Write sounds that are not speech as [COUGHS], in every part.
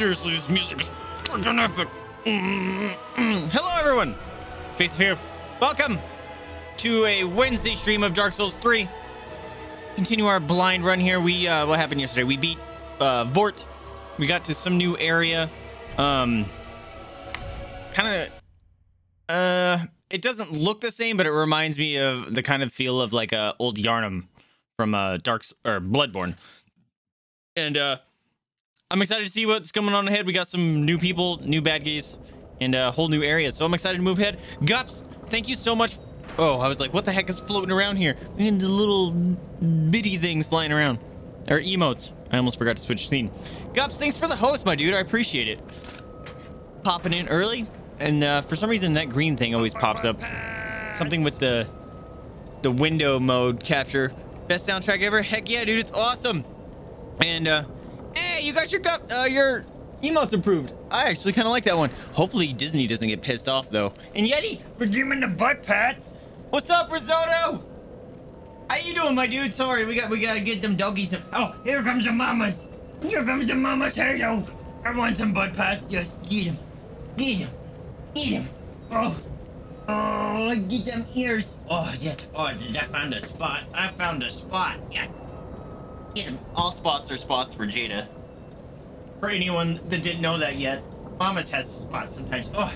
seriously, this music is freaking epic. Hello, everyone. Vaesive here. Welcome to a Wednesday stream of Dark Souls 3. Continue our blind run here. We uh, what happened yesterday? We beat uh, Vordt. We got to some new area. Um, kind of. Uh, it doesn't look the same, but it reminds me of the kind of feel of like a uh, old Yharnam from uh Dark or Bloodborne. And uh I'm excited to see what's coming on ahead. We got some new people, new bad guys, and a whole new area. So I'm excited to move ahead. Gups, thank you so much. Oh, I was like, what the heck is floating around here? And the little bitty things flying around. Or emotes. I almost forgot to switch scene. Gups, thanks for the host, my dude. I appreciate it. Popping in early. And uh, for some reason, that green thing always pops up. Something with the the window mode capture. Best soundtrack ever? Heck yeah, dude. It's awesome. And uh, Hey, you got your cup, uh, your emotes approved. I actually kind of like that one. Hopefully Disney doesn't get pissed off though. And Yeti, for giving the butt pats. What's up, Risotto? How you doing, my dude? Sorry, we got we gotta get them doggies. Oh, here comes the mamas. Here comes the mamas. Hello. I want some butt pats. Just get them. Get them. Eat them. Oh. Oh, get them ears. Oh, yes. Oh, I found a spot. I found a spot. Yes. Him. All spots are spots for Jada. For anyone that didn't know that yet, Mamas has spots sometimes. Oh,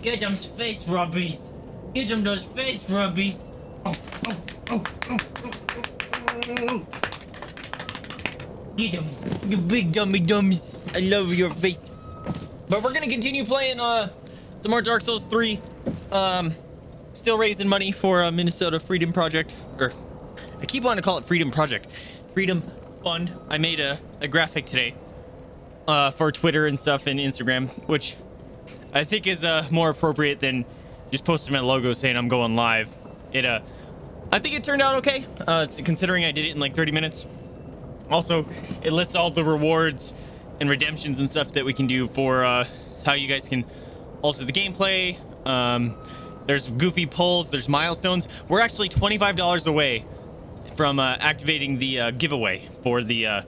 get them face rubbies. Get them those face rubbies. Oh, oh, oh, oh, oh, oh, oh. Get them, you big dummy dummies. I love your face. But we're gonna continue playing uh some more Dark Souls 3. Um, still raising money for a Minnesota Freedom Project, or I keep wanting to call it Freedom Project. Freedom Fund. I made a, a graphic today uh, for Twitter and stuff and Instagram, which I think is uh, more appropriate than just posting my logo saying I'm going live. It uh, I think it turned out okay, uh, considering I did it in like 30 minutes. Also, it lists all the rewards and redemptions and stuff that we can do for uh, how you guys can alter the gameplay. Um, there's goofy polls, there's milestones. We're actually $25 away from uh, activating the uh, giveaway for the uh,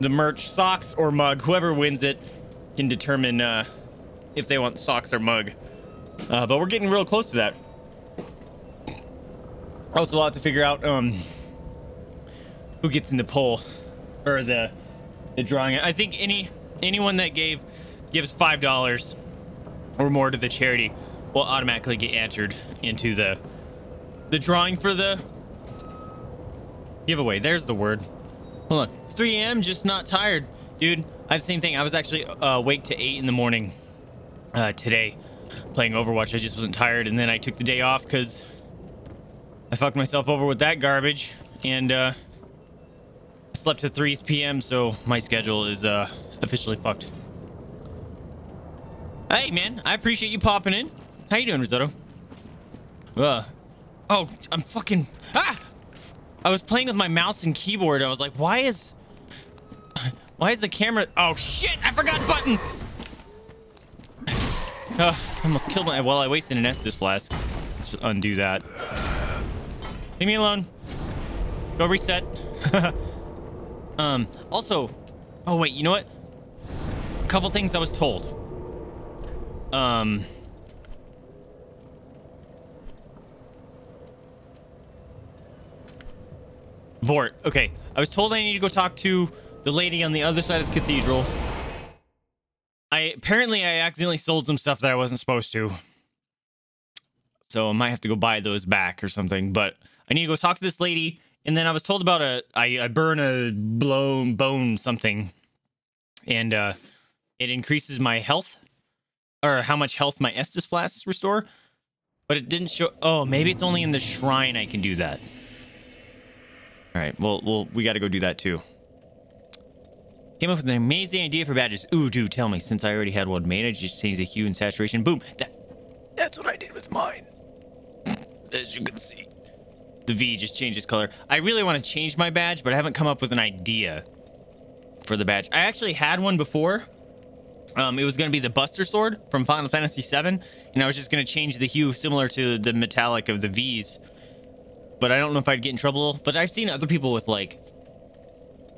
the merch socks or mug. Whoever wins it can determine uh, if they want socks or mug. Uh, but we're getting real close to that. Also, a lot to figure out um, who gets in the poll or the the drawing. I think any anyone that gave gives five dollars or more to the charity will automatically get entered into the the drawing for the Giveaway. There's the word. Hold on. It's 3 a.m. Just not tired. Dude, I had the same thing. I was actually uh, awake to 8 in the morning uh, today playing Overwatch. I just wasn't tired. And then I took the day off because I fucked myself over with that garbage. And uh, I slept to 3 p.m. So my schedule is uh, officially fucked. Hey, man. I appreciate you popping in. How you doing, Risotto? Uh, oh, I'm fucking... Ah! I was playing with my mouse and keyboard. I was like, why is... Why is the camera... Oh, shit! I forgot buttons! [SIGHS] I almost killed my... Well, I wasted an Estus flask. Let's undo that. Leave me alone. Go reset. [LAUGHS] um, also... Oh, wait, you know what? A couple things I was told. Um... Vordt. Okay. I was told I need to go talk to the lady on the other side of the cathedral. I apparently I accidentally sold some stuff that I wasn't supposed to. So I might have to go buy those back or something. But I need to go talk to this lady. And then I was told about a I, I burn a blown bone something. And uh it increases my health. Or how much health my Estus flasks restore. But it didn't show oh, maybe it's only in the shrine I can do that. All right, well, well, we got to go do that too. Came up with an amazing idea for badges. Ooh, dude, tell me. Since I already had one made, I just changed the hue and saturation. Boom. That, that's what I did with mine. [LAUGHS] As you can see. The V just changes color. I really want to change my badge, but I haven't come up with an idea for the badge. I actually had one before. Um, it was going to be the Buster Sword from Final Fantasy VII, and I was just going to change the hue similar to the metallic of the V's but I don't know if I'd get in trouble. But I've seen other people with like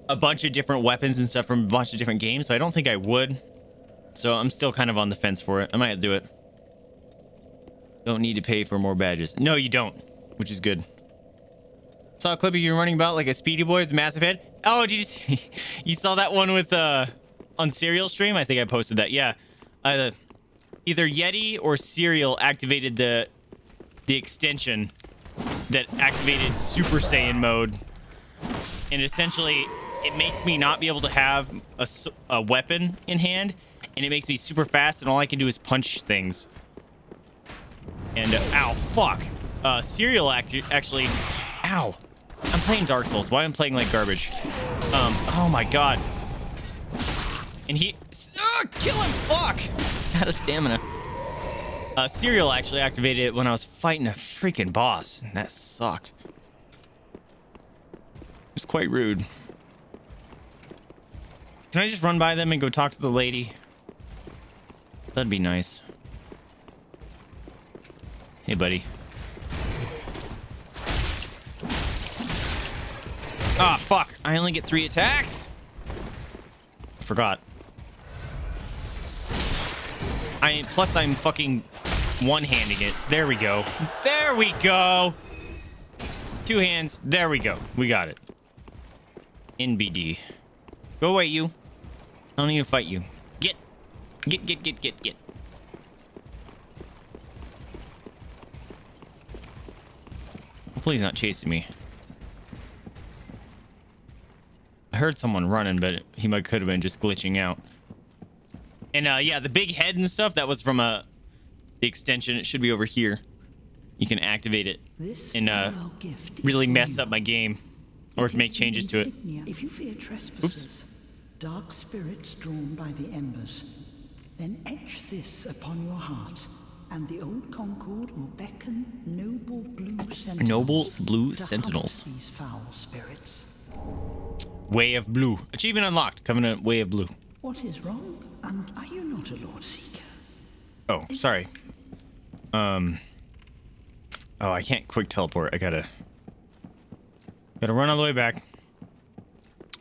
a bunch of different weapons and stuff from a bunch of different games, so I don't think I would. So I'm still kind of on the fence for it. I might do it. Don't need to pay for more badges. No, you don't, which is good. Saw a clip of you running about like a speedy boy with a massive head. Oh, did you see? [LAUGHS] you saw that one with uh on Serial stream? I think I posted that. Yeah. Uh, either Yeti or Serial activated the the extension that activated Super Saiyan mode. And essentially, it makes me not be able to have a, a weapon in hand. And it makes me super fast, and all I can do is punch things. And, uh, ow, fuck. Uh, Serial act actually... Ow. I'm playing Dark Souls. Why am I playing like garbage? Um, oh my god. And he... Uh, kill him! Fuck! Out of stamina. Uh, Serial actually activated it when I was fighting a freaking boss. And that sucked. It was quite rude. Can I just run by them and go talk to the lady? That'd be nice. Hey, buddy. Ah, oh, fuck. I only get three attacks? Forgot. I plus I'm fucking one-handing it. There we go. There we go. Two hands. There we go. We got it. NBD. Go away, you. I don't need to fight you. Get. Get, get, get, get, get. Hopefully he's not chasing me. I heard someone running, but he might could have been just glitching out. And uh, yeah, the big head and stuff, that was from a uh, the extension. It should be over here. You can activate it and uh, really mess up my game or make changes to it. If you fear trespassers, Oops. dark spirits drawn by the embers, then etch this upon your heart, and the old Concord will beckon noble blue sentinels. Noble blue sentinels. These foul spirits. Way of Blue. Achievement unlocked. Covenant Way of Blue. What is wrong? And are you not a Lord Seeker? Oh, sorry. Um. Oh, I can't quick teleport. I gotta. Gotta run all the way back.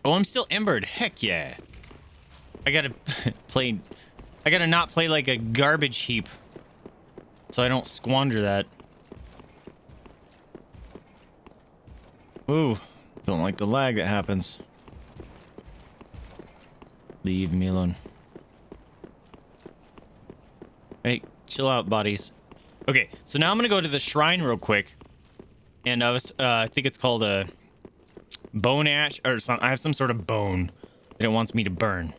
Oh, I'm still embered. Heck yeah. I gotta [LAUGHS] play. I gotta not play like a garbage heap. So I don't squander that. Ooh. Don't like the lag that happens. Leave me alone. Hey, chill out, bodies. Okay, so now I'm gonna go to the shrine real quick, and I was, uh, I think it's called a bone ash or some. I have some sort of bone that it wants me to burn.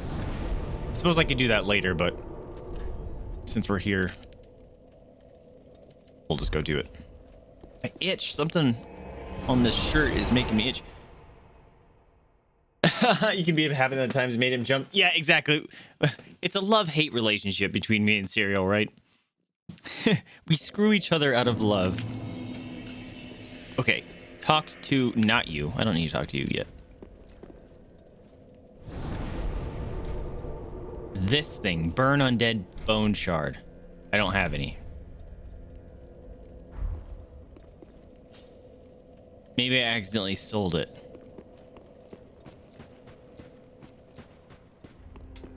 I suppose I could do that later, but since we're here, we'll just go do it. I itch. Something on this shirt is making me itch. [LAUGHS] you can be happy that times made him jump. Yeah, exactly. [LAUGHS] It's a love-hate relationship between me and Serial, right? [LAUGHS] we screw each other out of love. Okay, talk to not you. I don't need to talk to you yet. This thing, burn undead bone shard. I don't have any. Maybe I accidentally sold it.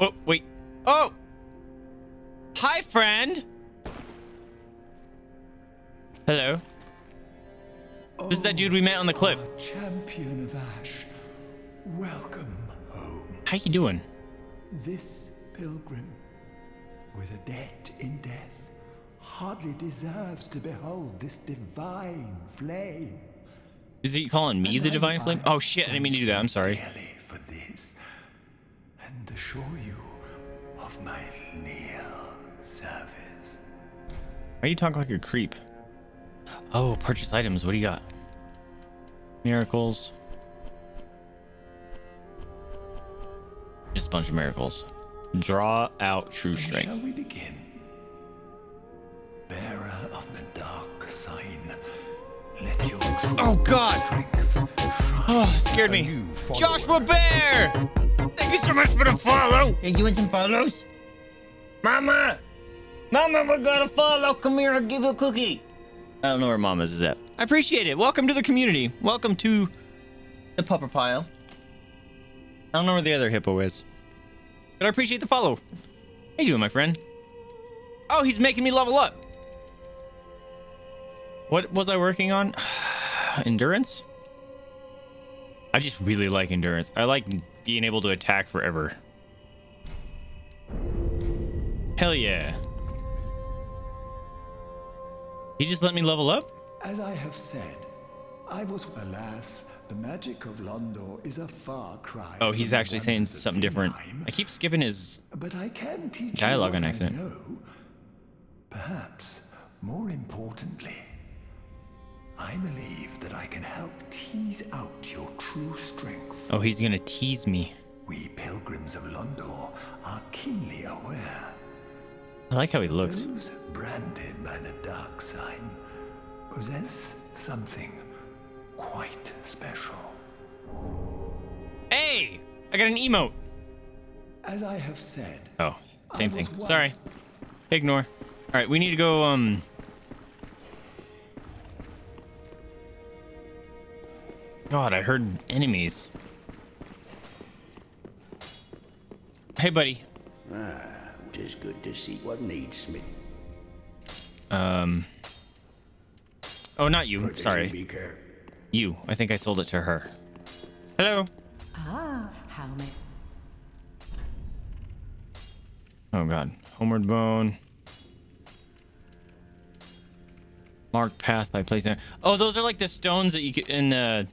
Oh, wait. Oh! Hi, friend! Hello. Oh, this is that dude we met on the cliff. Oh, champion of Ash, welcome home. How you doing? This pilgrim, with a debt in death, hardly deserves to behold this divine flame. Is he calling me and the divine flame? Oh shit, I didn't mean to do that. I'm sorry. For this, and assure you of my leal service. Why you talk like a creep? Oh, purchase items. What do you got? Miracles. Just a bunch of miracles. Draw out true strength. Shall we begin? Bearer of the dark sign, let your oh God! Oh, scared me. Joshua Bear! Thank you so much for the follow. Hey, you want some follows? Mama! Mama, we got a follow. Come here, I'll give you a cookie. I don't know where Mama's is at. I appreciate it. Welcome to the community. Welcome to the pupper pile. I don't know where the other hippo is. But I appreciate the follow. How you doing, my friend? Oh, he's making me level up. What was I working on? [SIGHS] endurance? I just really like endurance. I like being able to attack forever. Hell yeah. He just let me level up? As I have said, I was, alas, the magic of Londor is a far cry. Oh, he's actually saying something different. Vinaheim, I keep skipping his But I can teach Dialogue on accident. Perhaps more importantly, I believe that I can help tease out your true strength. Oh, he's gonna tease me. We pilgrims of Londor are keenly aware. I like how he looks. Those branded by the dark sign possess something quite special. Hey! I got an emote. As I have said, Oh, same thing. Sorry. Ignore. All right, we need to go, um... God, I heard enemies. Hey, buddy. Ah, tis good to see what needs me. Um... Oh, not you. Prithee, Sorry. Be. You. I think I sold it to her. Hello. Ah, how may Oh, God. Homeward Bone. Marked path by placing. Oh, those are like the stones that you get in the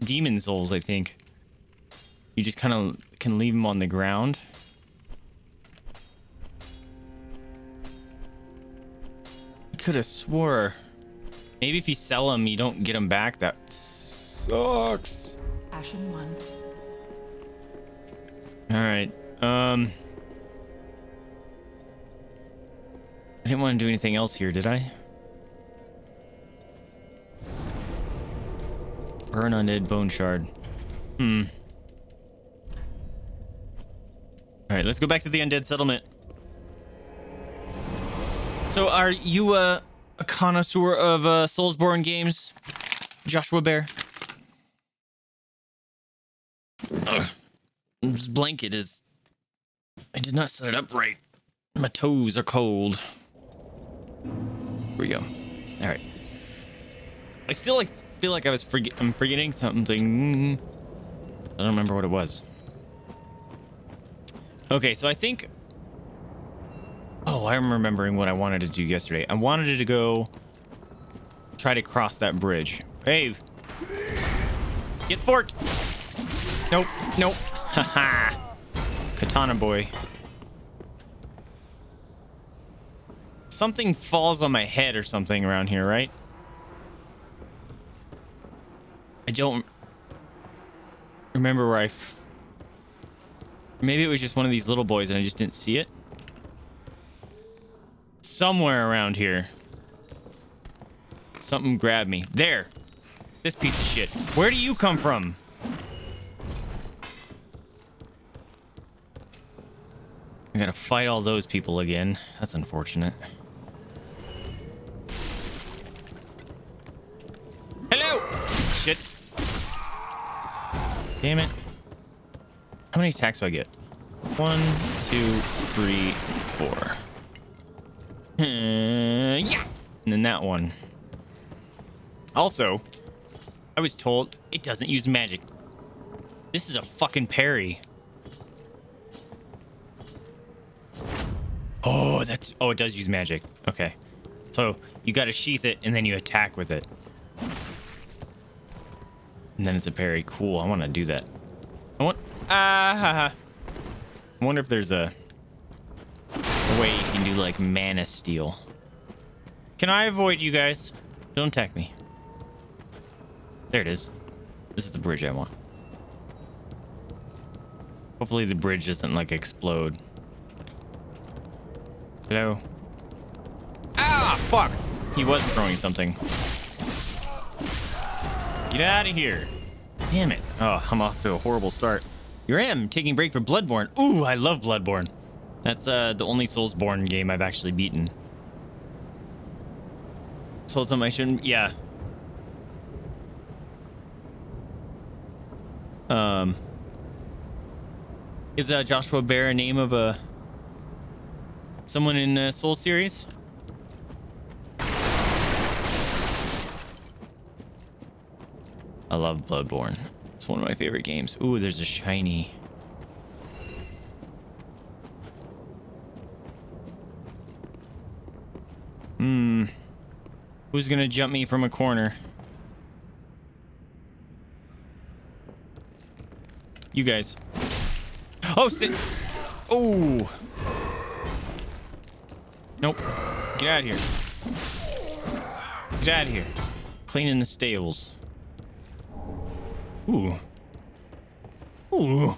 Demon Souls, I think. You just kind of can leave them on the ground. I could have swore. Maybe if you sell them, you don't get them back. That sucks. Ashen One, All right. Um. I didn't want to do anything else here, did I? Burn undead bone shard. Hmm. All right, let's go back to the undead settlement. So, are you a connoisseur of uh, Soulsborne games, Joshua Bear? Ugh. This blanket is. I did not set it up right. My toes are cold. Here we go. All right. I still like feel like I was forget. I'm forgetting something. I don't remember what it was. Okay, so I think. Oh, I'm remembering what I wanted to do yesterday. I wanted to go try to cross that bridge. Hey, get forked. Nope, nope. Haha. [LAUGHS] Katana boy. Something falls on my head or something around here, right? I don't remember where I. Maybe it was just one of these little boys and I just didn't see it. Somewhere around here. Something grabbed me. There. This piece of shit. Where do you come from? I gotta fight all those people again. That's unfortunate. Hello! Shit. Damn it. How many attacks do I get? One, two, three, four. [LAUGHS] Yeah! And then that one. Also, I was told it doesn't use magic. This is a fucking parry. Oh, that's... Oh, it does use magic. Okay. So, you gotta sheath it, and then you attack with it. And then it's a parry. Cool, I want to do that. I want... Ah, ha. I wonder if there's a, a way you can do, like, mana steal. Can I avoid you guys? Don't attack me. There it is. This is the bridge I want. Hopefully the bridge doesn't, like, explode. Hello? Ah, fuck! He was throwing something. Get out of here. Damn it. Oh, I'm off to a horrible start. Here I am, taking break for Bloodborne. Ooh, I love Bloodborne. That's uh, the only Soulsborne game I've actually beaten. Something I shouldn't... Yeah. Um... Is uh, Joshua Bear a name of a someone in the Soul series? I love Bloodborne. It's one of my favorite games. Ooh, there's a shiny. Hmm. Who's gonna jump me from a corner? You guys. Oh, sit. Oh. Nope. Get out of here. Get out of here. Cleaning the stables. Ooh. Ooh.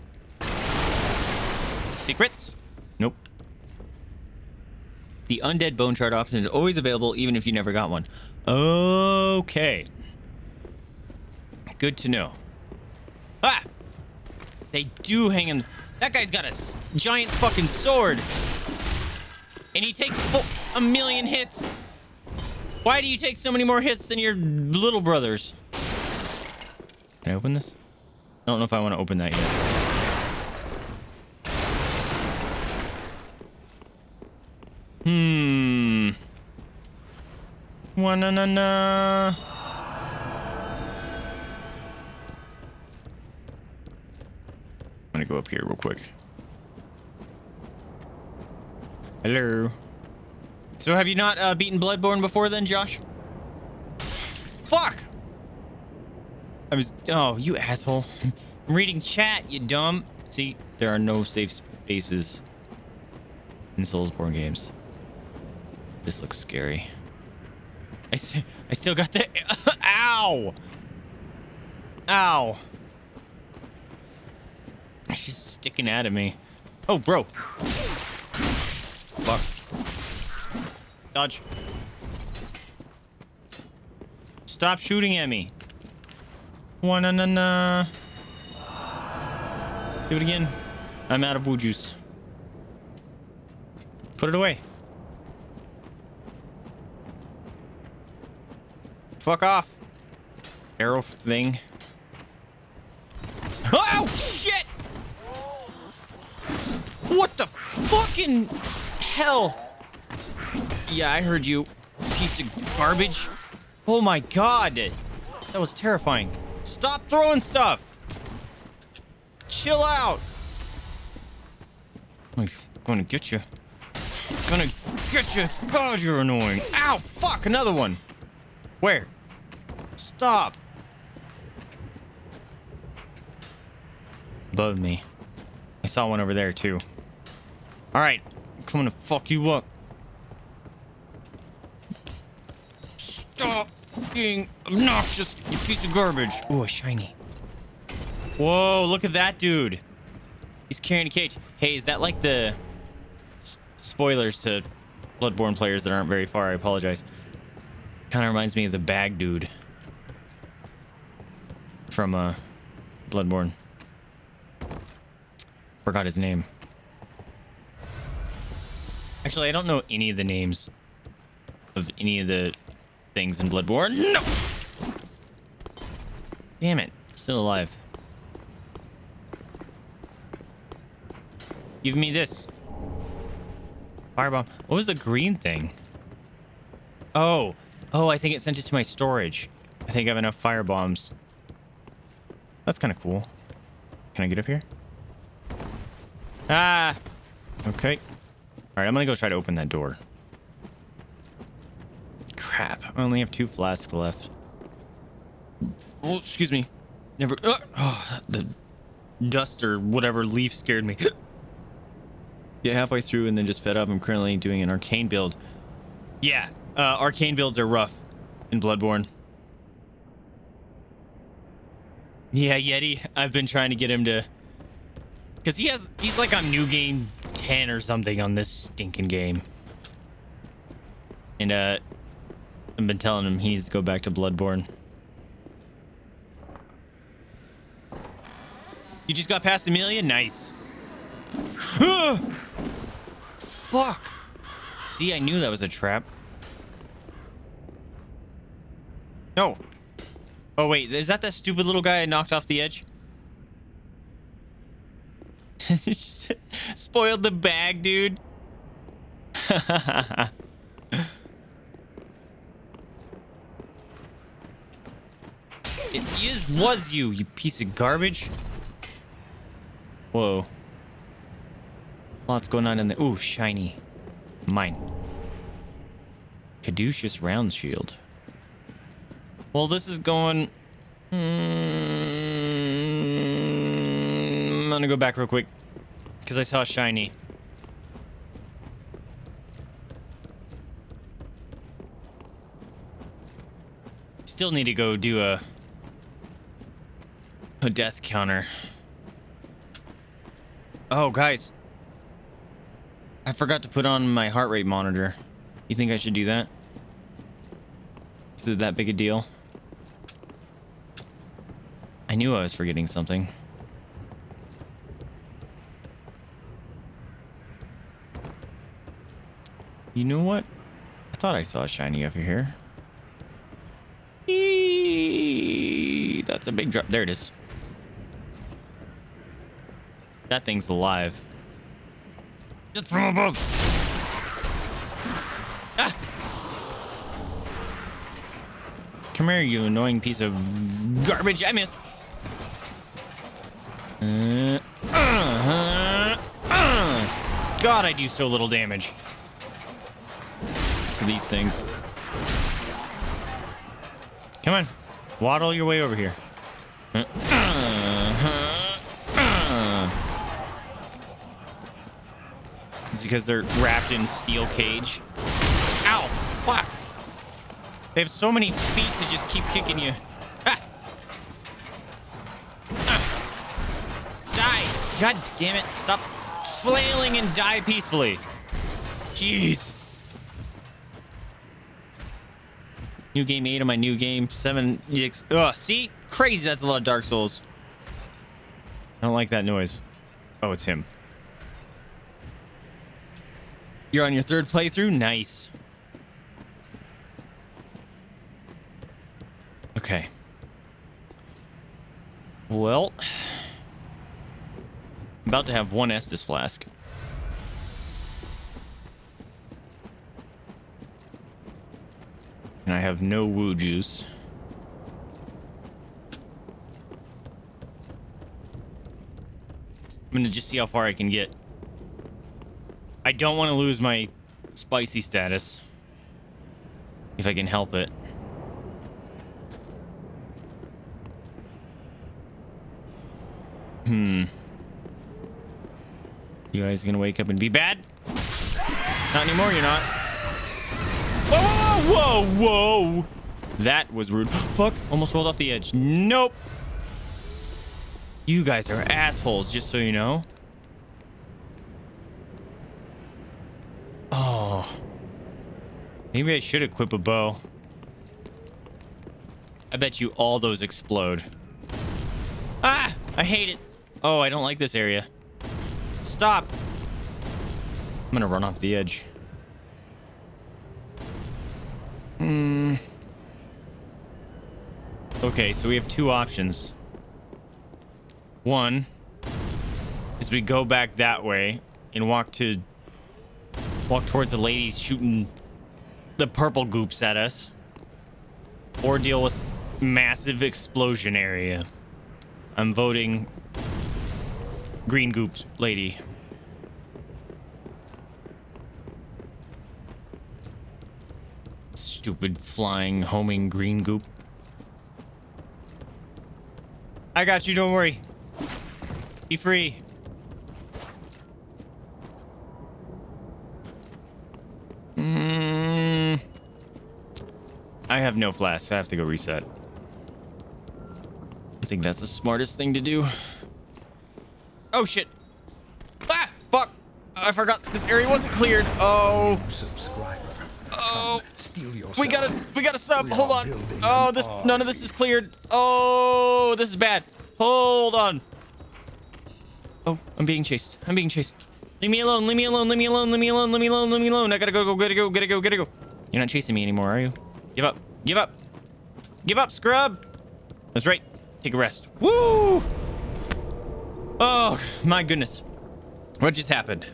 Secrets? Nope. The undead bone shard option is always available even if you never got one. Okay. Good to know. Ah! They do hang in. That guy's got a giant fucking sword. And he takes a million hits. Why do you take so many more hits than your little brothers? Can I open this? I don't know if I want to open that yet. Hmm. Wanna na na. I'm gonna go up here real quick. Hello. So have you not uh, beaten Bloodborne before then, Josh? Fuck! I was... Oh, you asshole. I'm reading chat, you dumb. See, there are no safe spaces in Soulsborne games. This looks scary. I, st I still got the... [LAUGHS] Ow! Ow. She's sticking out of me. Oh, bro. Fuck. Dodge. Stop shooting at me. Wanna na na. Do it again. I'm out of woo juice. Put it away. Fuck off. Arrow thing. Oh shit! What the fucking hell? Yeah, I heard you, piece of garbage. Oh my god. That was terrifying. Stop throwing stuff. Chill out. Oh, I'm gonna get you. I'm Gonna get you. God, you're annoying. Ow, fuck, another one. Where? Stop. Above me. I saw one over there too. All right, I'm coming to fuck you up. Stop being obnoxious, piece of garbage. Ooh, a shiny. Whoa, look at that dude. He's carrying a cage. Hey, is that like the spoilers to Bloodborne players that aren't very far? I apologize. Kind of reminds me of the bag dude from uh, Bloodborne. Forgot his name. Actually, I don't know any of the names of any of the things in Bloodborne. No! Damn it. Still alive. Give me this. Firebomb. What was the green thing? Oh. Oh, I think it sent it to my storage. I think I have enough fire bombs. That's kind of cool. Can I get up here? Ah! Okay. Alright, I'm gonna go try to open that door. Crap. I only have two flasks left. Oh, excuse me. Never... Uh, oh, the dust or whatever leaf scared me. [GASPS] Get halfway through and then just fed up. I'm currently doing an arcane build. Yeah, uh, arcane builds are rough in Bloodborne. Yeah, Yeti. I've been trying to get him to... Because he has... He's like on new game 10 or something on this stinking game. And, uh... I've been telling him he needs to go back to Bloodborne. You just got past Amelia? Nice. [SIGHS] Fuck. See, I knew that was a trap. No. Oh, wait. Is that that stupid little guy I knocked off the edge? [LAUGHS] Spoiled the bag, dude. [LAUGHS] it is was you, you piece of garbage. Whoa. Lots going on in the. Ooh, shiny. Mine. Caduceus round shield. Well, this is going. Mm, I'm gonna go back real quick because I saw shiny. Still need to go do a a death counter. Oh, guys. I forgot to put on my heart rate monitor. You think I should do that? Is it that big a deal? I knew I was forgetting something. You know what? I thought I saw a shiny over here. Eee, that's a big drop. There it is. That thing's alive. Just from above. Ah! Come here, you annoying piece of garbage. I missed. Uh, uh, uh. God, I do so little damage to these things. Come on. Waddle your way over here. Because they're wrapped in steel cage. Ow! Fuck! They have so many feet to just keep kicking you. Ah! Die! God damn it! Stop flailing and die peacefully. Jeez. New game eight of my new game seven. Ugh, see, crazy. That's a lot of Dark Souls. I don't like that noise. Oh, it's him. You're on your third playthrough. Nice. Okay. Well, I'm about to have one Estus flask. And I have no woo juice. I'm gonna just see how far I can get. I don't want to lose my spicy status. If I can help it. Hmm. You guys gonna wake up and be bad? Not anymore, you're not. Whoa, whoa, whoa, whoa! That was rude. [GASPS] Fuck, almost rolled off the edge. Nope. You guys are assholes, just so you know. Maybe I should equip a bow. I bet you all those explode. Ah! I hate it. Oh, I don't like this area. Stop. I'm gonna run off the edge. Hmm. Okay, so we have two options. One is we go back that way and walk to walk towards the ladies shooting the purple goops at us. Or deal with massive explosion area. I'm voting green goops lady. Stupid flying homing green goop. I got you, don't worry. Be free. Mm, I have no flasks. I have to go reset. I think that's the smartest thing to do. Oh, shit. Ah, fuck. I forgot this area wasn't cleared. Oh. Subscriber. Oh. Steal your We gotta, we gotta sub. Hold on. Oh, this, none of this is cleared. Oh, this is bad. Hold on. Oh, I'm being chased. I'm being chased. Leave me alone. Leave me alone. Leave me alone. Leave me alone. Leave me alone. Leave me alone. I gotta go. Go. Gotta go. Gotta go. Gotta go. You're not chasing me anymore, are you? Give up. Give up. Give up, scrub. That's right. Take a rest. Woo! Oh, my goodness. What just happened?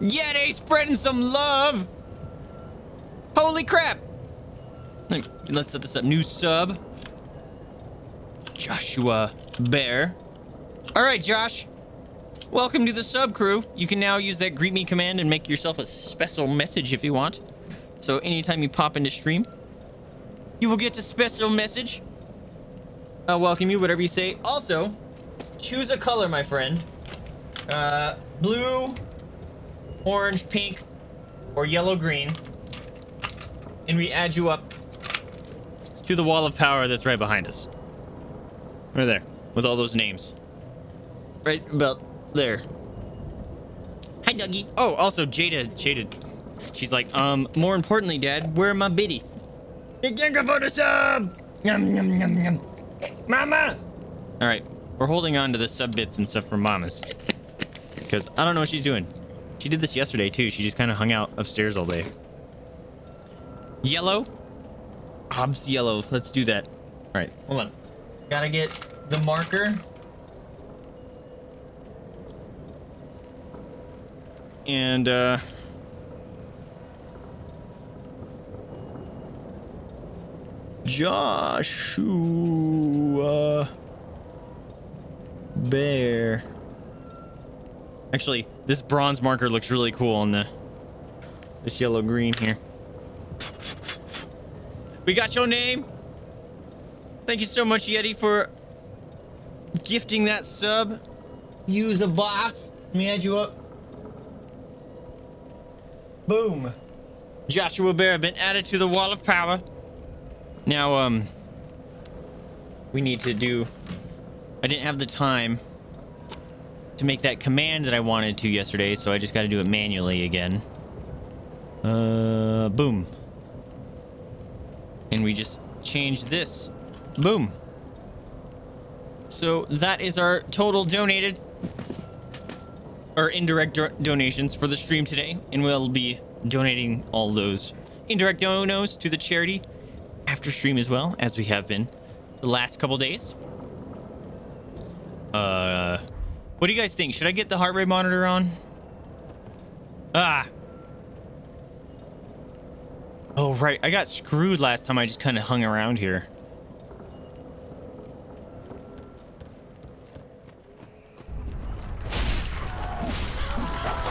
Yeah, they spreading some love. Holy crap. Let's set this up. New sub. Joshua Bear. All right, Josh. Welcome to the sub crew. You can now use that greet me command and make yourself a special message if you want. So anytime you pop into stream, you will get a special message. I'll welcome you, whatever you say. Also, choose a color, my friend. Uh, blue, orange, pink, or yellow, green. And we add you up to the wall of power that's right behind us. Right there, with all those names. Right about there. Hi, Dougie. Oh, also Jada, Jada. She's like, um, more importantly, Dad, where are my biddies? Thank you for the sub. Yum yum yum yum. Mama. All right, we're holding on to the sub bits and stuff for mamas. Because I don't know what she's doing. She did this yesterday, too. She just kind of hung out upstairs all day. Yellow. Hobbs yellow. Let's do that. All right, hold on. Gotta get the marker. And, uh... Joshua Bear. Actually, this bronze marker looks really cool on the this yellow green here. We got your name. Thank you so much, Yeti, for gifting that sub. Use a boss. Let me add you up. Boom. Joshua Bear been added to the wall of power. Now, um, we need to do. I didn't have the time to make that command that I wanted to yesterday, so I just got to do it manually again. Uh, boom. And we just change this. Boom. So that is our total donated or indirect do donations for the stream today, and we'll be donating all those indirect donos to the charity after stream as well, as we have been the last couple days. Uh, what do you guys think? Should I get the heart rate monitor on? Ah. Oh, right. I got screwed last time I just kind of hung around here.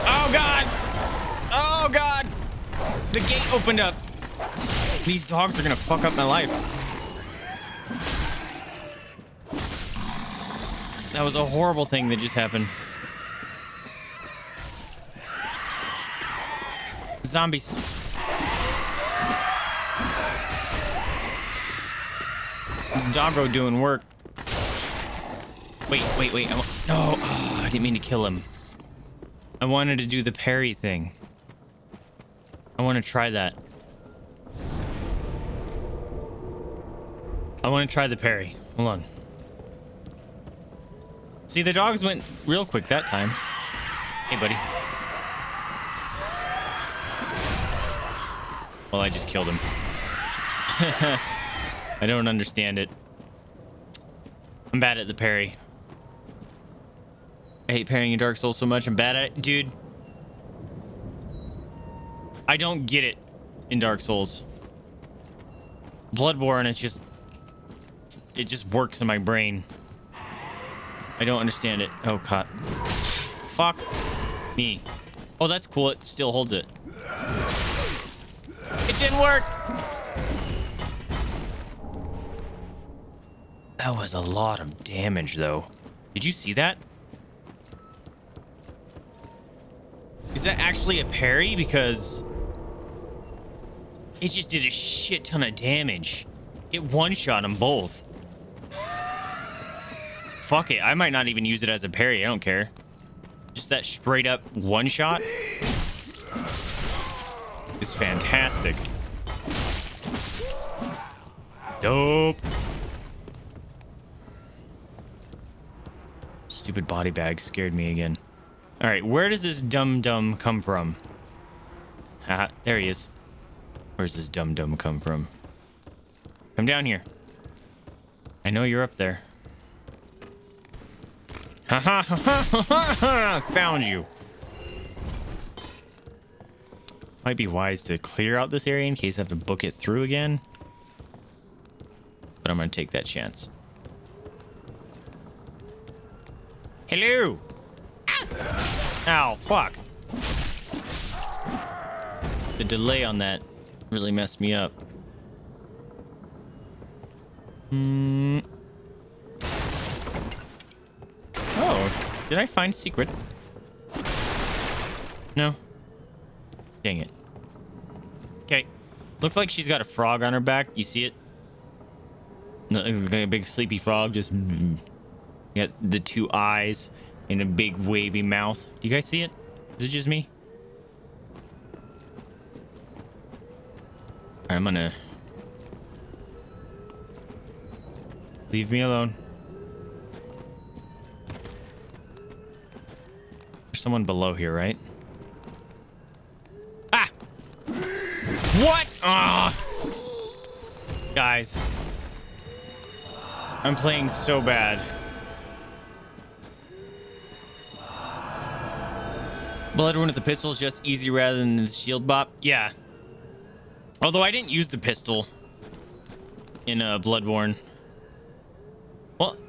Oh, God. Oh, God. The gate opened up. These dogs are to fuck up my life. That was a horrible thing that just happened. Zombies. Doggo doing work. Wait, wait, wait. No, oh, I didn't mean to kill him. I wanted to do the parry thing. I want to try that. I want to try the parry. Hold on. See, the dogs went real quick that time. Hey, buddy. Well, I just killed him. [LAUGHS] I don't understand it. I'm bad at the parry. I hate parrying in Dark Souls so much. I'm bad at it. Dude. I don't get it in Dark Souls. Bloodborne, it's just... It just works in my brain. I don't understand it. Oh, cut. Fuck me. Oh, that's cool. It still holds it. It didn't work. That was a lot of damage, though. Did you see that? Is that actually a parry? Because it just did a shit ton of damage. It one-shot them both. Fuck it. I might not even use it as a parry. I don't care. Just that straight up one shot is fantastic. Dope. Stupid body bag scared me again. All right, where does this dum dum come from? Ah, there he is. Where's this dum dum come from? Come down here. I know you're up there. Ha ha ha ha ha! Found you. Might be wise to clear out this area in case I have to book it through again. But I'm gonna take that chance. Hello. Ow, fuck. The delay on that really messed me up. Hmm. Did I find secret? No. Dang it. Okay. Looks like she's got a frog on her back. You see it? Like a big sleepy frog just got the two eyes and a big wavy mouth. Do you guys see it? Is it just me? I'm gonna leave me alone. There's someone below here, right? Ah! What? Ah! Guys. I'm playing so bad. Blood with the pistol is just easy rather than the shield bop. Yeah. Although I didn't use the pistol in uh, Bloodborne.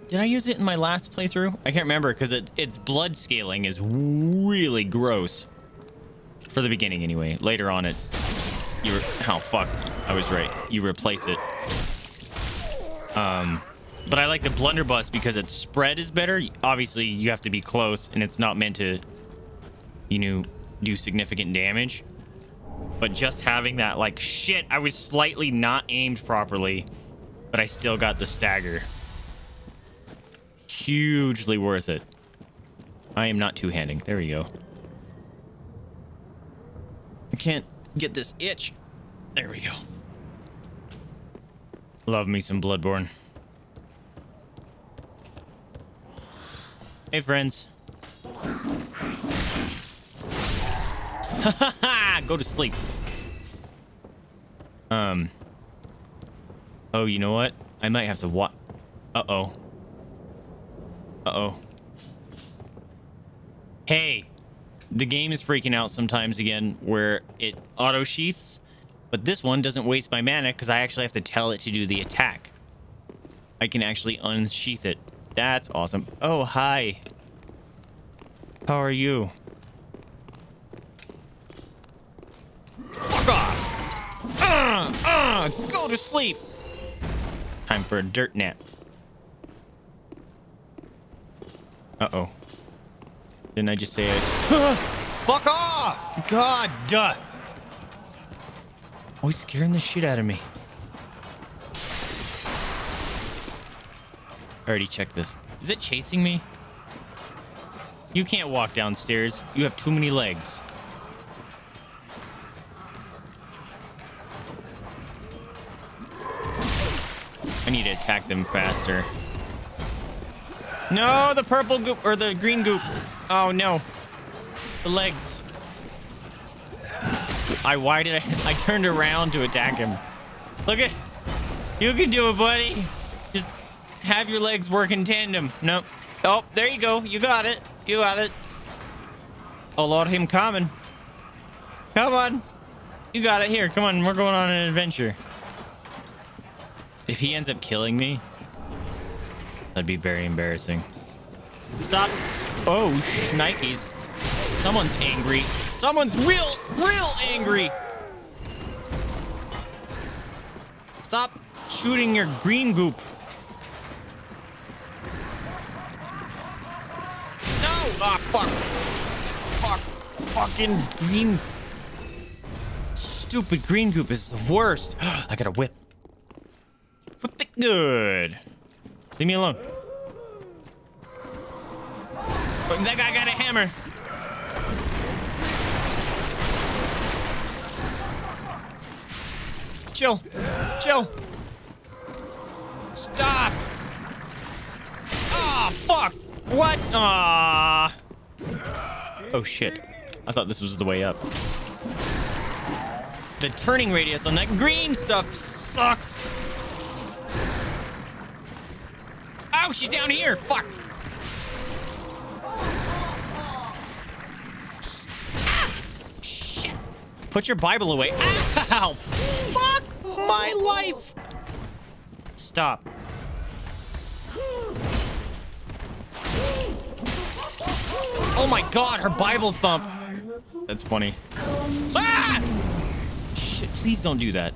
Did I use it in my last playthrough? I can't remember because it, its blood scaling is really gross. For the beginning, anyway. Later on, it... You oh, fuck. I was right. You replace it. Um, but I like the blunderbuss because its spread is better. Obviously, you have to be close, and it's not meant to, you know, do significant damage. But just having that, like, shit, I was slightly not aimed properly, but I still got the stagger. Hugely worth it. I am not two-handing. There we go. I can't get this itch. There we go. Love me some Bloodborne. Hey, friends. Ha [LAUGHS] ha! Go to sleep. Um. Oh, you know what? I might have to what? Uh-oh. Uh-oh. Hey. The game is freaking out sometimes again where it auto-sheaths. But this one doesn't waste my mana because I actually have to tell it to do the attack. I can actually unsheath it. That's awesome. Oh, hi. How are you? Fuck off! Uh, uh, go to sleep! Time for a dirt nap. Uh-oh. Didn't I just say it? [GASPS] Fuck off! God, duh! Always scaring the shit out of me. I already checked this. Is it chasing me? You can't walk downstairs. You have too many legs. I need to attack them faster. No, the purple goop or the green goop. Oh no. The legs. I why did I I turned around to attack him. Look at you can do it, buddy. Just have your legs work in tandem. Nope. Oh, there you go. You got it. You got it. Oh Lord, him coming. Come on. You got it. Here, come on. We're going on an adventure. If he ends up killing me, that'd be very embarrassing. Stop. Oh, Nikes. Someone's angry. Someone's real, real angry. Stop shooting your green goop. No! Ah, fuck. Fuck. Fucking green. Stupid green goop is the worst. [GASPS] I got a whip. Whip it good. Leave me alone. Oh, that guy got a hammer. Chill. Chill. Stop. Ah, oh, fuck. What? Ah. Oh, shit. I thought this was the way up. The turning radius on that green stuff sucks. Oh, she's down here. Fuck. Put your Bible away. Ow! Fuck my life! Stop. Oh my god, her Bible thump. That's funny. Ah! Shit, please don't do that.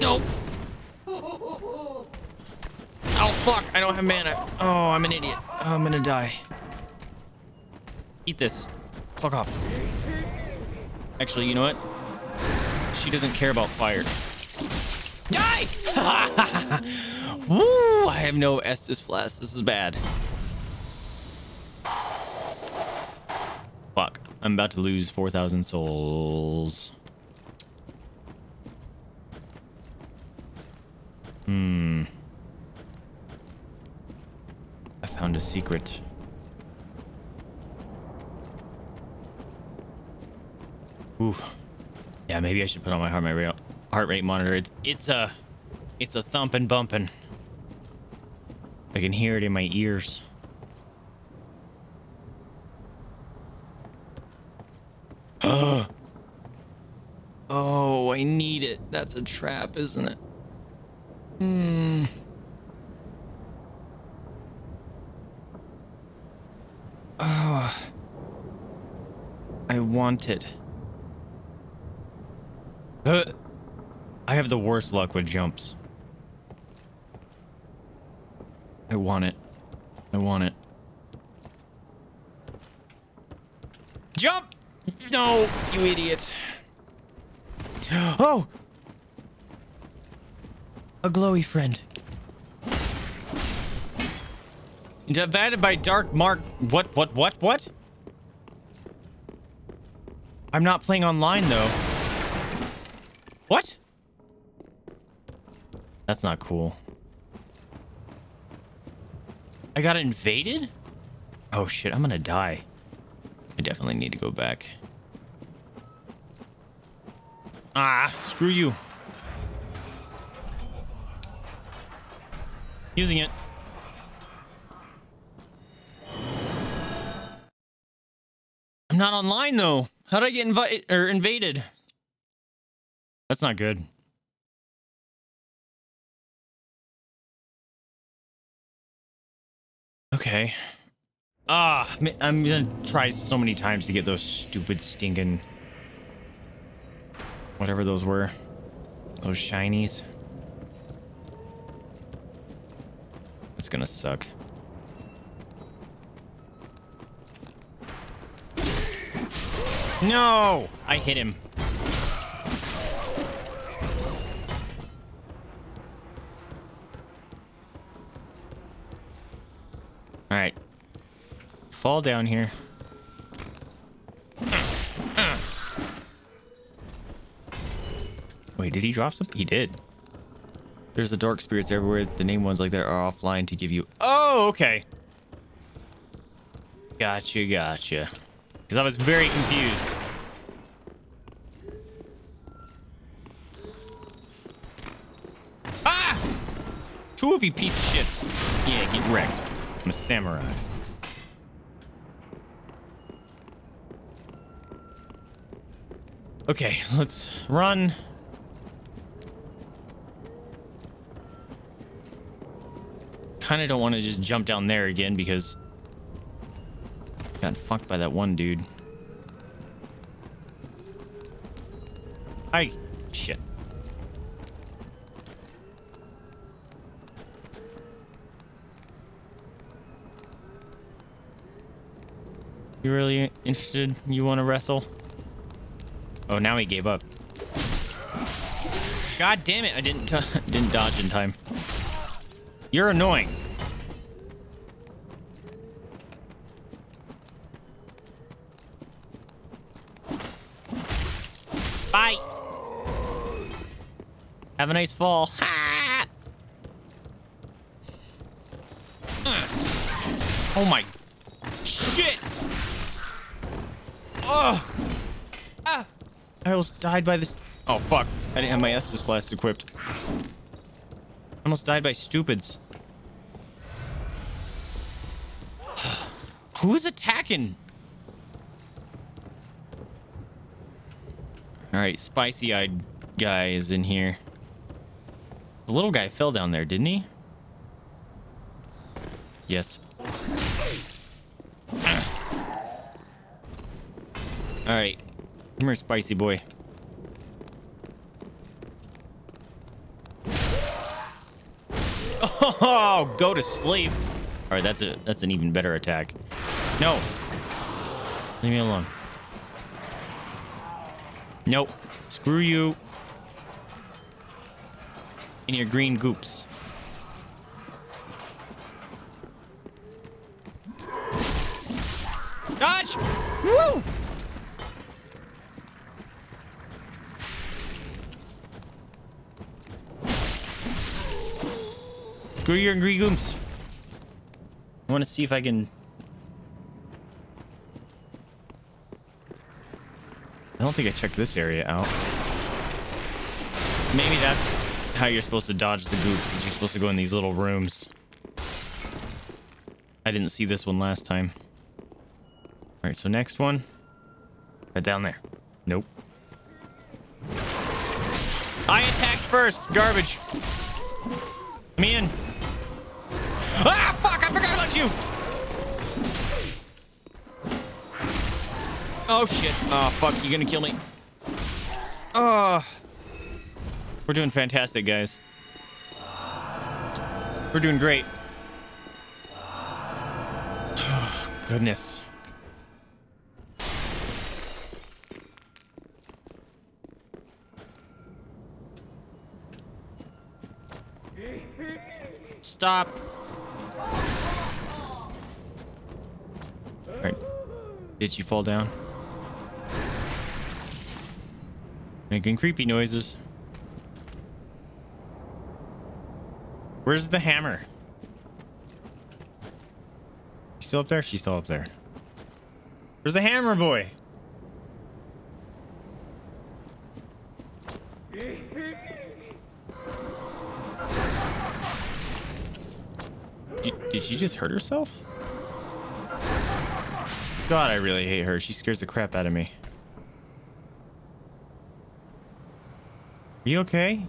Nope. Oh fuck, I don't have mana. Oh, I'm an idiot. Oh, I'm gonna die. Eat this. Fuck off. Actually, you know what? She doesn't care about fire. Die! [LAUGHS] Woo! I have no Estus Flask. This is bad. Fuck. I'm about to lose 4,000 souls. Hmm. Found a secret. Ooh. Yeah, maybe I should put on my heart rate heart rate monitor. It's it's a it's a thumping bumping. I can hear it in my ears. [GASPS] oh, I need it. That's a trap, isn't it? Hmm. Oh. I want it. Uh, I have the worst luck with jumps. I want it. I want it. Jump! No, you idiot. Oh! A glowy friend. Divided by dark mark. What, what, what, what? I'm not playing online, though. What? That's not cool. I got invaded? Oh shit, I'm gonna die. I definitely need to go back. Ah, screw you. Using it. I'm not online though. How did I get invited or invaded? That's not good. Okay. Ah, I'm gonna try so many times to get those stupid stinking... Whatever those were. Those shinies. That's gonna suck. No! I hit him. Alright. Fall down here. Wait, did he drop something? He did. There's the dark spirits everywhere. The name ones like that are offline to give you... Oh, okay. Gotcha, gotcha. Because I was very confused. Ah! Two of you piece of shits. Yeah, get wrecked. I'm a samurai. Okay, let's run. Kind of don't want to just jump down there again because got fucked by that one dude. Hi. Shit. You really interested? You want to wrestle? Oh, now he gave up. God damn it! I didn't [LAUGHS] didn't dodge in time. You're annoying. Bye. Have a nice fall. Ha! [LAUGHS] Oh my shit! Oh! Ah! I almost died by this. Oh fuck! I didn't have my Estus Flask equipped. I almost died by stupids. [SIGHS] Who's attacking? All right, spicy-eyed guy is in here. The little guy fell down there, didn't he? Yes. All right. Come here, spicy boy. Oh, go to sleep. All right, that's a that's an even better attack. No. Leave me alone. Nope. Screw you. In your green goops. Dodge! Woo! Screw your green goops. I want to see if I can... I don't think I checked this area out. Maybe that's how you're supposed to dodge the goops, is you're supposed to go in these little rooms. I didn't see this one last time. All right, so next one. Right down there. Nope. I attacked first. Garbage. Me in. Ah, fuck! I forgot about you. Oh shit. Oh fuck! You gonna kill me? Oh. We're doing fantastic, guys. We're doing great. [SIGHS] Goodness. Stop. Alright. Did you fall down? Making creepy noises. Where's the hammer? Still up there? She's still up there. Where's the hammer boy? Did, did she just hurt herself? God, I really hate her. She scares the crap out of me. Are you okay?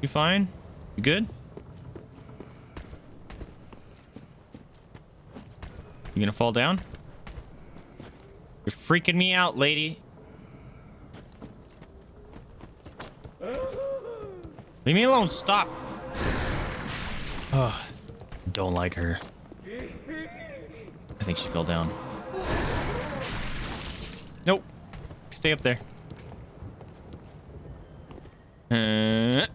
You fine? You good? You gonna fall down? You're freaking me out, lady. Leave me alone. Stop. Oh, don't like her. I think she fell down. Nope. Stay up there. Uh,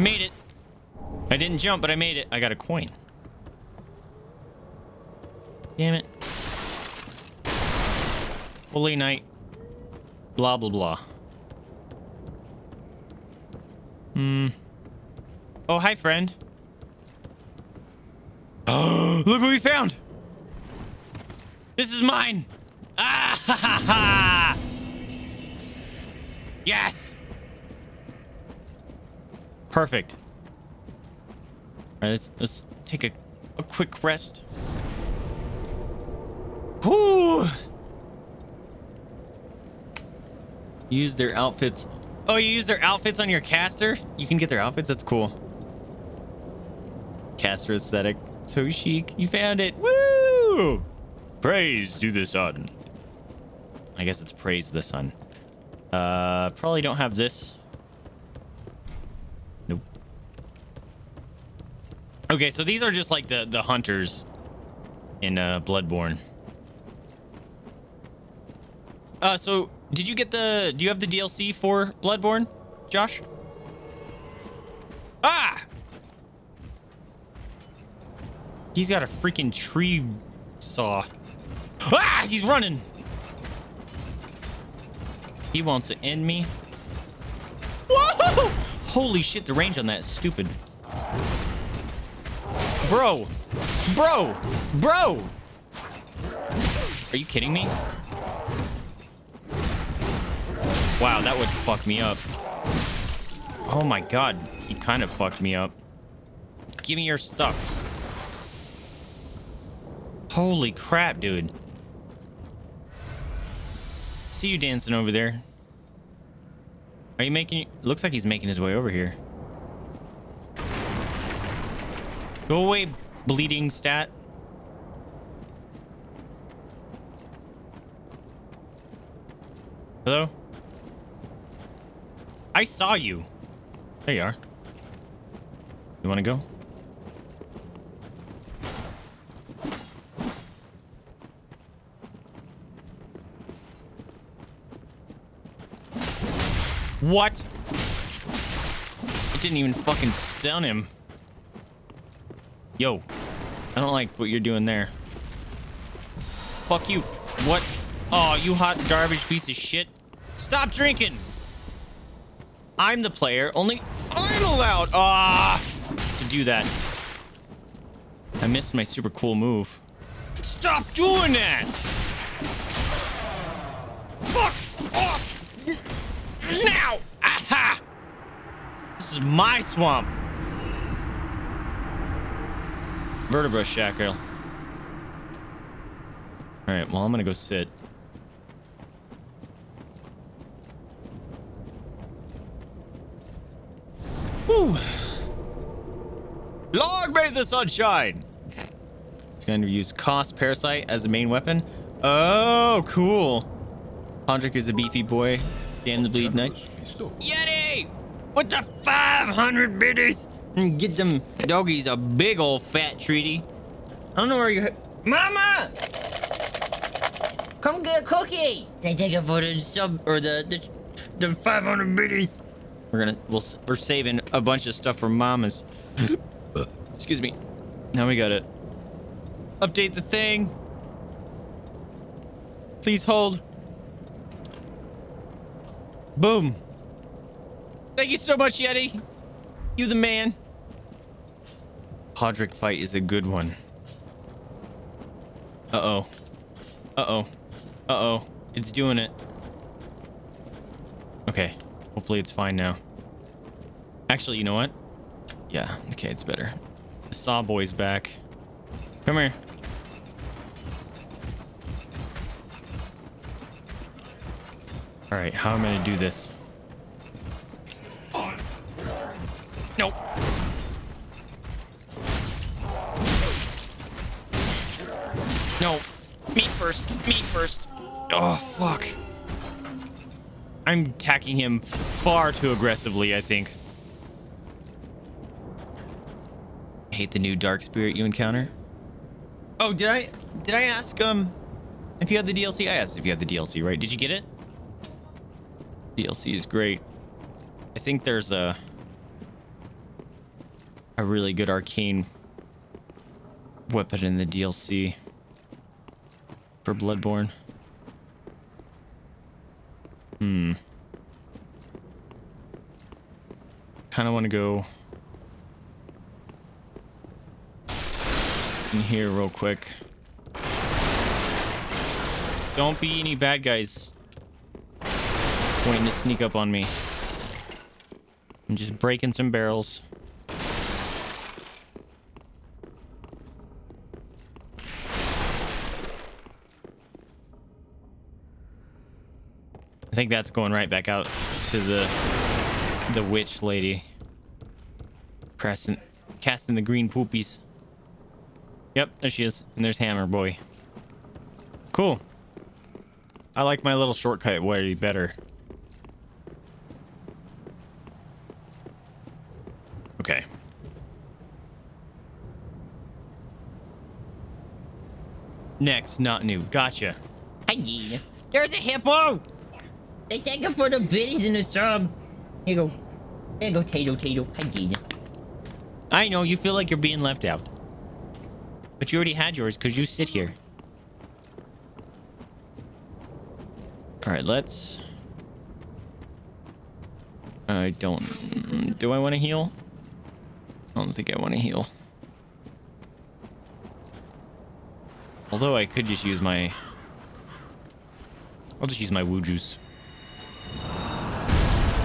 I made it. I didn't jump, but I made it. I got a coin. Damn it. Holy night. Blah, blah, blah. Hmm. Oh, hi, friend. Oh, [GASPS] look what we found. This is mine. Ah, ha, ha, ha. Yes. Perfect. All right, let's, let's take a, a quick rest. Whew. Use their outfits. Oh, you use their outfits on your caster? You can get their outfits? That's cool. Caster aesthetic. So chic. You found it. Woo! Praise to the sun. I guess it's praise the sun. Uh, probably don't have this. Okay, so these are just like the, the hunters in uh, Bloodborne. Uh, so did you get the, do you have the DLC for Bloodborne, Josh? Ah! He's got a freaking tree saw. Ah! He's running. He wants to end me. Whoa! Holy shit, the range on that is stupid. Bro. Bro. Bro. Are you kidding me? Wow, that would fuck me up. Oh my god, he kind of fucked me up. Give me your stuff. Holy crap, dude. see you dancing over there. Are you making... Looks like he's making his way over here. Go away, bleeding stat. Hello? I saw you. There you are. You want to go? What? It didn't even fucking stun him. Yo. I don't like what you're doing there. Fuck you. What? Oh, you hot garbage piece of shit. Stop drinking. I'm the player. Only I'm allowed ah, to do that. I missed my super cool move. Stop doing that! Fuck off! Now! Aha! This is my swamp. Vertebra shackle. Alright, well, I'm gonna go sit. Woo! Long may the sunshine! It's going to use Cost Parasite as the main weapon. Oh, cool. Hodrick is a beefy boy. Damn the bleed knight. Yeti! What the 500 biddies! And get them doggies a big old fat treaty. I don't know where you... Mama! Come get a cookie! Say take a the sub... Or the... The, the 500 biddies. We're gonna... We'll, we're saving a bunch of stuff for mamas. [LAUGHS] Excuse me. Now we got it. Update the thing. Please hold. Boom. Thank you so much, Yeti. You the man. Hodrick fight is a good one. Uh-oh. Uh-oh. Uh-oh. It's doing it. Okay. Hopefully it's fine now. Actually, you know what? Yeah, okay, it's better. The Saw Boy's back. Come here. Alright, how am I gonna do this? Nope. No. Me first. Me first. Oh, fuck. I'm attacking him far too aggressively, I think. hate the new dark spirit you encounter. Oh, did I did I ask um if you had the DLC? I asked if you had the DLC, right? Did you get it? DLC is great. I think there's a a really good arcane weapon in the DLC for Bloodborne. Hmm. Kind of want to go in here real quick. Don't be any bad guys waiting to sneak up on me. I'm just breaking some barrels. Think that's going right back out to the the witch lady. Casting, casting the green poopies. Yep, there she is. And there's Hammer Boy. Cool. I like my little shortcut way better. Okay. Next, not new. Gotcha. Hi, There's a hippo! They take it for the biddies in the sub. Here you go. Here you go, Tato Tato. Hi, Gina. I know, you feel like you're being left out. But you already had yours because you sit here. Alright, let's... I don't... Do I want to heal? I don't think I want to heal. Although I could just use my... I'll just use my woo juice.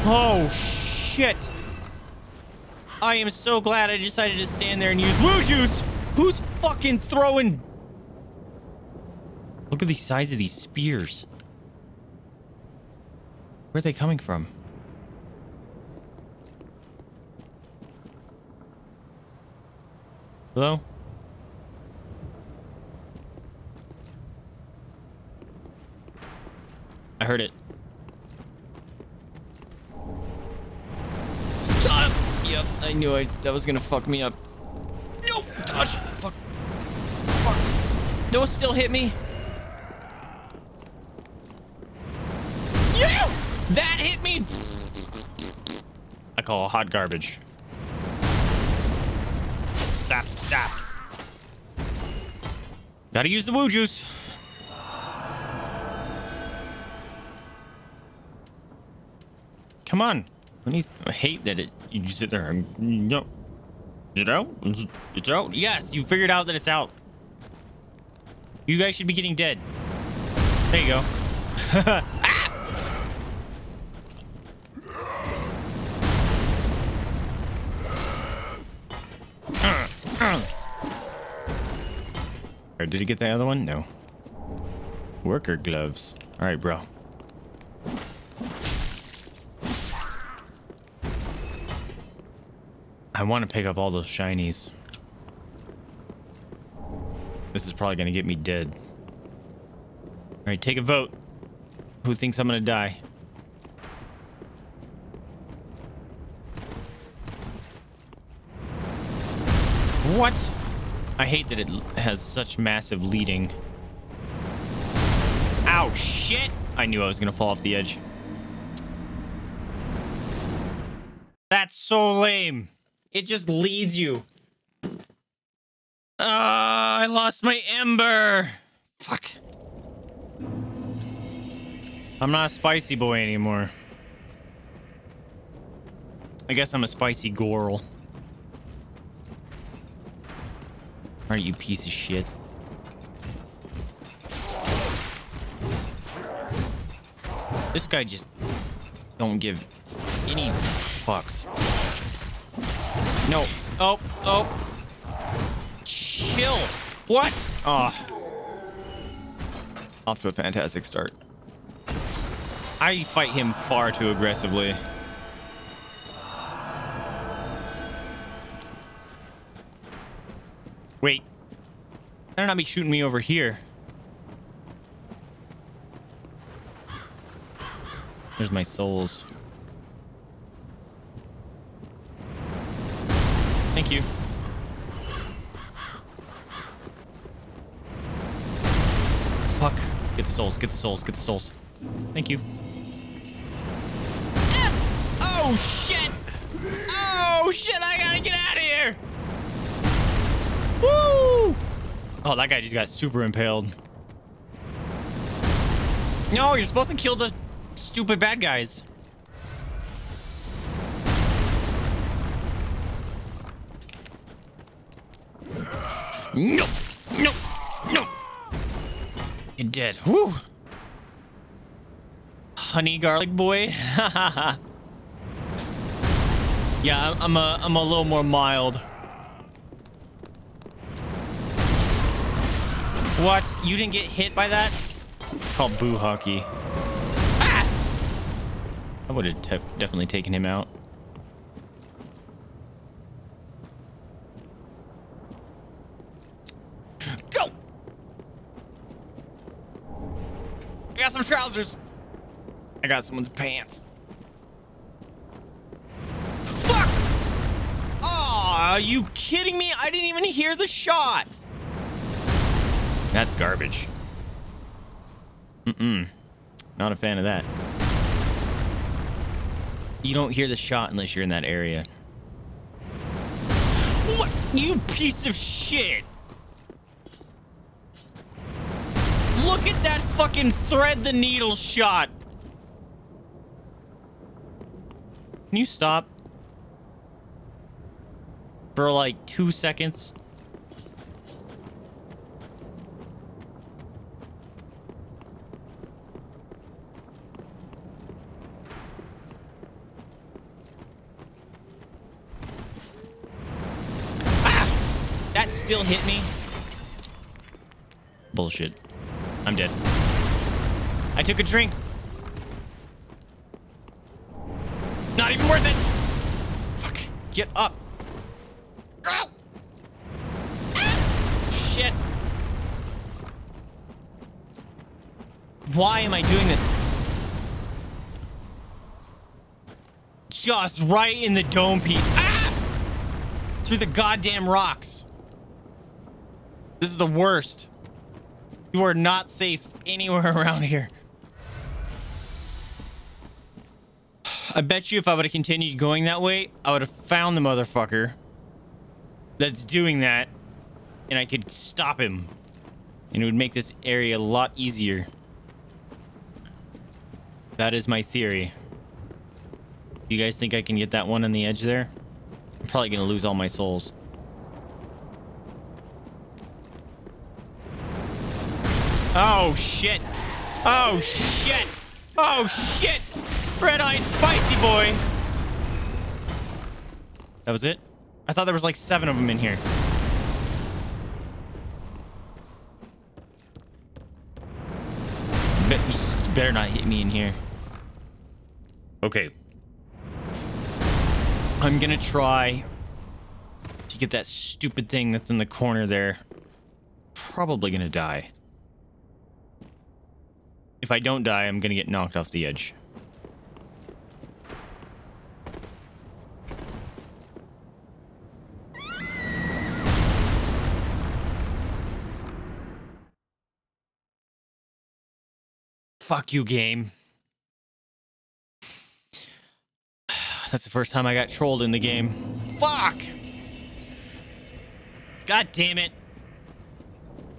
Oh, shit! I am so glad I decided to stand there and use woo juice! Who's fucking throwing... Look at the size of these spears. Where are they coming from? Hello? I heard it. Stop! Yep, I knew I that was gonna fuck me up. No! Dodge! Fuck. Fuck. Don't still hit me. Yeah! That hit me! I call hot garbage. Stop, stop. Gotta use the woo juice. Come on. I hate that it you sit there and no. Is it out? It's- out? Yes, you figured out that it's out. You guys should be getting dead. There you go. Or [LAUGHS] ah! did he get the other one? No. Worker gloves. All right, bro. I want to pick up all those shinies. This is probably going to get me dead. All right, take a vote. Who thinks I'm going to die? What? I hate that it has such massive leading. Ow, shit! I knew I was gonna fall off the edge. That's so lame. It just leads you. Ah, I lost my ember. Fuck. I'm not a spicy boy anymore. I guess I'm a spicy girl. Aren't you piece of shit. This guy just don't give any fucks. Oh, oh. Chill. What? Oh. Off to a fantastic start. I fight him far too aggressively. Wait. Better not be shooting me over here. There's my souls. Thank you. Fuck. Get the souls, get the souls, get the souls. Thank you. Oh, shit! Oh, shit, I gotta get out of here! Woo! Oh, that guy just got super impaled. No, you're supposed to kill the stupid bad guys. No, no, no. You're dead. Whew. Honey garlic boy. [LAUGHS] yeah, I'm- I'm a, I'm a little more mild. What? You didn't get hit by that? It's called boo hockey. Ah! I would have definitely taken him out. Some trousers. I got someone's pants. Fuck! Aw, are you kidding me? I didn't even hear the shot. That's garbage. Mm-mm. Not a fan of that. You don't hear the shot unless you're in that area. What? You piece of shit! Look at that fucking thread the needle shot! Can you stop? For like two seconds? Ah! That still hit me. Bullshit. I'm dead. I took a drink. Not even worth it. Fuck. Get up. Shit. Why am I doing this? Just right in the dome piece. Ah! Through the goddamn rocks. This is the worst. You are not safe anywhere [LAUGHS] around here. I bet you if I would have continued going that way, I would have found the motherfucker that's doing that and I could stop him. And it would make this area a lot easier. That is my theory. You guys think I can get that one on the edge there? I'm probably going to lose all my souls. Oh, shit. Oh, shit. Oh, shit. Red-eyed spicy boy. That was it? I thought there was like seven of them in here. Be better not hit me in here. Okay. I'm gonna try to get that stupid thing that's in the corner there. Probably gonna die. If I don't die, I'm gonna get knocked off the edge. Fuck you, game. [SIGHS] That's the first time I got trolled in the game. Fuck! God damn it.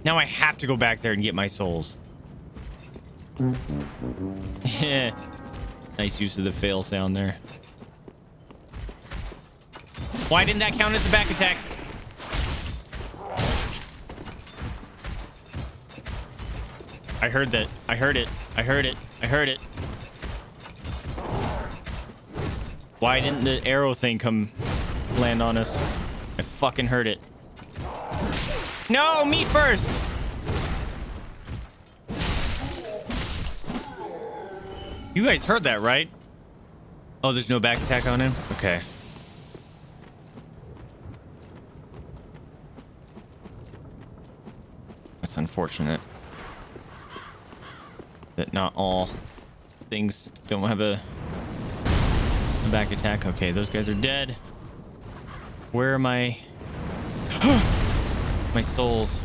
Now I have to go back there and get my souls. Nice use of the fail sound there. Why didn't that count as a back attack? I heard that. I heard it. I heard it. I heard it. Why didn't the arrow thing come land on us? I fucking heard it. No, me first! You guys heard that, right? Oh, there's no back attack on him? Okay. That's unfortunate that not all things don't have a, a back attack. Okay, those guys are dead. Where are my... [GASPS] my souls?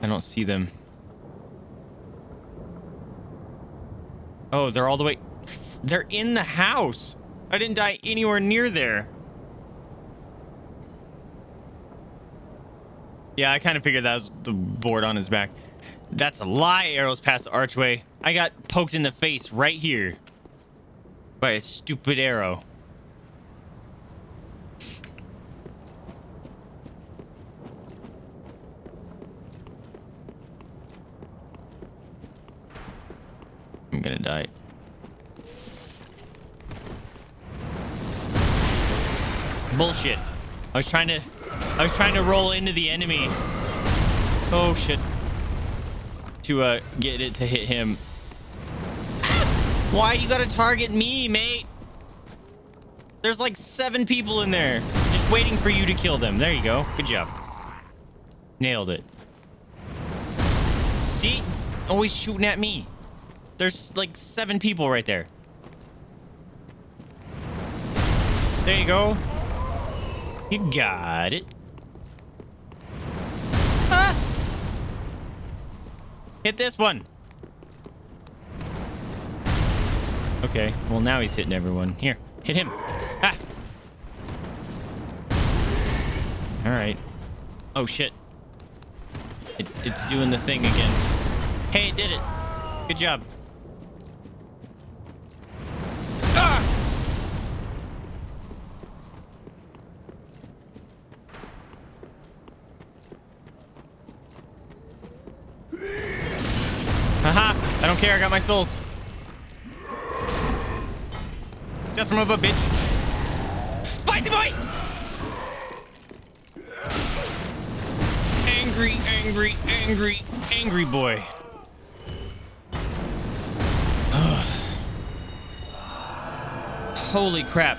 I don't see them. Oh, they're all the way... They're in the house. I didn't die anywhere near there. Yeah, I kind of figured that was the board on his back. That's a lie. Arrows past the archway. I got poked in the face right here by a stupid arrow. Gonna die. Bullshit. I was trying to I was trying to roll into the enemy. Oh, shit. To uh, get it to hit him. Why you gotta target me, mate? There's like seven people in there. Just waiting for you to kill them. There you go. Good job. Nailed it. See? Always shooting at me. There's like seven people right there. There you go. You got it. Ah! Hit this one. Okay, well now he's hitting everyone. Here, hit him. Ah! Alright. Oh shit. It, it's doing the thing again. Hey, it did it. Good job. Ah! Haha, I don't care. I got my souls. Just from above, bitch. Spicy boy! Angry, angry, angry, angry boy. Holy crap.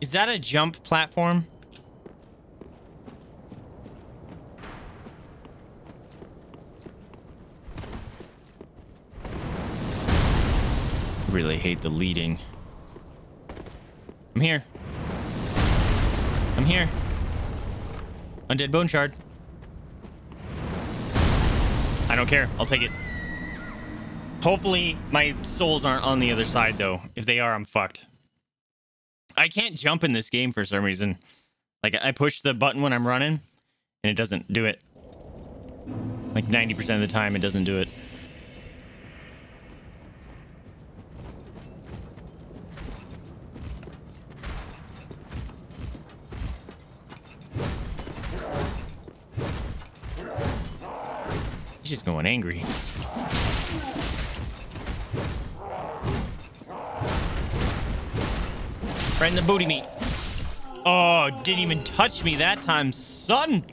Is that a jump platform? Really hate the leading. I'm here. I'm here. Undead bone shard. I don't care. I'll take it. Hopefully my souls aren't on the other side though. If they are, I'm fucked. I can't jump in this game for some reason. Like I push the button when I'm running and it doesn't do it. Like 90% of the time it doesn't do it. He's just going angry. Right in the booty meat. Oh, didn't even touch me that time, son.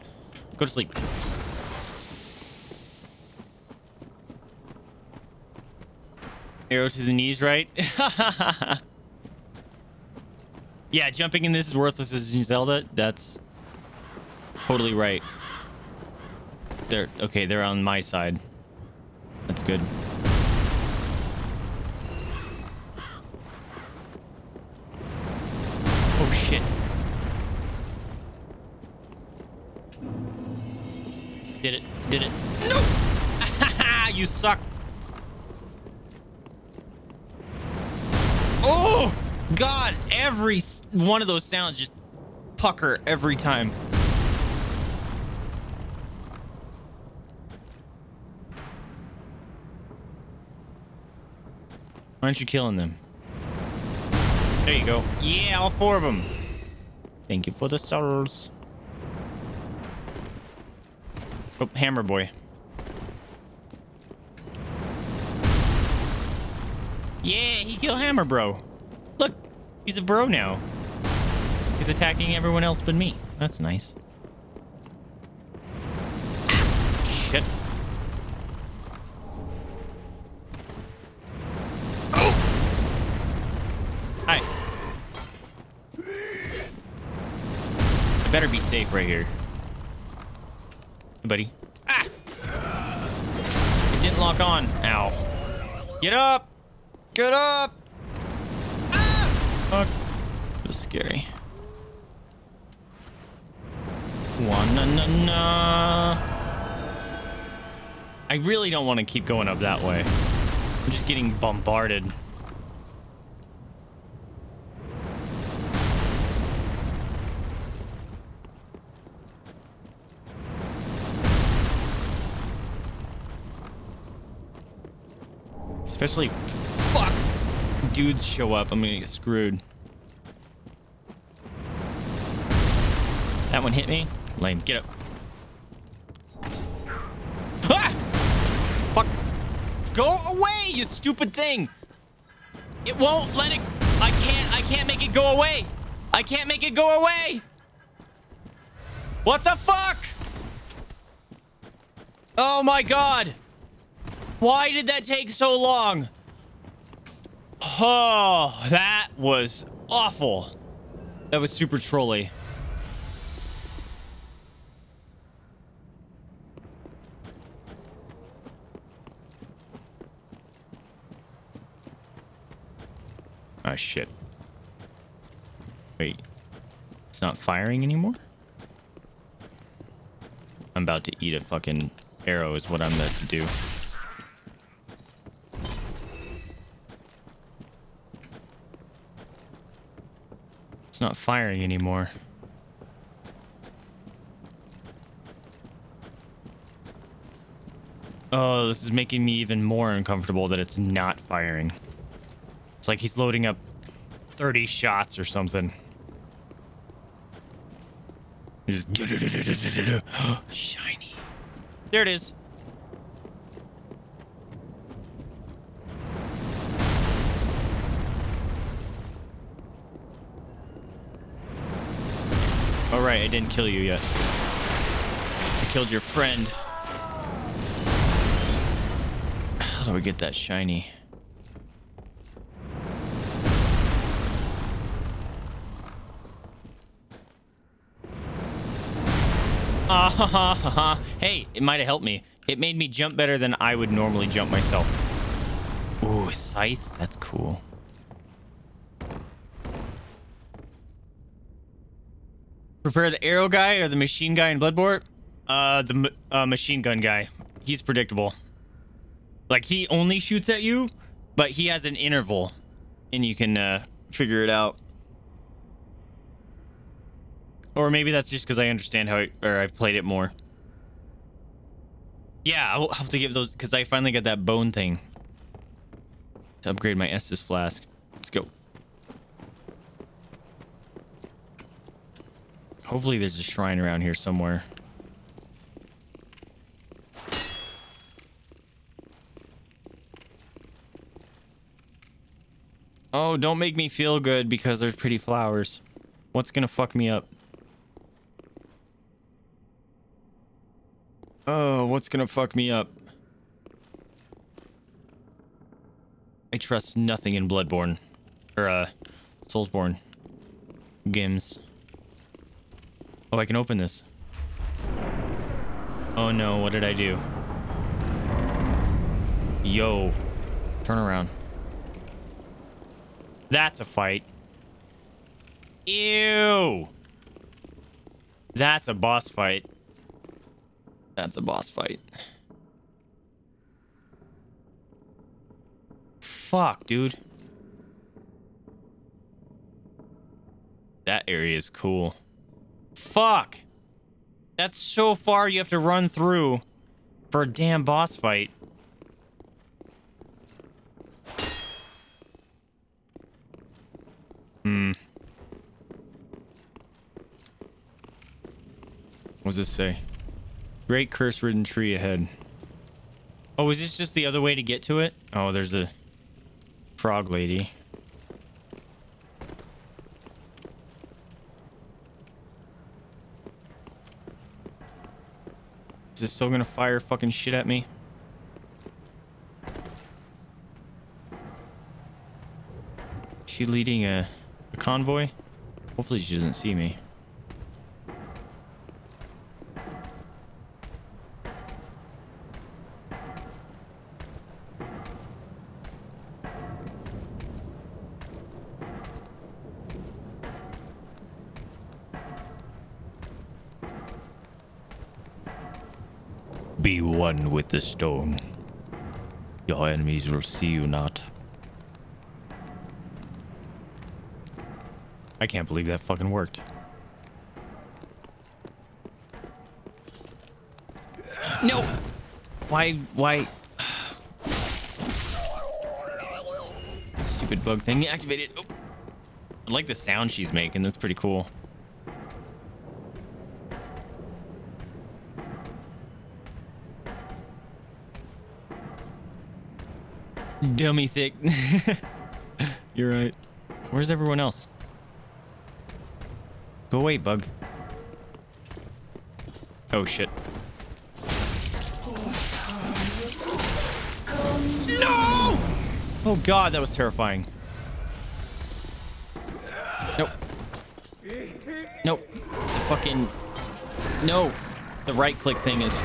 Go to sleep. Arrow to the knees, right? [LAUGHS] yeah, jumping in this is worthless as in Zelda. That's totally right. They're okay. They're on my side. That's good. Oh shit. Did it. Did it. No! [LAUGHS] you suck. Oh! God, every one of those sounds just pucker every time. Aren't you killing them? There you go. Yeah, all four of them. Thank you for the souls. Oh, hammer boy. Yeah, he killed Hammer Bro. Look, he's a bro now. He's attacking everyone else but me. That's nice. Safe right here. Hey, buddy. Ah! It didn't lock on. Ow. Get up! Get up! Ah! Fuck. It was scary. Wanna na na. I really don't want to keep going up that way. I'm just getting bombarded. Especially, fuck, dudes show up. I'm gonna get screwed. That one hit me. Lame. Get up. Ah! Fuck. Go away, you stupid thing. It won't let it. I can't. I can't make it go away. I can't make it go away. What the fuck? Oh my god. Why did that take so long? Oh, that was awful. That was super trolly. Oh, shit. Wait. It's not firing anymore? I'm about to eat a fucking arrow is what I'm about to do. It's not firing anymore. Oh, this is making me even more uncomfortable that it's not firing. It's like he's loading up 30 shots or something. Just [GASPS] shiny. There it is. Right, I didn't kill you yet. I killed your friend. How do we get that shiny? Ah, ha, ha, ha. Hey, it might have helped me. It made me jump better than I would normally jump myself. Ooh, scythe? That's cool. Prefer the arrow guy or the machine guy in Bloodborne? Uh, the uh, machine gun guy. He's predictable. Like, he only shoots at you, but he has an interval, and you can uh, figure it out. Or maybe that's just because I understand how, or I've played it more. Yeah, I'll have to give those, because I finally got that bone thing. To upgrade my Estus flask. Let's go. Hopefully there's a shrine around here somewhere. Oh, don't make me feel good because there's pretty flowers. What's gonna fuck me up? Oh, what's gonna fuck me up? I trust nothing in Bloodborne. Or, uh, Soulsborne. Gims. Oh, I can open this. Oh no, what did I do? Yo. Turn around. That's a fight. Ew. That's a boss fight. That's a boss fight. Fuck, dude. That area is cool. Fuck! That's so far you have to run through for a damn boss fight. Hmm. What does this say? Great curse-ridden tree ahead. Oh, is this just the other way to get to it? Oh, there's a frog lady. Is still gonna fire fucking shit at me? Is she leading a, a convoy? Hopefully she doesn't see me. One with the stone. Your enemies will see you not. I can't believe that fucking worked. No! Why, why? [SIGHS] Stupid bug thing activated. Oh. I like the sound she's making. That's pretty cool. Dummy thick. [LAUGHS] You're right. Where's everyone else? Go away, bug. Oh, shit. No! Oh, God, that was terrifying. Nope. Nope. The fucking... No. The right click thing is...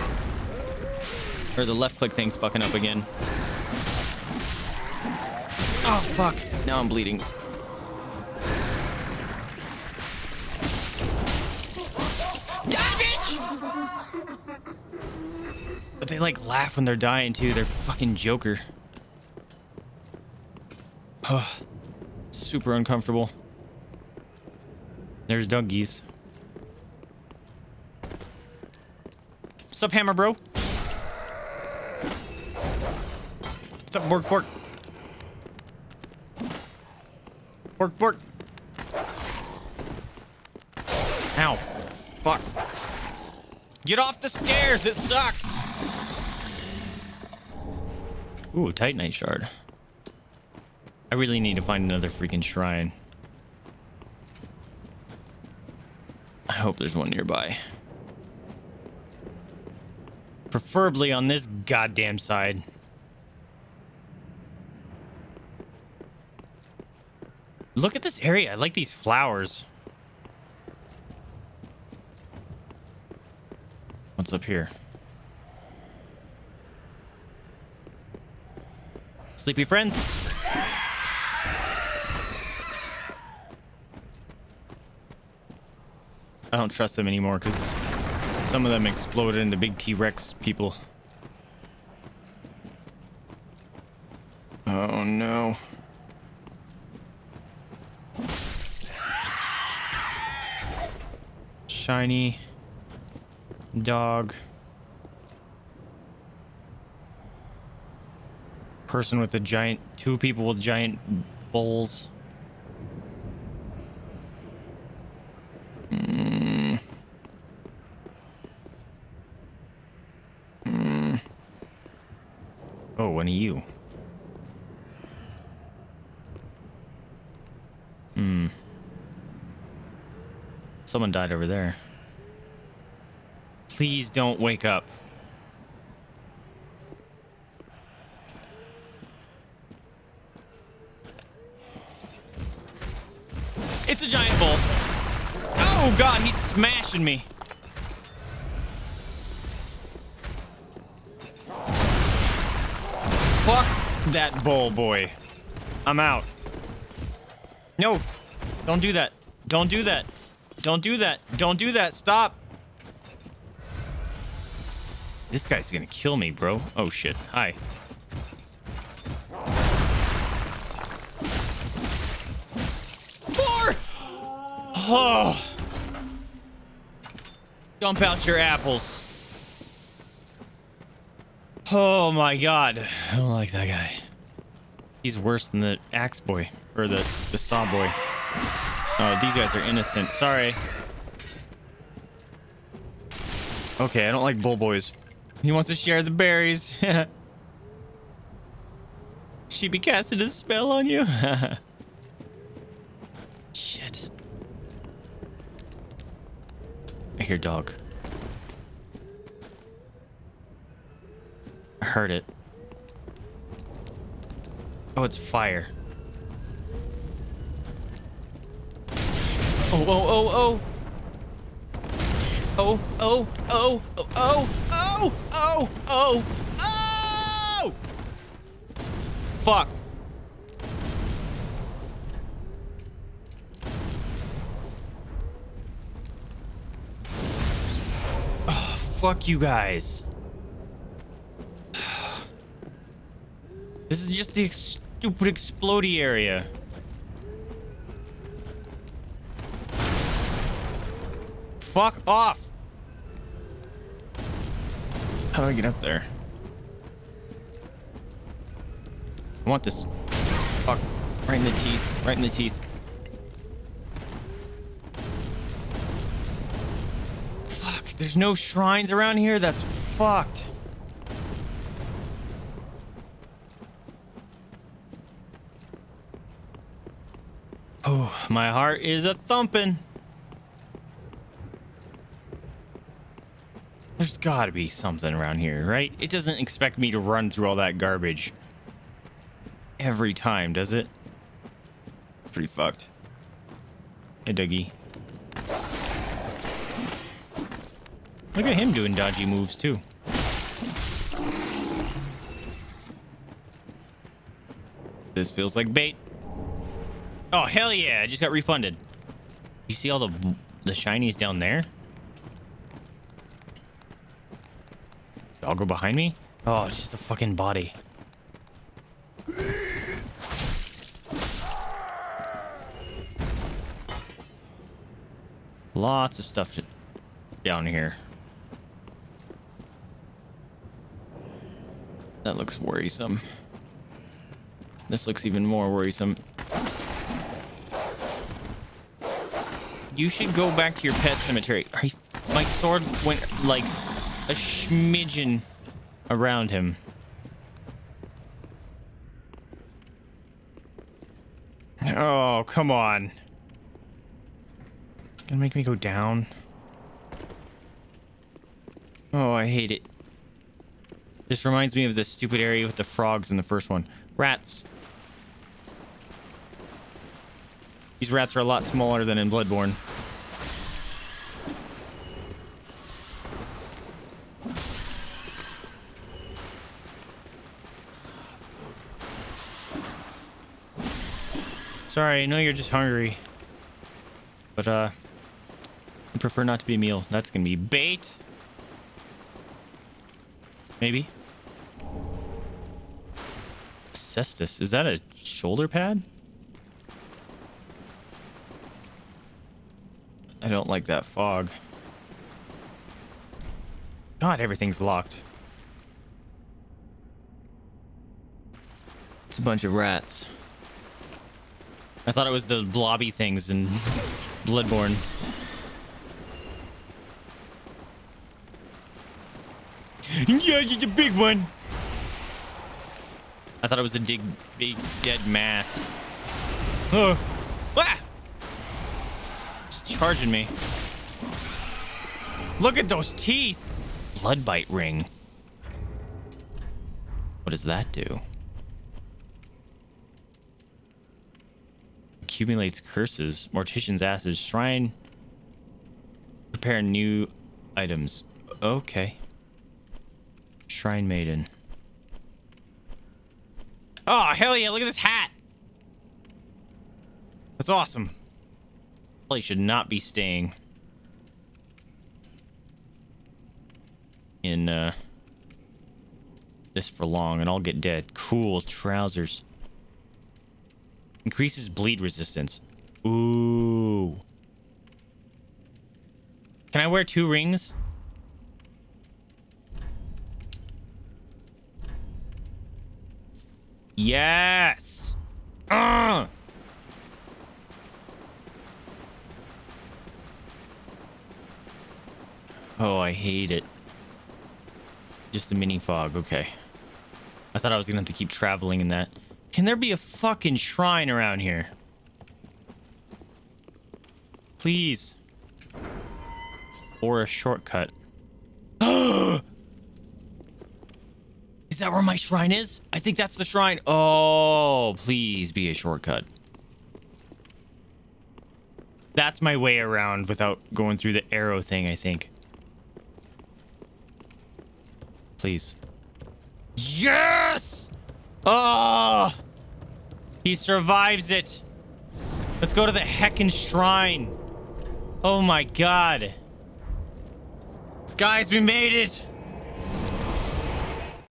Or the left click thing's fucking up again. Oh, fuck. Now I'm bleeding. But they like laugh when they're dying too. They're fucking Joker. Oh, super uncomfortable. There's Dougie's. What's up, Hammer Bro? What's up, Bork Bork? Bork Bork. Ow. Fuck. Get off the stairs. It sucks. Ooh, Titanite shard. I really need to find another freaking shrine. I hope there's one nearby. Preferably on this goddamn side. Look at this area. I like these flowers. What's up here? Sleepy friends? I don't trust them anymore because some of them exploded into big T-Rex people. Oh no. Shiny dog. Person with a giant, two people with giant bowls. Mm. Mm. Oh, one of you. Someone died over there. Please don't wake up. It's a giant bull. Oh god, he's smashing me. Fuck that bull boy. I'm out. No. Don't do that. Don't do that. Don't do that. Don't do that. Stop. This guy's gonna kill me, bro. Oh shit. Hi. Four! Oh. Dump out your apples. Oh my god. I don't like that guy. He's worse than the axe boy. Or the, the saw boy. Oh, these guys are innocent. Sorry. Okay, I don't like bull boys. He wants to share the berries. [LAUGHS] she be casting a spell on you? [LAUGHS] Shit. I hear dog. I heard it. Oh, it's fire. Oh, oh, oh, oh. Oh, oh, oh, oh, oh, oh, oh, oh, oh! Fuck. Oh, fuck you guys. [SIGHS] This is just the ex stupid explodey area. Fuck off. How do I get up there? I want this. Fuck. Right in the teeth. Right in the teeth. Fuck. There's no shrines around here? That's fucked. Oh, my heart is a thumping. Got to be something around here, right? It doesn't expect me to run through all that garbage every time, does it? Pretty fucked. Hey, Dougie. Look at him doing dodgy moves, too. This feels like bait. Oh, hell yeah. I just got refunded. You see all the, the shinies down there? I'll go behind me? Oh, it's just a fucking body. Lots of stuff down here. That looks worrisome. This looks even more worrisome. You should go back to your pet cemetery. My sword went like a smidgen around him. Oh, come on. Gonna make me go down. Oh, I hate it. This reminds me of the stupid area with the frogs in the first one. Rats. These rats are a lot smaller than in Bloodborne. Sorry, I know you're just hungry. But, uh, I prefer not to be a meal. That's gonna be bait. Maybe. Caestus. Is that a shoulder pad? I don't like that fog. God, everything's locked. It's a bunch of rats. I thought it was the blobby things in [LAUGHS] Bloodborne. Yeah, just a big one. I thought it was a big, big dead mass. Oh. Ah! It's charging me. Look at those teeth. Blood bite ring. What does that do? Accumulates curses. Mortician's ashes. Shrine. Prepare new items. Okay. Shrine Maiden. Oh, hell yeah, look at this hat. That's awesome. Probably should not be staying in uh, this for long and I'll get dead. Cool trousers. Increases bleed resistance. Ooh. Can I wear two rings? Yes. Uh. Oh, I hate it. Just a mini fog. Okay. I thought I was going to have to keep traveling in that. Can there be a fucking shrine around here? Please. Or a shortcut. [GASPS] Is that where my shrine is? I think that's the shrine. Oh, please be a shortcut. That's my way around without going through the arrow thing, I think. Please. Yes! Oh! He survives it. Let's go to the heckin' shrine. Oh my god. Guys, we made it!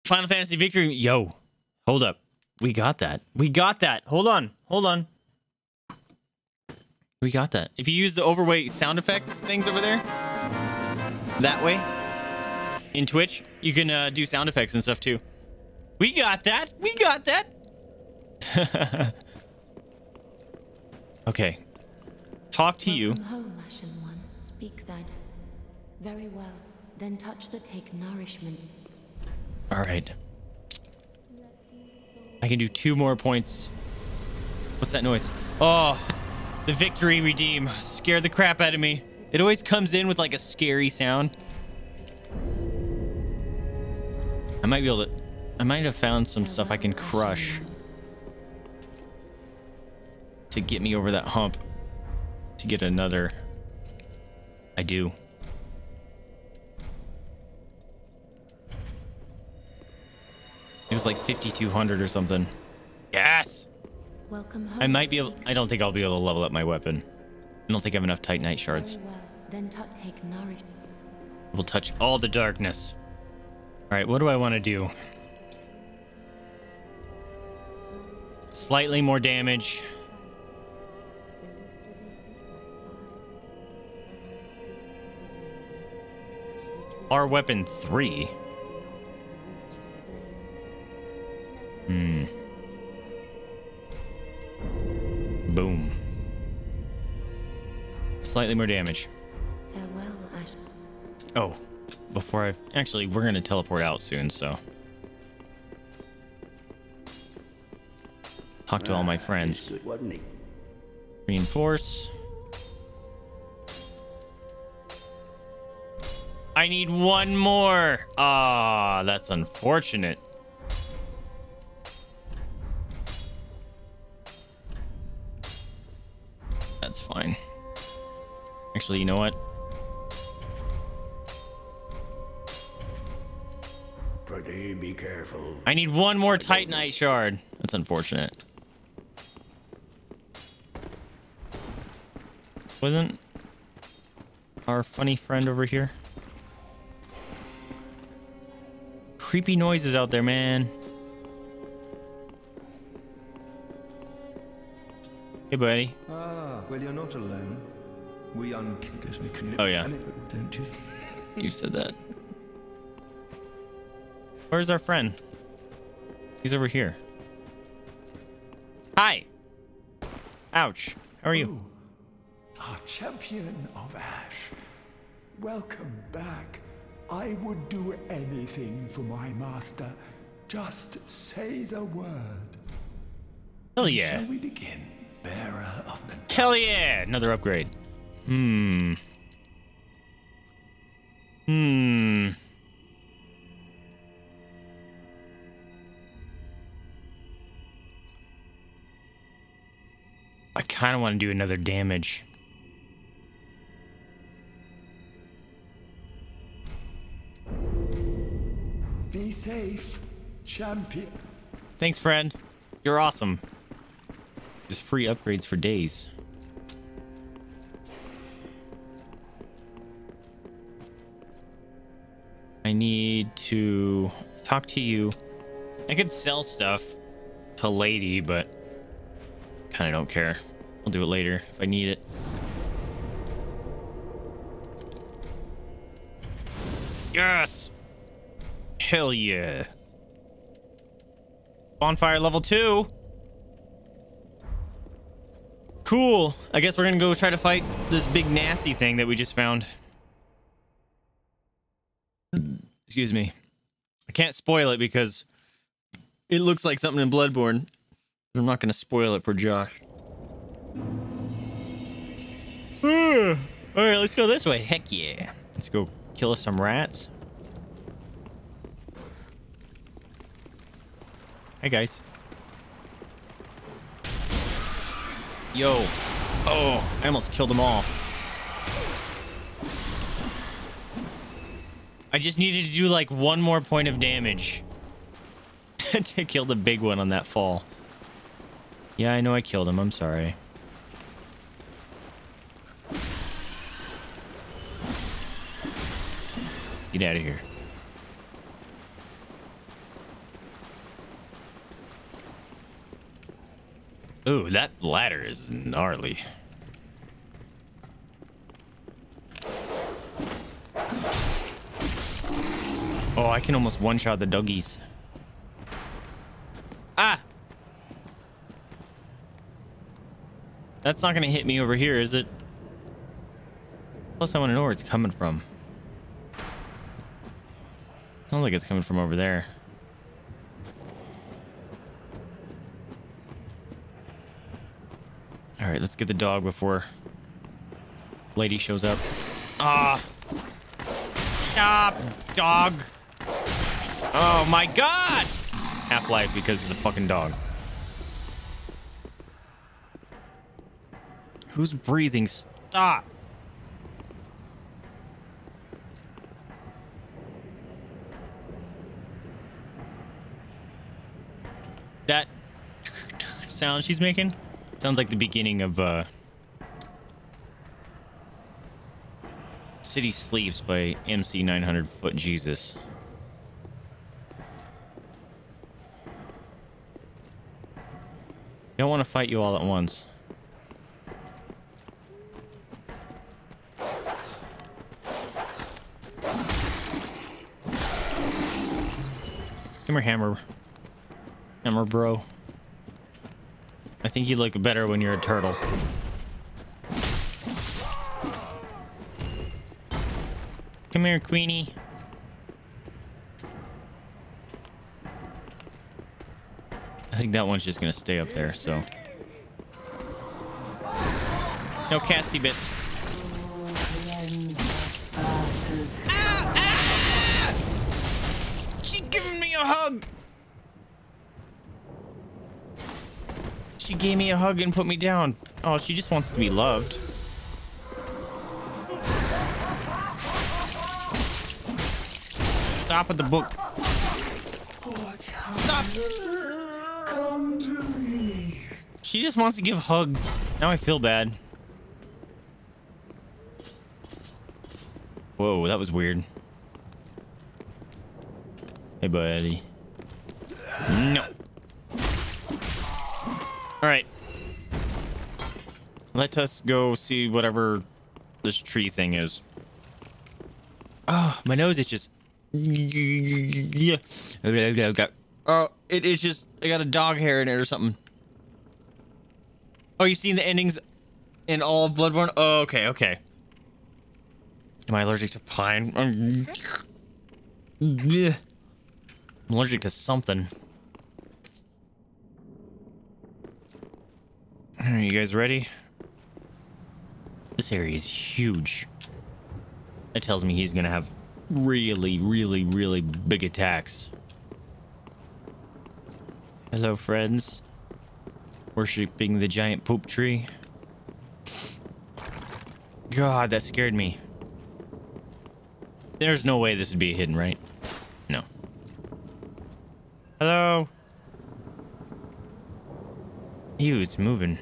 Final Fantasy Victory. Yo, hold up. We got that. We got that. Hold on. Hold on. We got that. If you use the overweight sound effect things over there, that way, in Twitch, you can uh, do sound effects and stuff too. We got that. We got that. [LAUGHS] okay. Talk to you. Home, Ashen One. Speak that. Very well. Then touch the take nourishment. All right. I can do two more points. What's that noise? Oh, the victory redeem. Scared the crap out of me. It always comes in with like a scary sound. I might be able to... I might have found some stuff I can crush. To get me over that hump. To get another... I do. It was like 5,200 or something. Yes! Welcome home. I might be able... I don't think I'll be able to level up my weapon. I don't think I have enough Titanite shards. Well. Then take nourishment. We'll touch all the darkness. Alright, what do I want to do? Slightly more damage. Our weapon 3. Hmm. Boom. Slightly more damage. Farewell, Ash. Oh, before I actually, we're gonna teleport out soon, so talk to all my friends. Good? Reinforce. I need one more. Ah, that's unfortunate. That's fine. Actually, you know what? Pretty be careful. I need one more Titanite shard. That's unfortunate. Wasn't our funny friend over here? Creepy noises out there, man. Hey, buddy. Ah, well, you're not alone. We unkickers me can Oh, yeah. don't you? You said that. Where's our friend? He's over here. Hi. Ouch. How are you? Our champion of Ash. Welcome back. I would do anything for my master. Just say the word. Hell yeah. Shall we begin? Bearer of the Hell yeah. Another upgrade. Hmm. Hmm. I kind of want to do another damage. Be safe, champion. Thanks, friend. You're awesome. Just free upgrades for days. I need to talk to you. I could sell stuff to Lady, but kind of don't care. I'll do it later if I need it. Yes! Hell yeah. Bonfire level two. Cool. I guess we're gonna go try to fight this big nasty thing that we just found. Excuse me. I can't spoil it because it looks like something in Bloodborne. I'm not gonna spoil it for Josh. All right, let's go this way. Heck yeah. Let's go kill us some rats. Hey guys. Yo. Oh, I almost killed them all. I just needed to do like one more point of damage [LAUGHS] to kill the big one on that fall. Yeah, I know I killed him. I'm sorry. Get out of here. Ooh, that ladder is gnarly. Oh, I can almost one-shot the doggies. Ah! That's not gonna hit me over here, is it? Plus, I want to know where it's coming from. Sounds like it's coming from over there. All right, let's get the dog before lady shows up. Ah! Stop, dog! Oh my god! Half-life because of the fucking dog. Who's breathing? Stop! That sound she's making sounds like the beginning of uh City Sleeps by MC 900 Foot Jesus. Don't want to fight you all at once. Come here, Hammer. Hammer, bro. I think you look better when you're a turtle. Come here, Queenie. I think that one's just gonna stay up there, so. No casty bits. She gave me a hug and put me down. Oh, she just wants to be loved. Stop at the book. Stop! She just wants to give hugs. Now I feel bad. Whoa, that was weird. Hey, buddy. No. All right. Let us go see whatever this tree thing is. Oh, my nose itches. Yeah. Oh, it is just, I got a dog hair in it or something. Oh, you seen the endings in all of Bloodborne? Oh, okay, okay. Am I allergic to pine? I'm allergic to something. Are you guys ready? This area is huge. That tells me he's gonna have really, really, really big attacks. Hello, friends. Worshipping the giant poop tree. God, that scared me. There's no way this would be hidden, right? No. Hello? Ew, it's moving.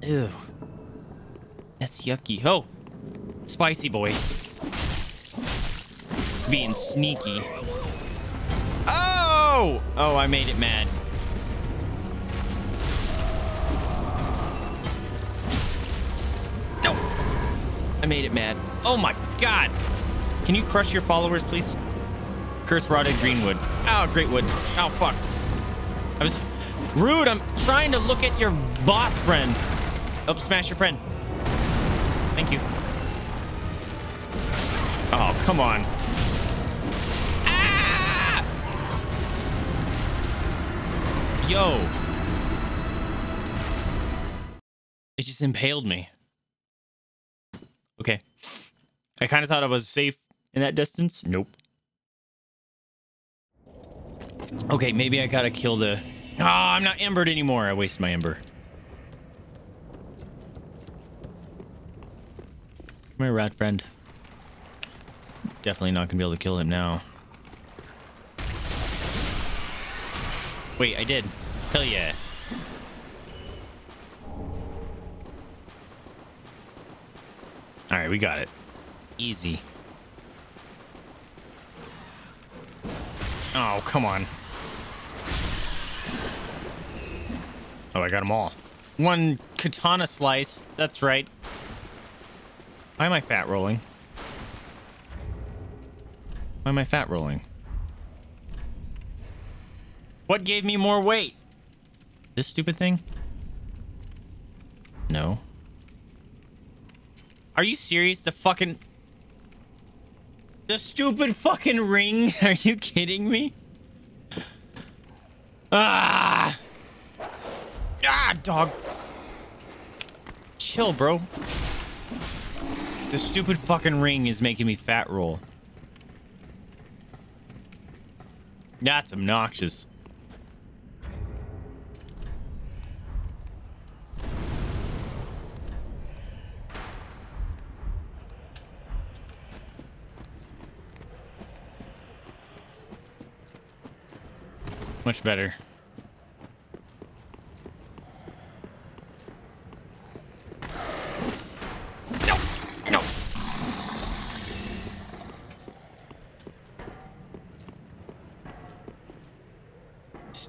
Ew. That's yucky. Oh! Spicy boy. Being sneaky. Oh! Oh, I made it mad. No! I made it mad. Oh my god! Can you crush your followers, please? Curse rotted greenwood. Oh, great wood. Oh, fuck. I was rude. I'm trying to look at your boss friend. Oh, smash your friend. Thank you. Oh, come on. Ah! Yo. It just impaled me. Okay. I kind of thought I was safe in that distance. Nope. Okay, maybe I gotta kill the... Oh, I'm not embered anymore. I wasted my ember. Come here, rat friend. Definitely not gonna be able to kill him now. Wait, I did. Hell yeah. Alright, we got it. Easy. Oh, come on. Oh, I got them all. One katana slice. That's right. Why am I fat rolling? Why am I fat rolling? What gave me more weight? This stupid thing? No. Are you serious? The fucking... The stupid fucking ring? [LAUGHS] Are you kidding me? Ah! Dog. Chill, bro. The stupid fucking ring is making me fat roll. That's obnoxious. Much better. No! No!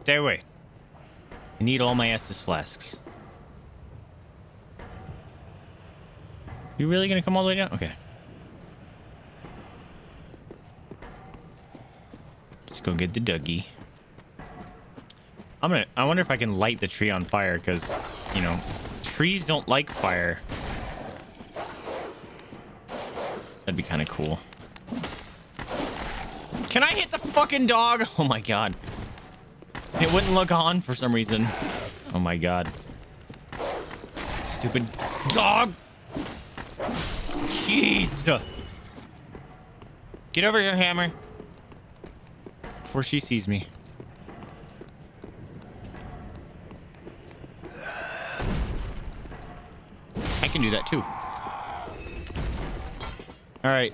Stay away. I need all my Estus flasks. You really gonna come all the way down? Okay. Let's go get the Dougie. I'm gonna. I wonder if I can light the tree on fire because, you know, trees don't like fire. That'd be kind of cool. Can I hit the fucking dog? [LAUGHS] Oh my god. It wouldn't look on for some reason. Oh my god. Stupid dog. Jeez. Get over here, Hammer. Before she sees me. I can do that too. All right.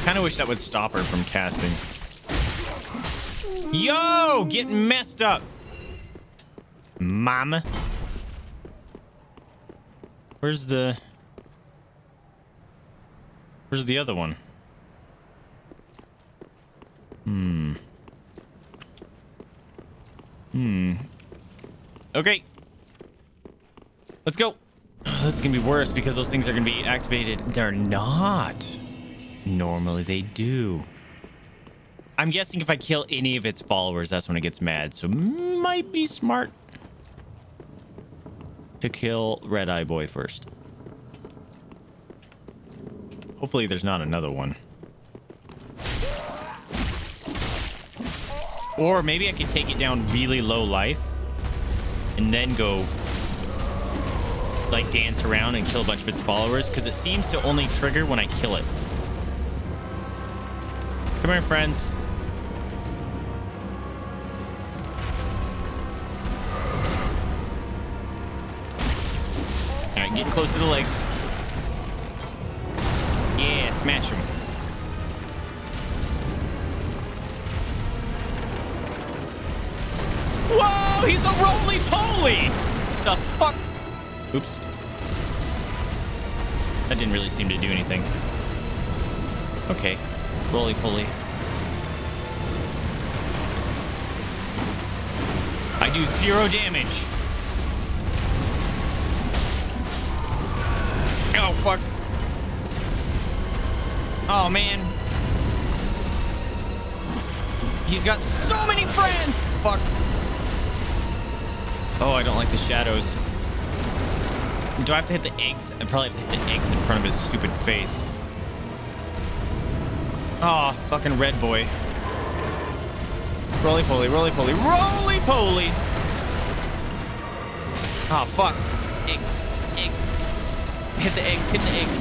I Kind of wish that would stop her from casting. Yo, getting messed up. Mama. Where's the... Where's the other one? Hmm. Hmm. Okay. Let's go. [SIGHS] This is going to be worse because those things are going to be activated. They're not. Normally they do. I'm guessing if I kill any of its followers, that's when it gets mad. So might be smart to kill Red Eye Boy first. Hopefully there's not another one. Or maybe I could take it down really low life and then go like dance around and kill a bunch of its followers because it seems to only trigger when I kill it. Come here, friends. All right, get close to the legs. Yeah, smash him. Whoa, he's a roly-poly! The fuck? Oops. That didn't really seem to do anything. Okay. Roly-poly. I do zero damage. Oh, fuck. Oh, man. He's got so many friends! Fuck. Oh, I don't like the shadows. Do I have to hit the eggs? I probably have to hit the eggs in front of his stupid face. Oh, fucking red boy. Roly poly, roly poly, roly poly! Oh, fuck. Eggs, eggs. Hit the eggs, hit the eggs.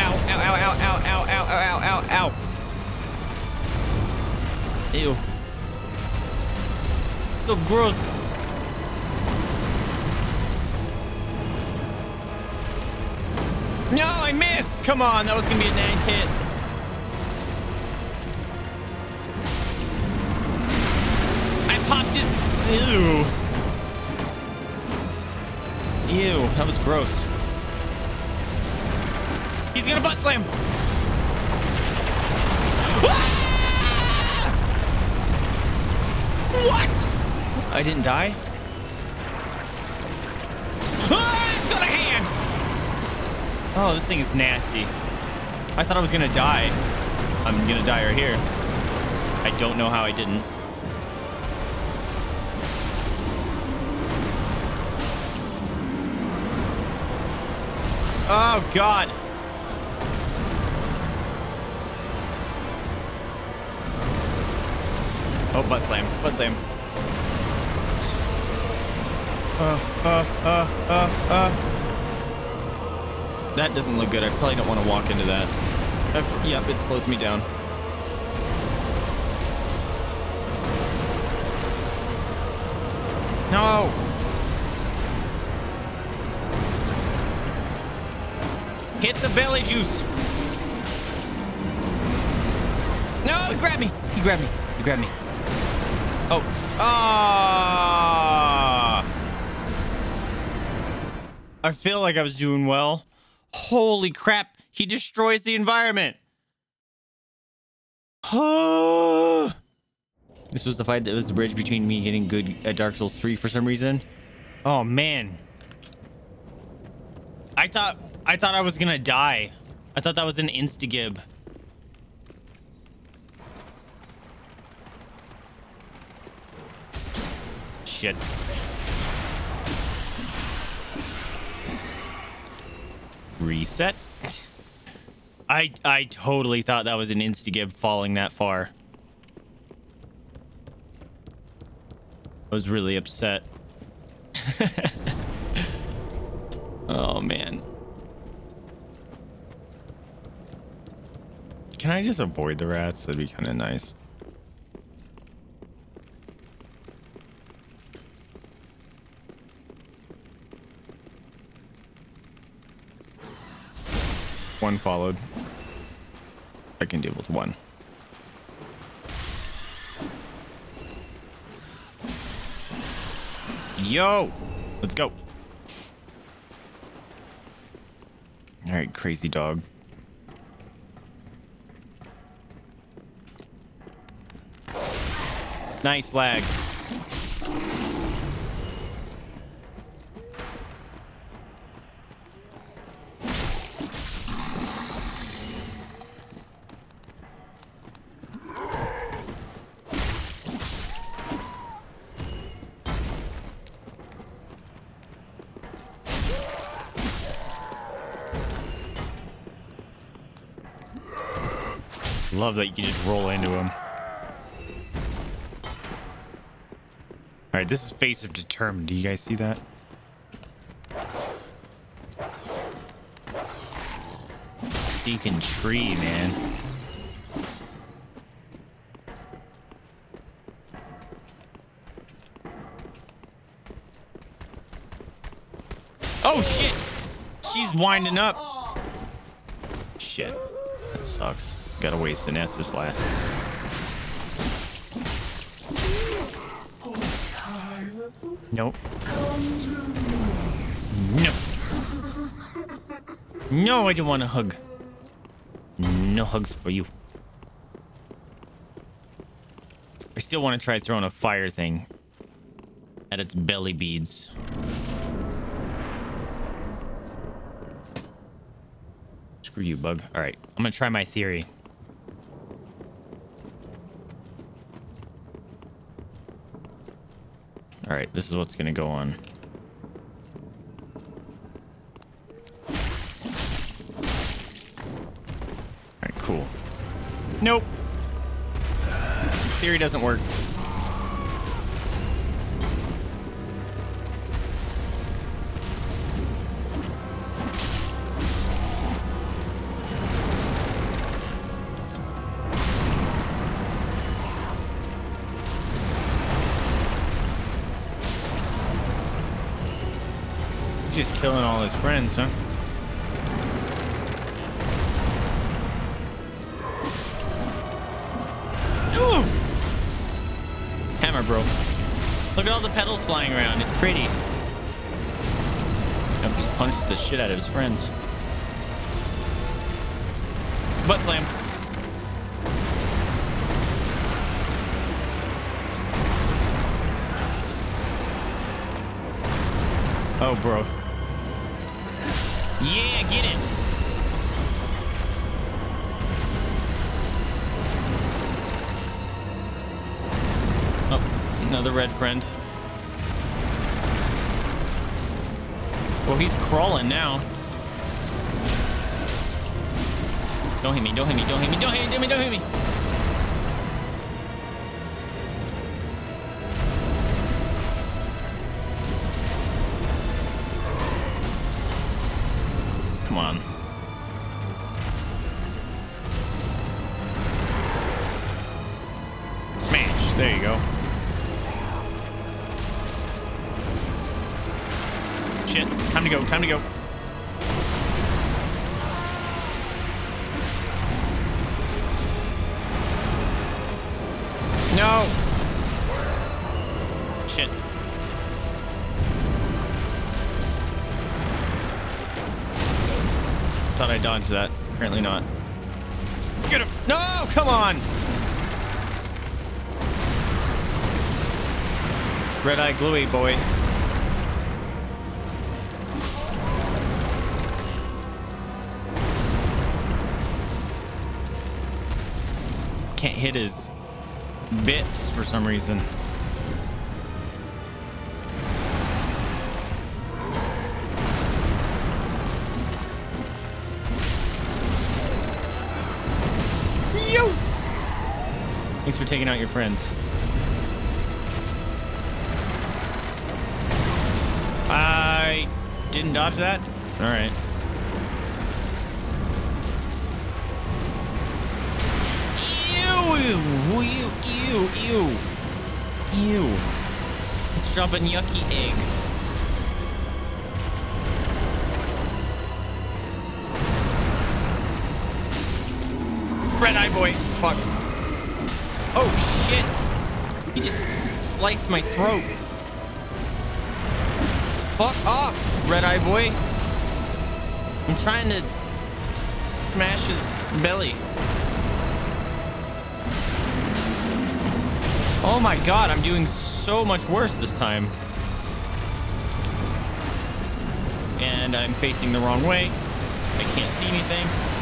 Ow, ow, ow, ow, ow, ow, ow, ow, ow, ow, ow. Ew. So gross. No, I missed. Come on, that was gonna be a nice hit. I popped his. Ew. Ew, that was gross. He's gonna butt slam. Ah! What? I didn't die? Ah, it's got a hand! Oh, this thing is nasty. I thought I was gonna die. I'm gonna die right here. I don't know how I didn't. Oh, God. Butt slam. Butt slam. Uh, uh, uh, uh, uh. That doesn't look good. I probably don't want to walk into that. I've, yep, it slows me down. No! Hit the belly juice. No, grab me. You grab me. You grab me. Oh. Ah. I feel like I was doing well. Holy crap. He destroys the environment. Oh. [GASPS] This was the fight that was the bridge between me getting good at Dark Souls 3 for some reason. Oh, man. I thought I thought I was gonna die. I thought that was an insta-gib. Shit. Reset. I I totally thought that was an insta-gib falling that far. I was really upset. [LAUGHS] oh man. Can I just avoid the rats? That'd be kind of nice. One followed. I can deal with one. Yo! Let's go. All right, crazy dog. Nice lag. Love that you can just roll into him. All right, this is Face of Determined. Do you guys see that? Stinking tree, man. Oh, shit! She's winding up. Shit. That sucks. Gotta waste an Estus flask. Nope. No. No, I don't want a hug. No hugs for you. I still want to try throwing a fire thing at its belly beads. Screw you, bug. All right, I'm gonna try my theory. All right, this is what's gonna go on. All right, cool. Nope. Theory doesn't work. Killing all his friends, huh? Ooh! Hammer broke. Look at all the petals flying around. It's pretty. I've just punched the shit out of his friends. Butt slam. Oh, bro. Get it. Oh, another red friend. Well, he's crawling now. Don't hit me, don't hit me, don't hit me, don't hit me, don't hit me, don't hit me. On. Smash. There you go. Shit. Time to go. Time to go. Gluey boy. Can't hit his bits for some reason. Yo! Thanks for taking out your friends. Dodge that? Alright. Ew! Ew! Ew! Ew! Ew! It's dropping yucky eggs. Red Eye Boy. Fuck. Oh, shit. He just sliced my throat. Boy. I'm trying to smash his belly. Oh my god, I'm doing so much worse this time. And I'm facing the wrong way. I can't see anything.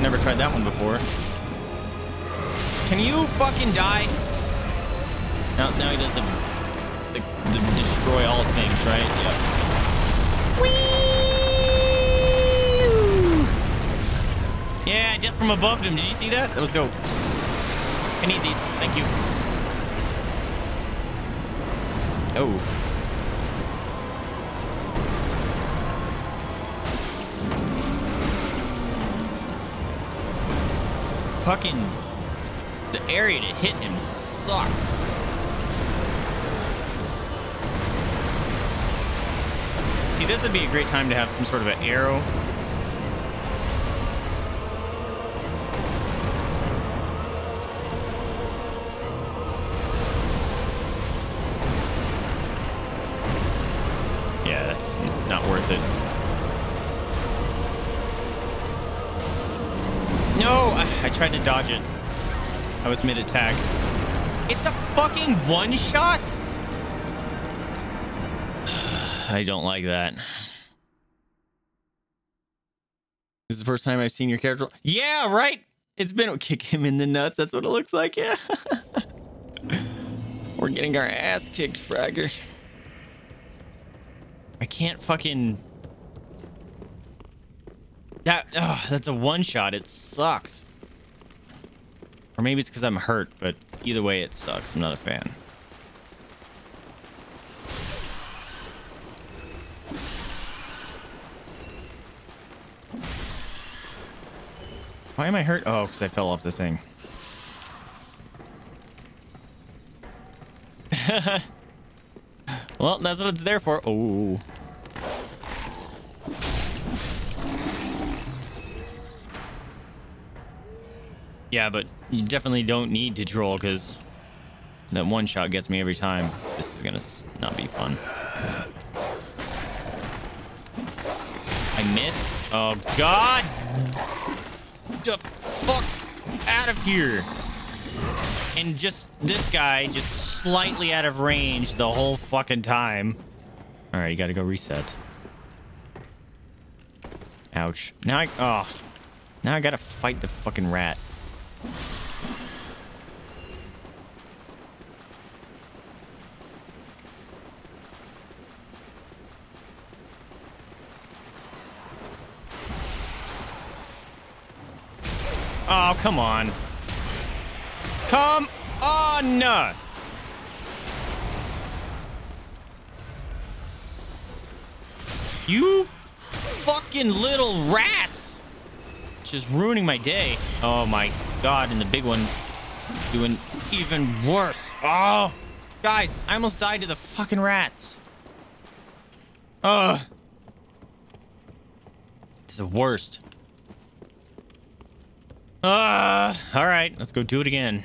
Never tried that one before. Can you fucking die? Now, he does the, the, the destroy all things, right? Yeah. Yeah, death from above him. Did you see that? That was dope. I need these. Thank you. Oh. Fucking the area to hit him sucks. See, this would be a great time to have some sort of an arrow. Was mid-attack. It's a fucking one-shot? [SIGHS] I don't like that. This is the first time I've seen your character. Yeah, right. It's been [LAUGHS] kick him in the nuts. That's what it looks like. Yeah. [LAUGHS] We're getting our ass kicked, Fragger. I can't fucking. That. Oh, that's a one shot. It sucks. Or maybe it's because I'm hurt, but either way, it sucks. I'm not a fan. Why am I hurt? Oh, because I fell off the thing. [LAUGHS] well, that's what it's there for. Oh. Yeah, but you definitely don't need to troll because that one shot gets me every time. This is gonna not be fun. I missed. Oh God! The fuck out of here! And just this guy just slightly out of range the whole fucking time. All right, you gotta go reset. Ouch. Now I oh, now I gotta fight the fucking rat. Oh, come on. Come on! You fucking little rats! Just ruining my day. Oh my god, and the big one doing even worse. Oh! Guys, I almost died to the fucking rats. Ugh. It's the worst. Uh, all right, let's go do it again.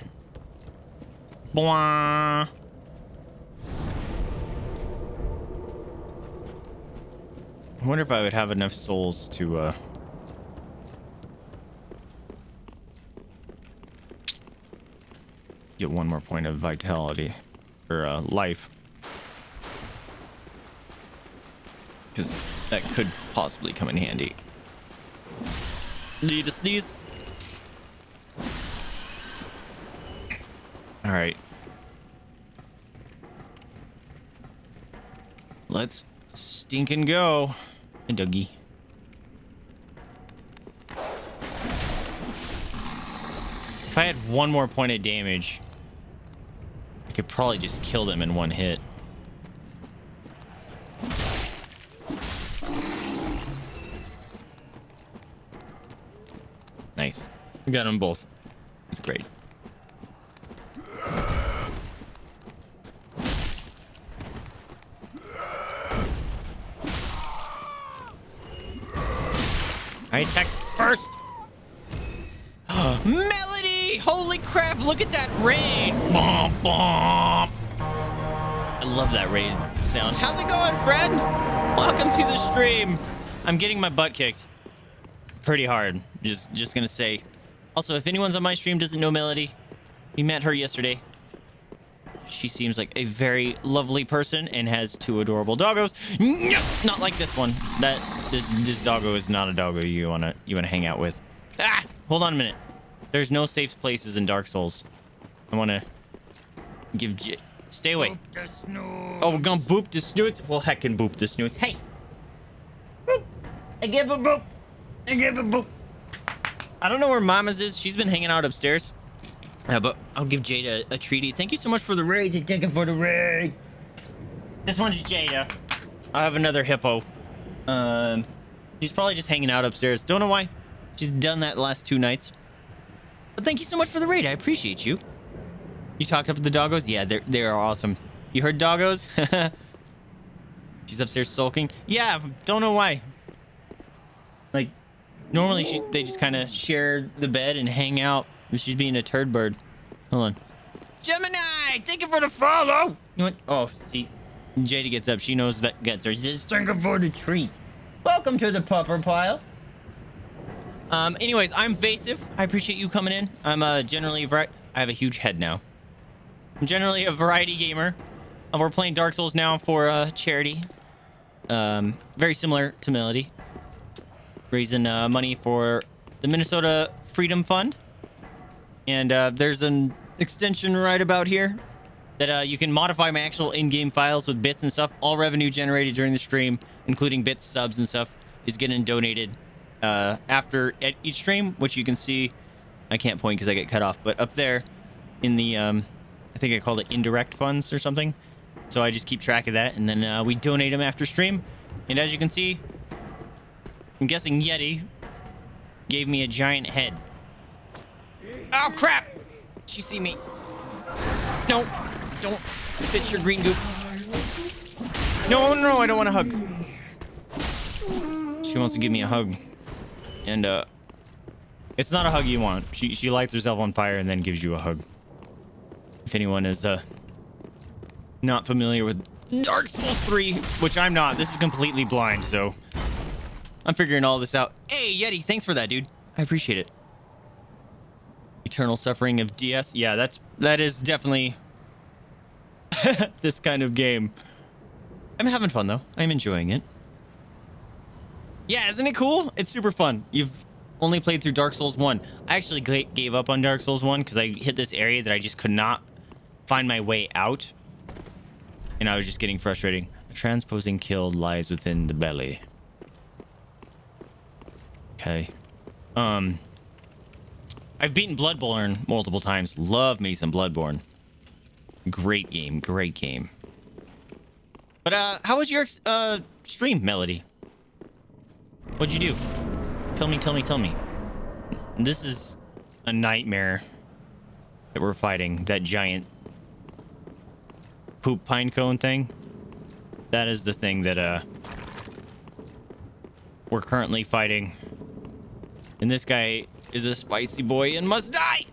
Blah. I wonder if I would have enough souls to, uh... Get one more point of vitality. Or, uh, life. Because that could possibly come in handy. Need to sneeze? All right. Let's stink and go. Hey, Dougie. If I had one more point of damage, could probably just kill them in one hit. Nice. We got them both. It's great. I attacked first. [GASPS] Melody! Holy crap, look at that rain. Bom, bom. I love that rain sound. How's it going, friend? Welcome to the stream. I'm getting my butt kicked. Pretty hard. Just just gonna say. Also, if anyone's on my stream doesn't know Melody, we met her yesterday. She seems like a very lovely person and has two adorable doggos. No, Not like this one. That this, this doggo is not a doggo you wanna you wanna hang out with. Ah! Hold on a minute. There's no safe places in Dark Souls. I wanna give J Stay away. Oh, we're gonna boop the snoots? Well, heck heckin' boop the snoots. Hey! Boop! I give a boop! I give a boop! I don't know where Mama's is. She's been hanging out upstairs. Uh, but I'll give Jada a, a treaty. Thank you so much for the raid. Thank you for the raid. This one's Jada. I have another hippo. Um, she's probably just hanging out upstairs. Don't know why. She's done that the last two nights. But thank you so much for the raid. I appreciate you. You talked up with the doggos? Yeah, they're they are awesome. You heard doggos? [LAUGHS] She's upstairs sulking. Yeah, don't know why. Like, normally she they just kind of share the bed and hang out. She's being a turd bird. Hold on. Gemini, thank you for the follow. You want? Oh, see, Jada gets up. She knows that gets her. She says, "Thank you for the treat." Welcome to the pupper pile. Um. Anyways, I'm Vaesive. I appreciate you coming in. I'm uh generally. I have a huge head now. I'm generally a variety gamer. Uh, we're playing Dark Souls now for uh, charity. Um, very similar to Melody. Raising uh, money for the Minnesota Freedom Fund. And uh, there's an extension right about here that uh, you can modify my actual in-game files with bits and stuff. All revenue generated during the stream, including bits, subs, and stuff, is getting donated uh, after at each stream, which you can see. I can't point because I get cut off, but up there in the, um, I think I called it indirect funds or something. So I just keep track of that, and then uh, we donate them after stream. And as you can see, I'm guessing Yeti gave me a giant head. Oh, crap! She see me. No, don't spit your green goop. No, no, I don't want a hug. She wants to give me a hug. And, uh, it's not a hug you want. She, she lights herself on fire and then gives you a hug. If anyone is, uh, not familiar with Dark Souls 3, which I'm not. This is completely blind, so I'm figuring all this out. Hey, Yeti, thanks for that, dude. I appreciate it. Eternal Suffering of DS. Yeah, that's that is definitely [LAUGHS] this kind of game. I'm having fun though. I'm enjoying it. Yeah, isn't it cool? It's super fun. You've only played through Dark Souls 1. I actually gave up on Dark Souls 1 because I hit this area that I just could not find my way out. And I was just getting frustrating. A transposing kill lies within the belly. Okay. Um, I've beaten Bloodborne multiple times. Love me some Bloodborne. Great game, great game. But uh, how was your uh stream, Melody? What'd you do? Tell me, tell me, tell me. This is a nightmare that we're fighting. That giant poop pine cone thing. That is the thing that uh we're currently fighting. And this guy is a spicy boy and must die.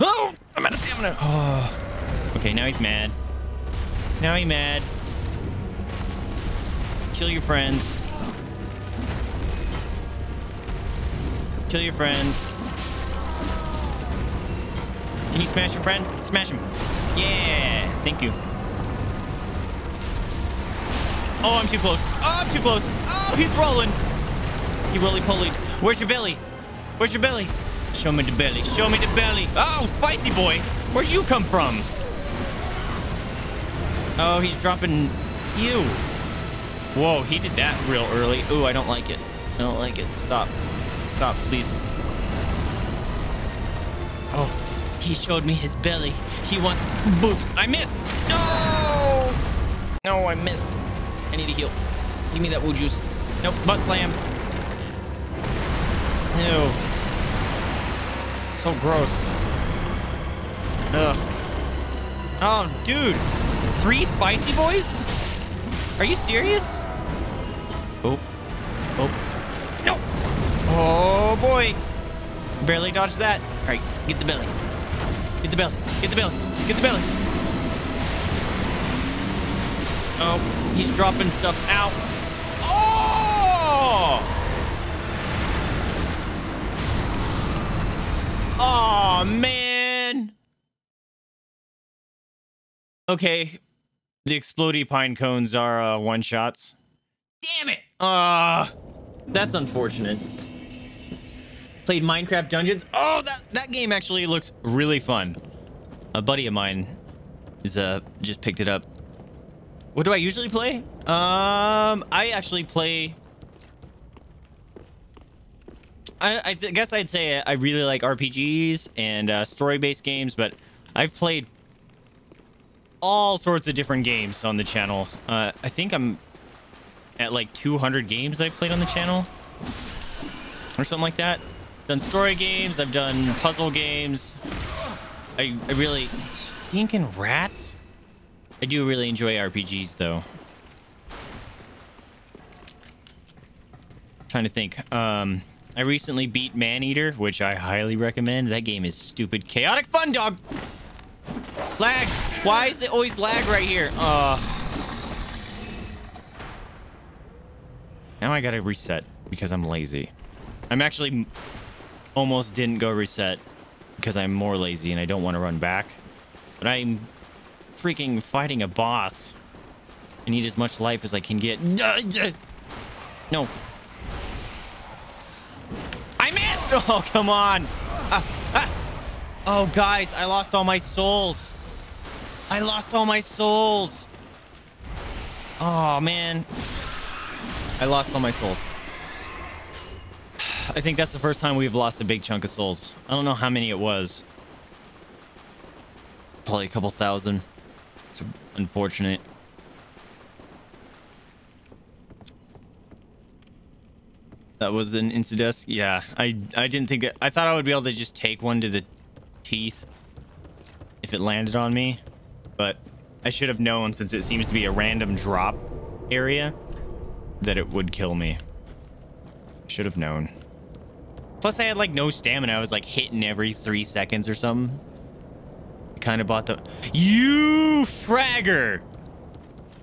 Oh, I'm out of stamina. Oh. [SIGHS] Okay, now he's mad. Now he's mad. Kill your friends. Kill your friends. Can you smash your friend? Smash him. Yeah, thank you. Oh, I'm too close. Oh, I'm too close. Oh, he's rolling. He really pulled. Where's your belly? Where's your belly? Show me the belly. Show me the belly. Oh, spicy boy. Where'd you come from? Oh, he's dropping you. Whoa, he did that real early. Ooh, I don't like it. I don't like it. Stop. Stop, please. Oh, he showed me his belly. He wants boobs. I missed. No! No, I missed. I need to heal. Give me that woo juice. Nope, butt slams. Ew. So gross. Ugh. Oh, dude. Three spicy boys? Are you serious? Oh. Oh. No. Oh, boy. Barely dodged that. All right, get the belly. Get the belly. Get the belly. Get the belly. Oh, he's dropping stuff out. Oh! Oh, man. Okay. The explodey pine cones are uh, one shots. Damn it. Ah, that's unfortunate. Played Minecraft Dungeons. Oh, that, that game actually looks really fun. A buddy of mine is uh just picked it up. What do I usually play? Um, I actually play I, I guess I'd say I really like RPGs and uh, story-based games, but I've played all sorts of different games on the channel. Uh, I think I'm at like 200 games that I've played on the channel, or something like that. Done story games. I've done puzzle games. I, I really stinking rats. I do really enjoy RPGs though. I'm Trying to think. Um. I recently beat Maneater, which I highly recommend. That game is stupid. Chaotic fun, dog! Lag! Why is it always lag right here? Uh... Now I gotta reset because I'm lazy. I'm actually almost didn't go reset because I'm more lazy and I don't want to run back. But I'm freaking fighting a boss. I need as much life as I can get. [LAUGHS] No, I missed! [LAUGHS] Oh, come on. Ah, ah. Oh, guys, I lost all my souls. I lost all my souls. Oh, man. I lost all my souls. I think that's the first time we've lost a big chunk of souls. I don't know how many it was. Probably a couple thousand. It's unfortunate. That was an Insidesk? Yeah, I, I didn't think. I thought I would be able to just take one to the teeth if it landed on me. But I should have known, since it seems to be a random drop area, that it would kill me. Should have known. Plus, I had, like, no stamina. I was, like, hitting every three seconds or something. kind of bought the... You fragger!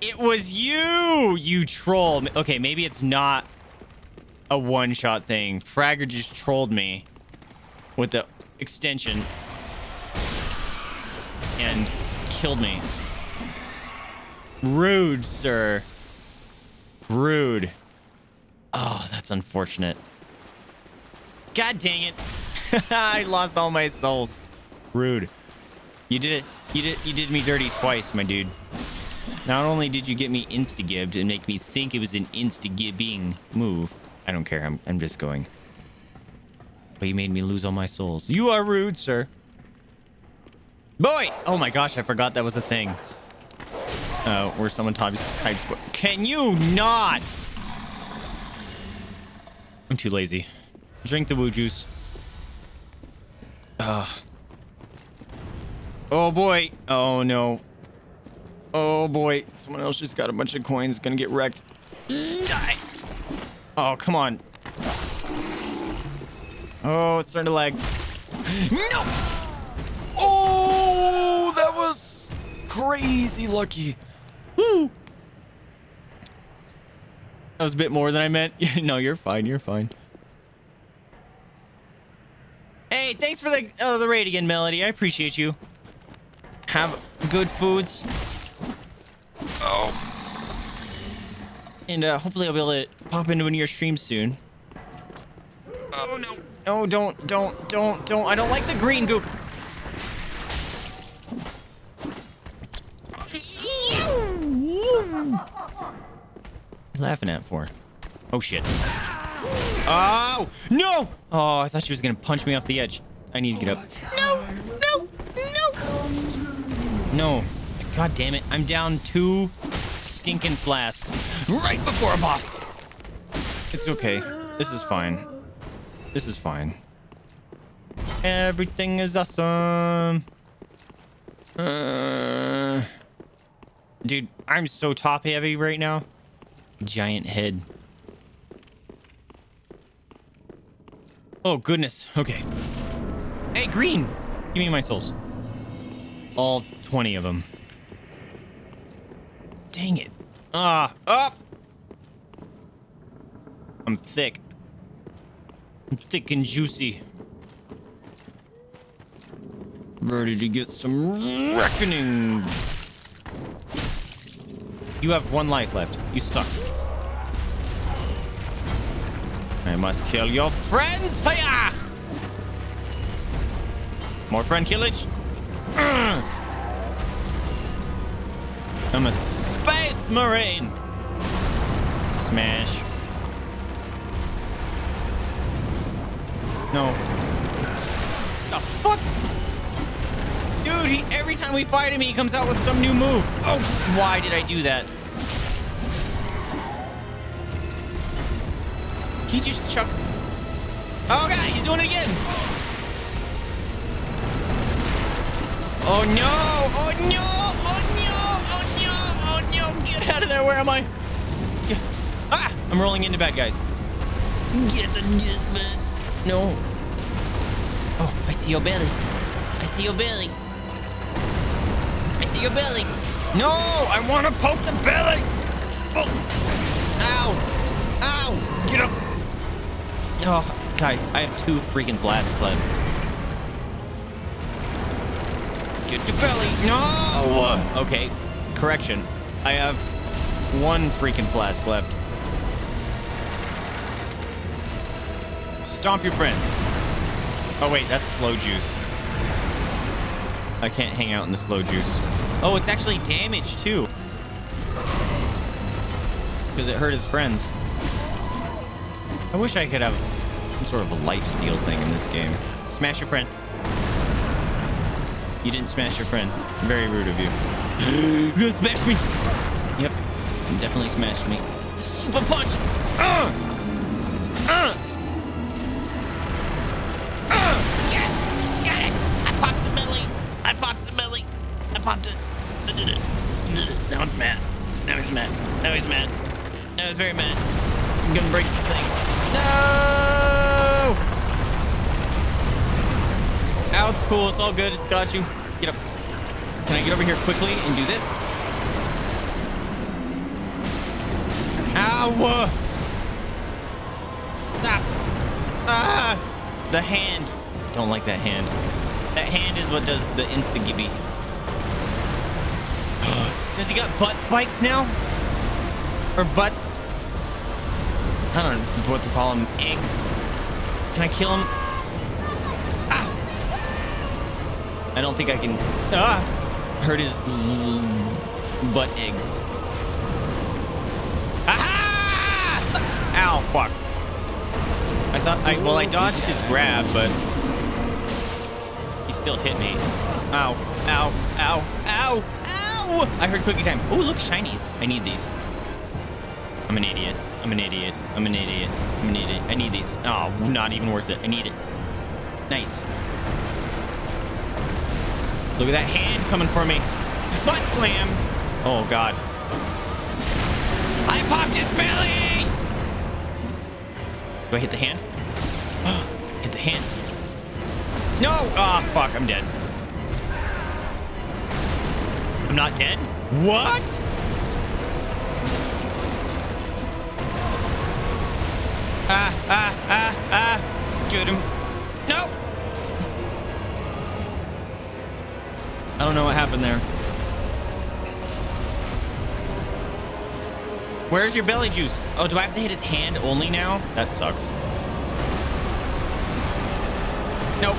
It was you, you troll. Okay, maybe it's not a one-shot thing. Fragger just trolled me with the extension and killed me. Rude, sir. Rude. Oh, that's unfortunate. God dang it. [LAUGHS] I lost all my souls. Rude. You did it. You did you did me dirty twice, my dude. Not only did you get me insta-gibbed and make me think it was an insta-gibbing move, I don't care. I'm, I'm just going. But you made me lose all my souls. You are rude, sir. Boy! Oh my gosh, I forgot that was a thing. Uh, where someone types, types... Can you not? I'm too lazy. Drink the woo juice. Ugh. Oh boy. Oh no. Oh boy. Someone else just got a bunch of coins. Gonna get wrecked. Die. Oh, come on. Oh, it's starting to lag. No! Oh, that was crazy lucky. Woo! That was a bit more than I meant. [LAUGHS] no, you're fine. You're fine. Hey, thanks for the uh, the raid again, Melody. I appreciate you. Have good foods. Oh. And uh, hopefully I'll be able to pop into one of your streams soon. Oh, no. No, don't, don't, don't, don't. I don't like the green goop. Laughing at for? Oh, shit. Oh, no! Oh, I thought she was going to punch me off the edge. I need to get up. No, no, no. No. God damn it. I'm down two stinking flasks right before a boss. It's okay. This is fine. This is fine. Everything is awesome. Uh, dude, I'm so top heavy right now. Giant head. Oh, goodness. Okay. Hey, green. Give me my souls. All 20 of them. Dang it. Ah, up. I'm thick. I'm thick and juicy. Ready to get some reckoning. You have one life left. You suck. I must kill your friends. Hiya! More friend killage. I'm a space marine. Smash. No. The fuck? Dude, he, every time we fight him, he comes out with some new move. Oh, why did I do that? He just chuck. Oh god, he's doing it again. Oh no! Oh no! Oh no! Oh no! Oh no! Get out of there! Where am I? Ah! I'm rolling into bad guys. Get the get No. Oh, I see your belly. I see your belly. See your belly. No! I want to poke the belly! Oh! Ow! Ow! Get up! Oh, guys, I have two freaking blasts left. Get the belly. No! Oh. Okay, correction. I have one freaking flask left. Stomp your friends. Oh, wait, that's slow juice. I can't hang out in the slow juice. Oh, it's actually damage, too. Because it hurt his friends. I wish I could have some sort of life steal thing in this game. Smash your friend. You didn't smash your friend. Very rude of you. [GASPS] you smash me. Yep. Definitely smashed me. Super punch. All good. It's got you. Get up. Can I get over here quickly and do this? Ow! Stop. Ah! The hand. Don't like that hand. That hand is what does the insta-gibby. [GASPS] does he got butt spikes now? Or butt I don't know what to call them. Eggs. Can I kill him? I don't think I can. Ah! Hurt his butt eggs. Aha! Ow! Fuck. I thought I well I dodged his grab, but he still hit me. Ow! Ow! Ow! Ow! Ow! I heard cookie time. Oh, look, shinies. I need these. I'm an idiot. I'm an idiot. I'm an idiot. I'm an idiot. I need these. Oh, not even worth it. I need it. Nice. Look at that hand coming for me. Butt slam. Oh, God. I popped his belly. Do I hit the hand? [GASPS] hit the hand. No. Ah, oh, fuck. I'm dead. I'm not dead. What? Ah, ah, ah, ah. Get him. I don't know what happened there. Where's your belly juice? Oh, do I have to hit his hand only now? That sucks. Nope.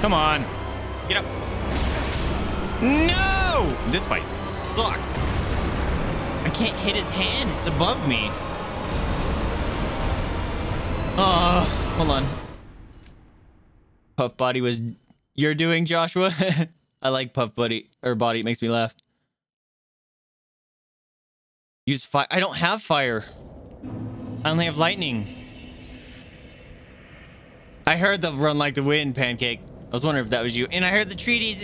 Come on. Get up. No! This fight sucks. I can't hit his hand. It's above me. Oh, hold on. Puff body was you're doing, Joshua? [LAUGHS] I like puff buddy or body. It makes me laugh. Use fire. I don't have fire. I only have lightning. I heard the run like the wind, Pancake. I was wondering if that was you. And I heard the treaties.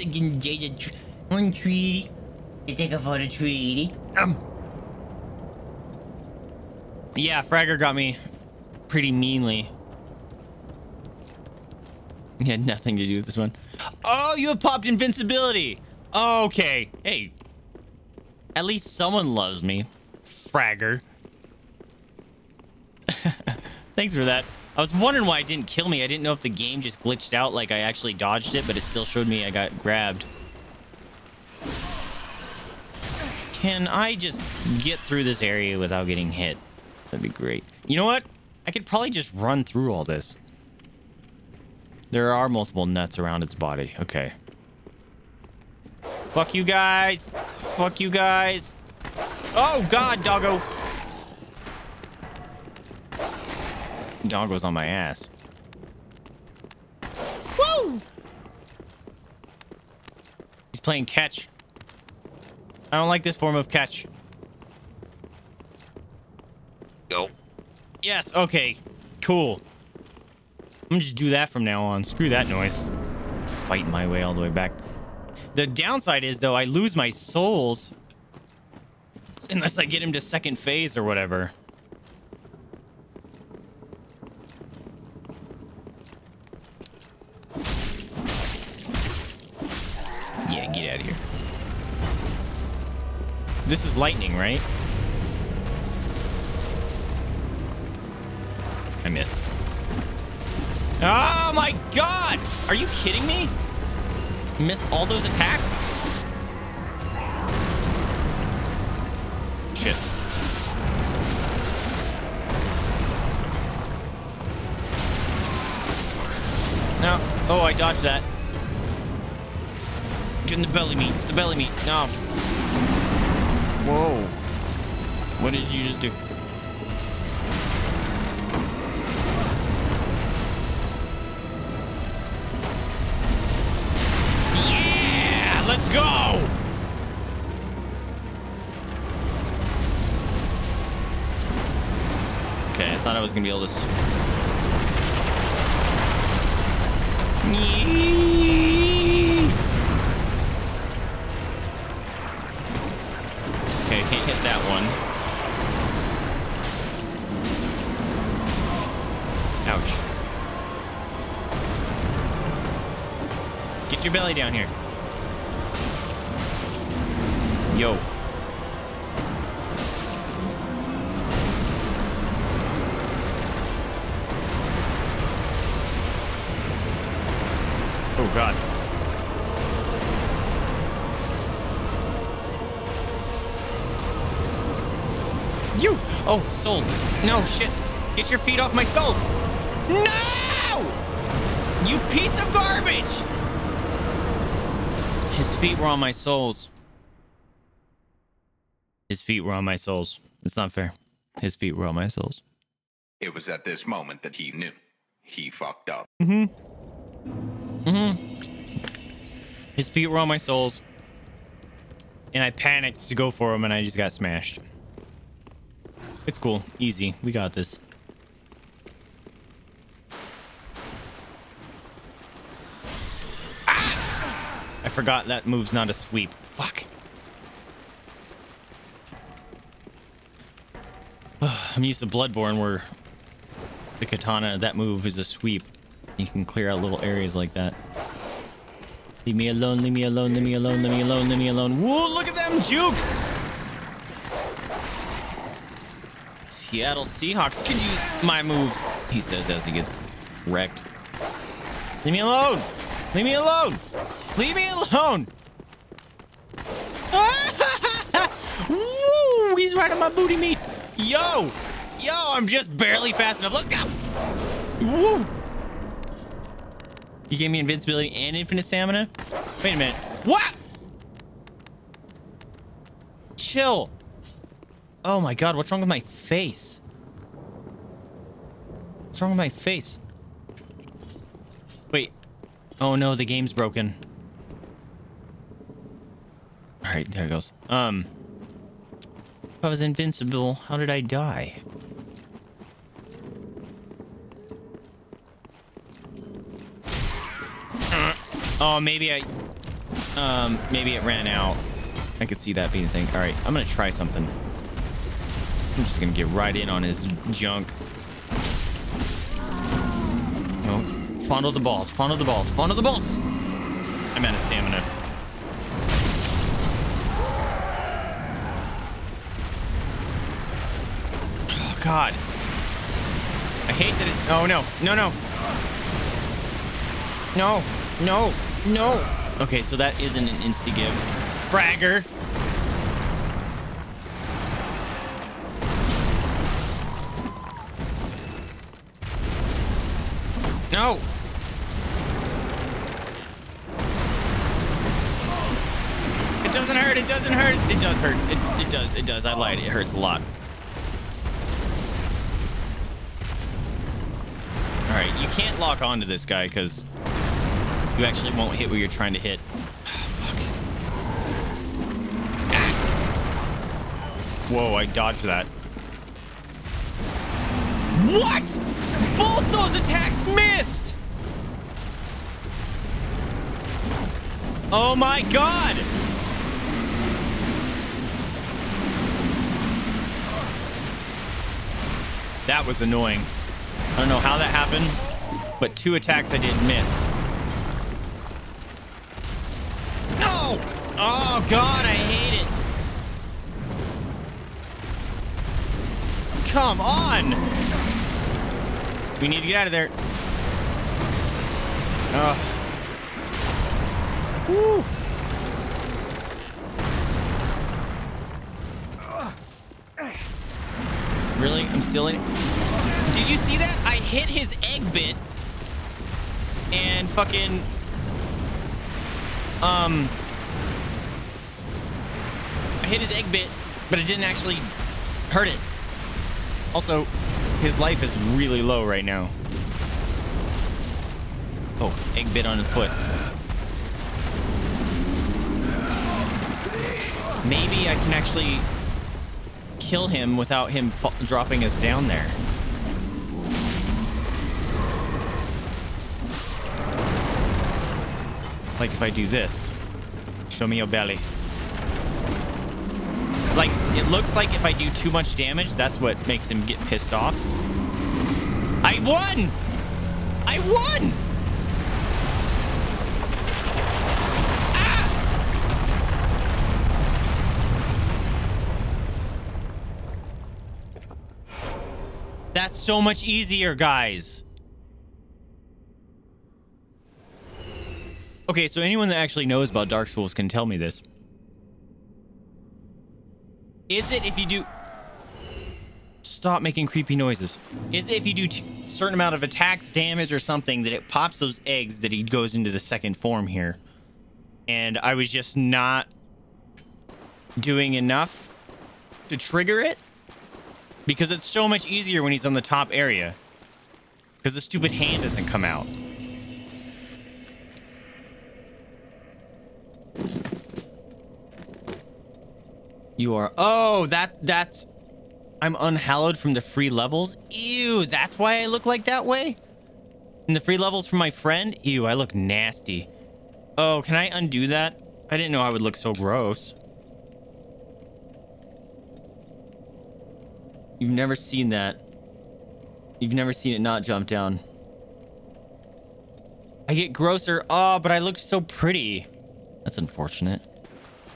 One treaty. You take a photo treaty. Um. Yeah, Fragger got me pretty meanly. [LAUGHS] He had nothing to do with this one. Oh, you have popped invincibility. Okay. Hey. At least someone loves me. Fragger. [LAUGHS] Thanks for that. I was wondering why it didn't kill me. I didn't know if the game just glitched out like I actually dodged it, but it still showed me I got grabbed. Can I just get through this area without getting hit? That'd be great. You know what? I could probably just run through all this. There are multiple nets around its body. Okay. Fuck you guys. Fuck you guys. Oh, God, doggo. Doggo's on my ass. Woo! He's playing catch. I don't like this form of catch. Go. Yes, okay. Cool. I'm gonna just do that from now on. Screw that noise. Fight my way all the way back. The downside is, though, I lose my souls. Unless I get him to second phase or whatever. Yeah, get out of here. This is lightning, right? I missed. Oh my god! Are you kidding me? Missed all those attacks? Shit. No. Oh, I dodged that. Get in the belly meat. The belly meat. No. Whoa. What did you just do? Go! Okay, I thought I was gonna be able to... Okay, can't hit that one. Ouch. Get your belly down here. No, shit. Get your feet off my souls. No! You piece of garbage! His feet were on my souls. His feet were on my souls. It's not fair. His feet were on my souls. It was at this moment that he knew. He fucked up. Mm-hmm. Mm-hmm. His feet were on my souls. And I panicked to go for him and I just got smashed. It's cool. Easy. We got this. Ah! I forgot that move's not a sweep. Fuck. [SIGHS] I'm used to Bloodborne where the katana, that move is a sweep. You can clear out little areas like that. Leave me alone, leave me alone, leave me alone, leave me alone, leave me alone. Whoa, look at them jukes! Seattle Seahawks can use my moves, he says as he gets wrecked. Leave me alone! Leave me alone! Leave me alone! [LAUGHS] Woo! He's right on my booty meat. Yo! Yo, I'm just barely fast enough. Let's go! Woo! You gave me invincibility and infinite stamina? Wait a minute. What? Chill. Oh my god, what's wrong with my face? What's wrong with my face? Wait. Oh no, the game's broken. Alright, there it goes. Um. If I was invincible, how did I die? Oh, maybe I... Um, maybe it ran out. I could see that being a thing. All right, I'm gonna try something. I'm just gonna get right in on his junk. Oh, no. Fondle the balls. Fondle the balls. Fondle the balls. I'm out of stamina. Oh, God. I hate that it... Oh, no. No, no. No. No. No. Okay, so that isn't an insta-give. Fragger. No. It doesn't hurt. It doesn't hurt. It does hurt. It, it does. It does. I lied. It hurts a lot. All right. You can't lock onto this guy because you actually won't hit where you're trying to hit. Ah. Whoa, I dodged that. What? Both those attacks missed! Oh my god! That was annoying. I don't know how that happened, but two attacks I did missed. No! Oh god, I hate it. Come on! We need to get out of there. Oh. Woo. Really? I'm still in it? Did you see that? I hit his egg bit and fucking um I hit his egg bit, but it didn't actually hurt it. Also, his life is really low right now. Oh, egg bit on his foot. Maybe I can actually kill him without him dropping us down there. Like if I do this. Show me your belly. Like, it looks like if I do too much damage, that's what makes him get pissed off. I won! I won! Ah! That's so much easier, guys. Okay, so anyone that actually knows about Dark Souls can tell me this. Is it if you do... Stop making creepy noises. Is it if you do a certain amount of attacks, damage, or something that it pops those eggs that he goes into the second form here? And I was just not doing enough to trigger it? Because it's so much easier when he's on the top area. Because the stupid hand doesn't come out. You are... Oh, that that's... I'm unhallowed from the free levels? Ew, that's why I look like that way? And the free levels from my friend? Ew, I look nasty. Oh, can I undo that? I didn't know I would look so gross. You've never seen that. You've never seen it not jump down. I get grosser. Oh, but I look so pretty. That's unfortunate.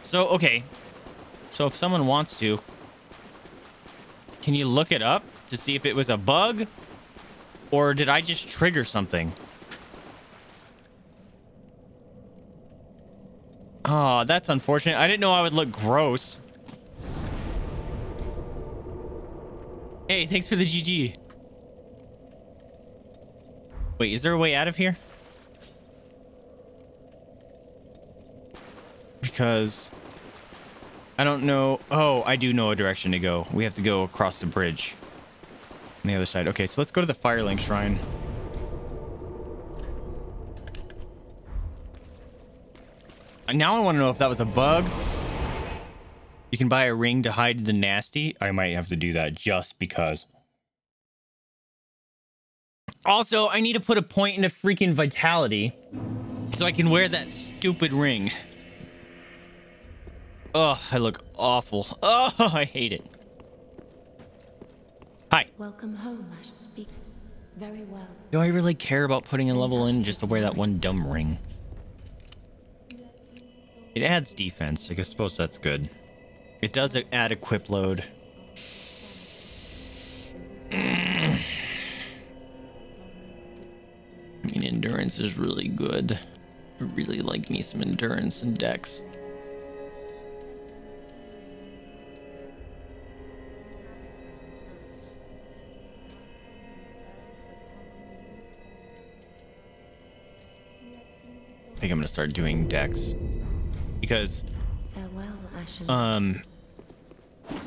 So, okay. So if someone wants to, can you look it up to see if it was a bug? Or did I just trigger something? Oh, that's unfortunate. I didn't know I would look gross. Hey, thanks for the GG. Wait, is there a way out of here? Because I don't know. Oh, I do know a direction to go. We have to go across the bridge on the other side. Okay, so let's go to the Firelink Shrine. And now I want to know if that was a bug. You can buy a ring to hide the nasty. I might have to do that just because. Also, I need to put a point into freaking vitality so I can wear that stupid ring. Oh, I look awful. Oh, [LAUGHS] I hate it. Hi. Welcome home, Ash. Speak very well. Do I really care about putting a level in just to wear that one dumb ring? It adds defense. I suppose that's good. It does add equip load. Mm. I mean, endurance is really good. I really like me some endurance and dex. Think I'm gonna start doing dex because Farewell, um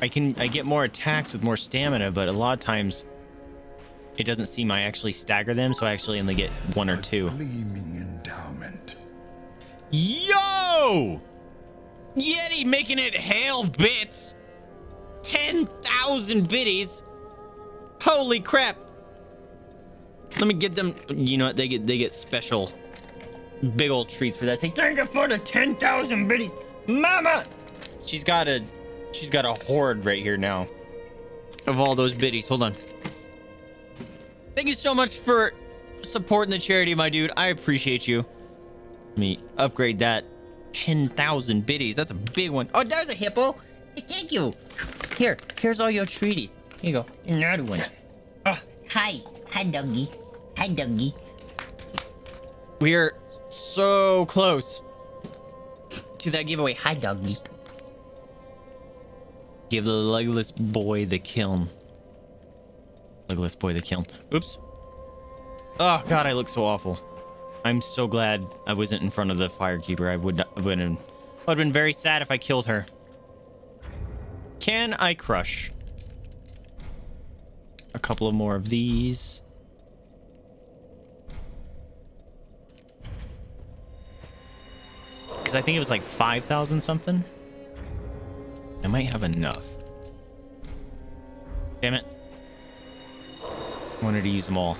I can I get more attacks with more stamina, but a lot of times it doesn't seem I actually stagger them, so I actually only get one or two. Gleaming endowment. Yo! Yeti making it hail bits. 10,000 biddies. Holy crap. Let me get them. You know what? They get they get special big old treats for that. Say thank you for the 10,000 biddies. Mama! She's got a she's got a horde right here now of all those biddies. Hold on. Thank you so much for supporting the charity, my dude. I appreciate you. Let me upgrade that. 10,000 biddies. That's a big one. Oh, there's a hippo. Thank you. Here, here's all your treaties. Here you go. Another one. Oh, hi. Hi, doggy. Hi, doggy. We're so close to that giveaway. Hi, doggy. Give the legless boy the kiln. Legless boy the kiln. Oops. Oh, God, I look so awful. I'm so glad I wasn't in front of the firekeeper. I would I would have would have been very sad if I killed her. Can I crush a couple of more of these? Because I think it was like 5,000 something. I might have enough. Damn it. Wanted to use them all.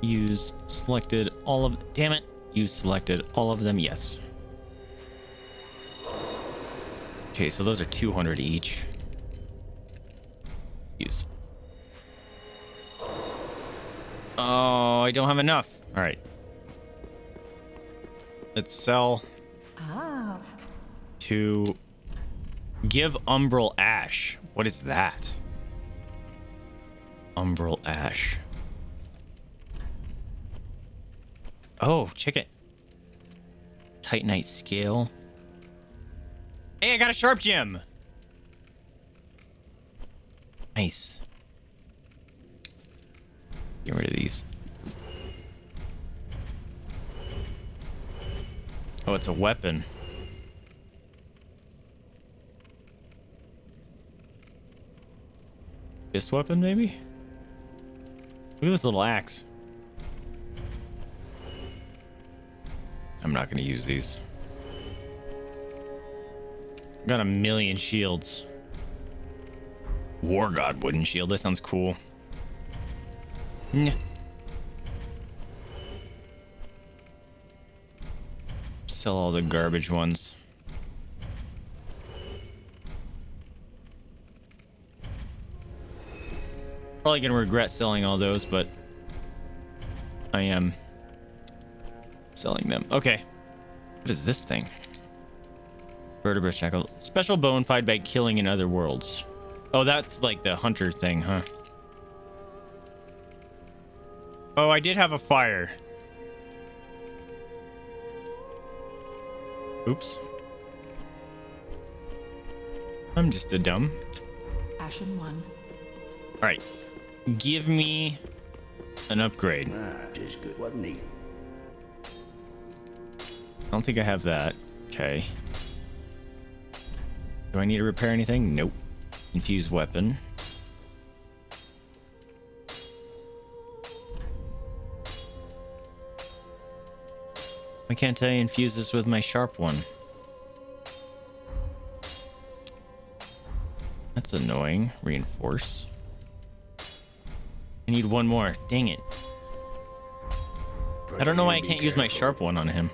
Use selected all of damn it. Use selected all of them, yes. Okay, so those are 200 each. Use. Oh, I don't have enough. All right. Let's sell Ah, to give Umbral Ash. What is that? Umbral Ash. Oh, check it. Titanite scale. Hey, I got a sharp gem. Nice. Get rid of these. Oh, it's a weapon. This weapon, maybe? Look at this little axe. I'm not going to use these. Got a million shields. War God wooden shield. That sounds cool. Nyeh. Sell all the garbage ones. Probably gonna regret selling all those, but I am selling them. Okay. What is this thing? Vertebra shackle. Special bone fight by killing in other worlds. Oh, that's like the hunter thing, huh? Oh, I did have a fire. Oops. I'm just a dumb. Ashen one. All right. Give me an upgrade. Ah, just good, wasn't he? I don't think I have that. Okay. Do I need to repair anything? Nope. Infused weapon. Why can't I infuse this with my sharp one? That's annoying. Reinforce. I need one more. Dang it. I don't know why I can't use my sharp one on him.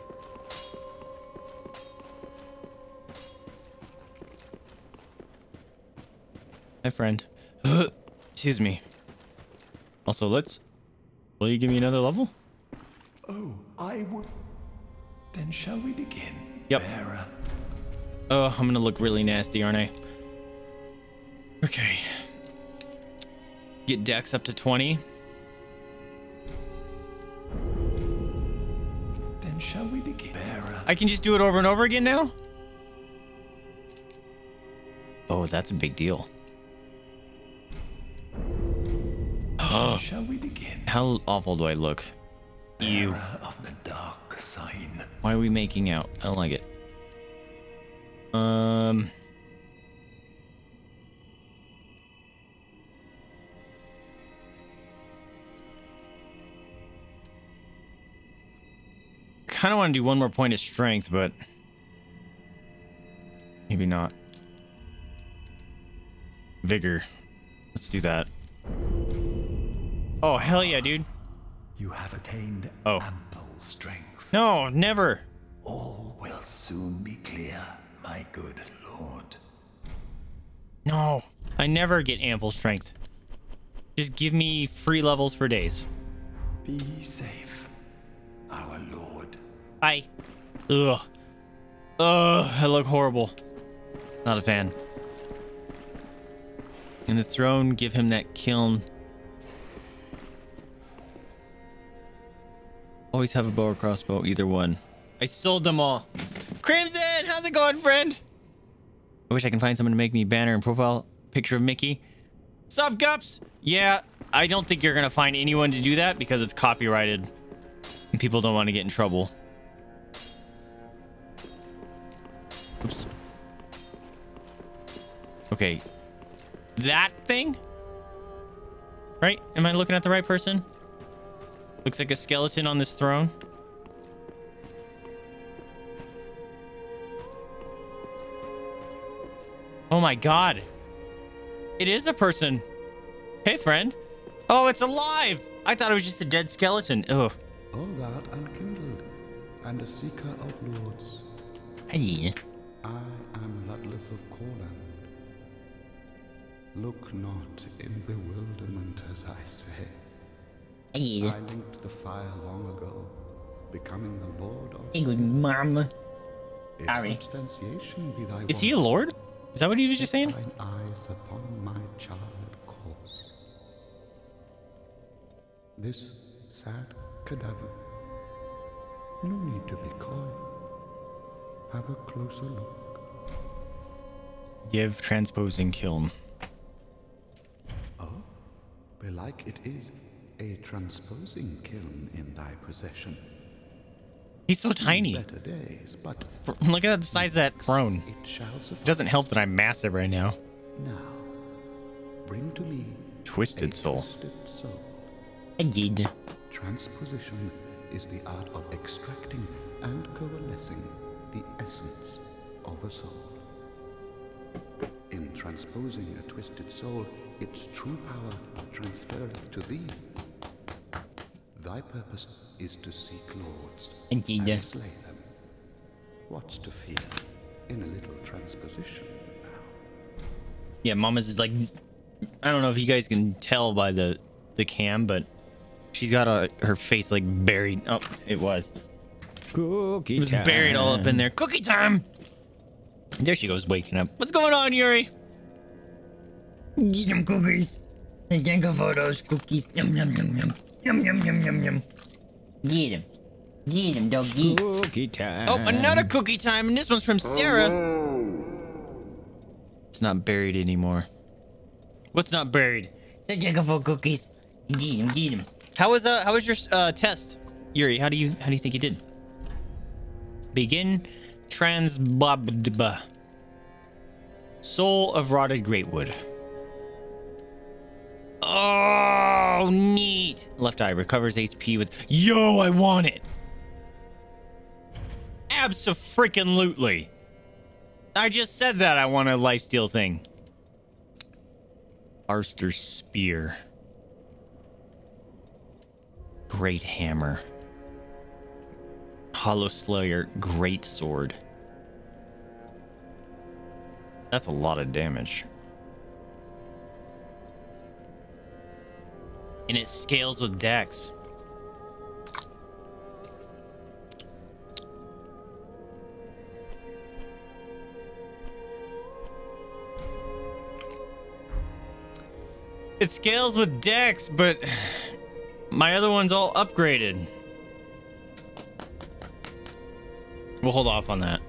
Hi, friend. [GASPS] Excuse me. Also, let's. Will you give me another level? Oh, I would. Then shall we begin? Yep. Bearer? Oh, I'm gonna look really nasty, aren't I? Okay. Get Dex up to 20. Then shall we begin? Bearer. I can just do it over and over again now? Oh, that's a big deal. Then [GASPS] shall we begin? How awful do I look? You. Of the dark sign. Why are we making out? I don't like it. Um. Kind of want to do one more point of strength, but maybe not. Vigor. Let's do that. Oh, hell yeah, dude. You have attained Oh. ample strength. No, never. All will soon be clear, my good lord. No, I never get ample strength. Just give me free levels for days. Be safe, our lord. Bye. Ugh. Ugh, I look horrible. Not a fan. In the throne, give him that kiln. Always have a bow or crossbow, either one. I sold them all. Crimson, how's it going, friend? I wish I can find someone to make me banner and profile picture of Mickey. Sup, Gups? Yeah, I don't think you're gonna find anyone to do that because it's copyrighted. And people don't want to get in trouble. Oops. Okay. That thing? Right? Am I looking at the right person? Looks like a skeleton on this throne. Oh my god. It is a person. Hey, friend. Oh, it's alive. I thought it was just a dead skeleton. Ugh. All that unkindled, and a seeker of lords. Hey. I am Ludleth of Courland. Look not in bewilderment as I say. Hey. I linked the fire long ago, becoming the lord of. Hey, good mom. If sorry. be thy Is he a lord? Is that what he was just saying? Thine eyes upon my child corpse. This sad cadaver. No need to be coy. Have a closer look. Give transposing kiln. Oh, belike it is a transposing kiln in thy possession. He's so tiny. Better days, but [LAUGHS] Look at the size of that throne. it. It doesn't help that I'm massive right now. Now, bring to me Twisted soul. twisted soul. I did. Transposition is the art of extracting and coalescing the essence of a soul. In transposing a twisted soul, its true power transferred to thee. Thy purpose is to seek lords Indeed. and slay them. What's to fear in a little transposition now? Yeah, Mama's is like, I don't know if you guys can tell by the the cam, but she's got a her face like buried. Oh, it was. Cookie It was buried all up in there. Cookie time. There she goes, waking up. What's going on, Yuri? Get them cookies. And thank you for those cookies. Yum, yum, yum, yum. Yum, yum, yum, yum, yum. Get him. Get him, doggy. Cookie time. Oh, another cookie time, and this one's from Sarah. It's not buried anymore. What's not buried? So thank you for cookies. Get him, get him. How was uh how was your uh test, Yuri? How do you how do you think you did? Begin transbobdba. Soul of rotted greatwood. Oh, neat. Left eye recovers HP with. Yo, I want it. Abso-freaking-lutely. I just said that I want a lifesteal thing. Arstor spear. Great hammer. Hollow Slayer, great sword. That's a lot of damage. And it scales with dex. It scales with dex, but my other one's all upgraded. We'll hold off on that.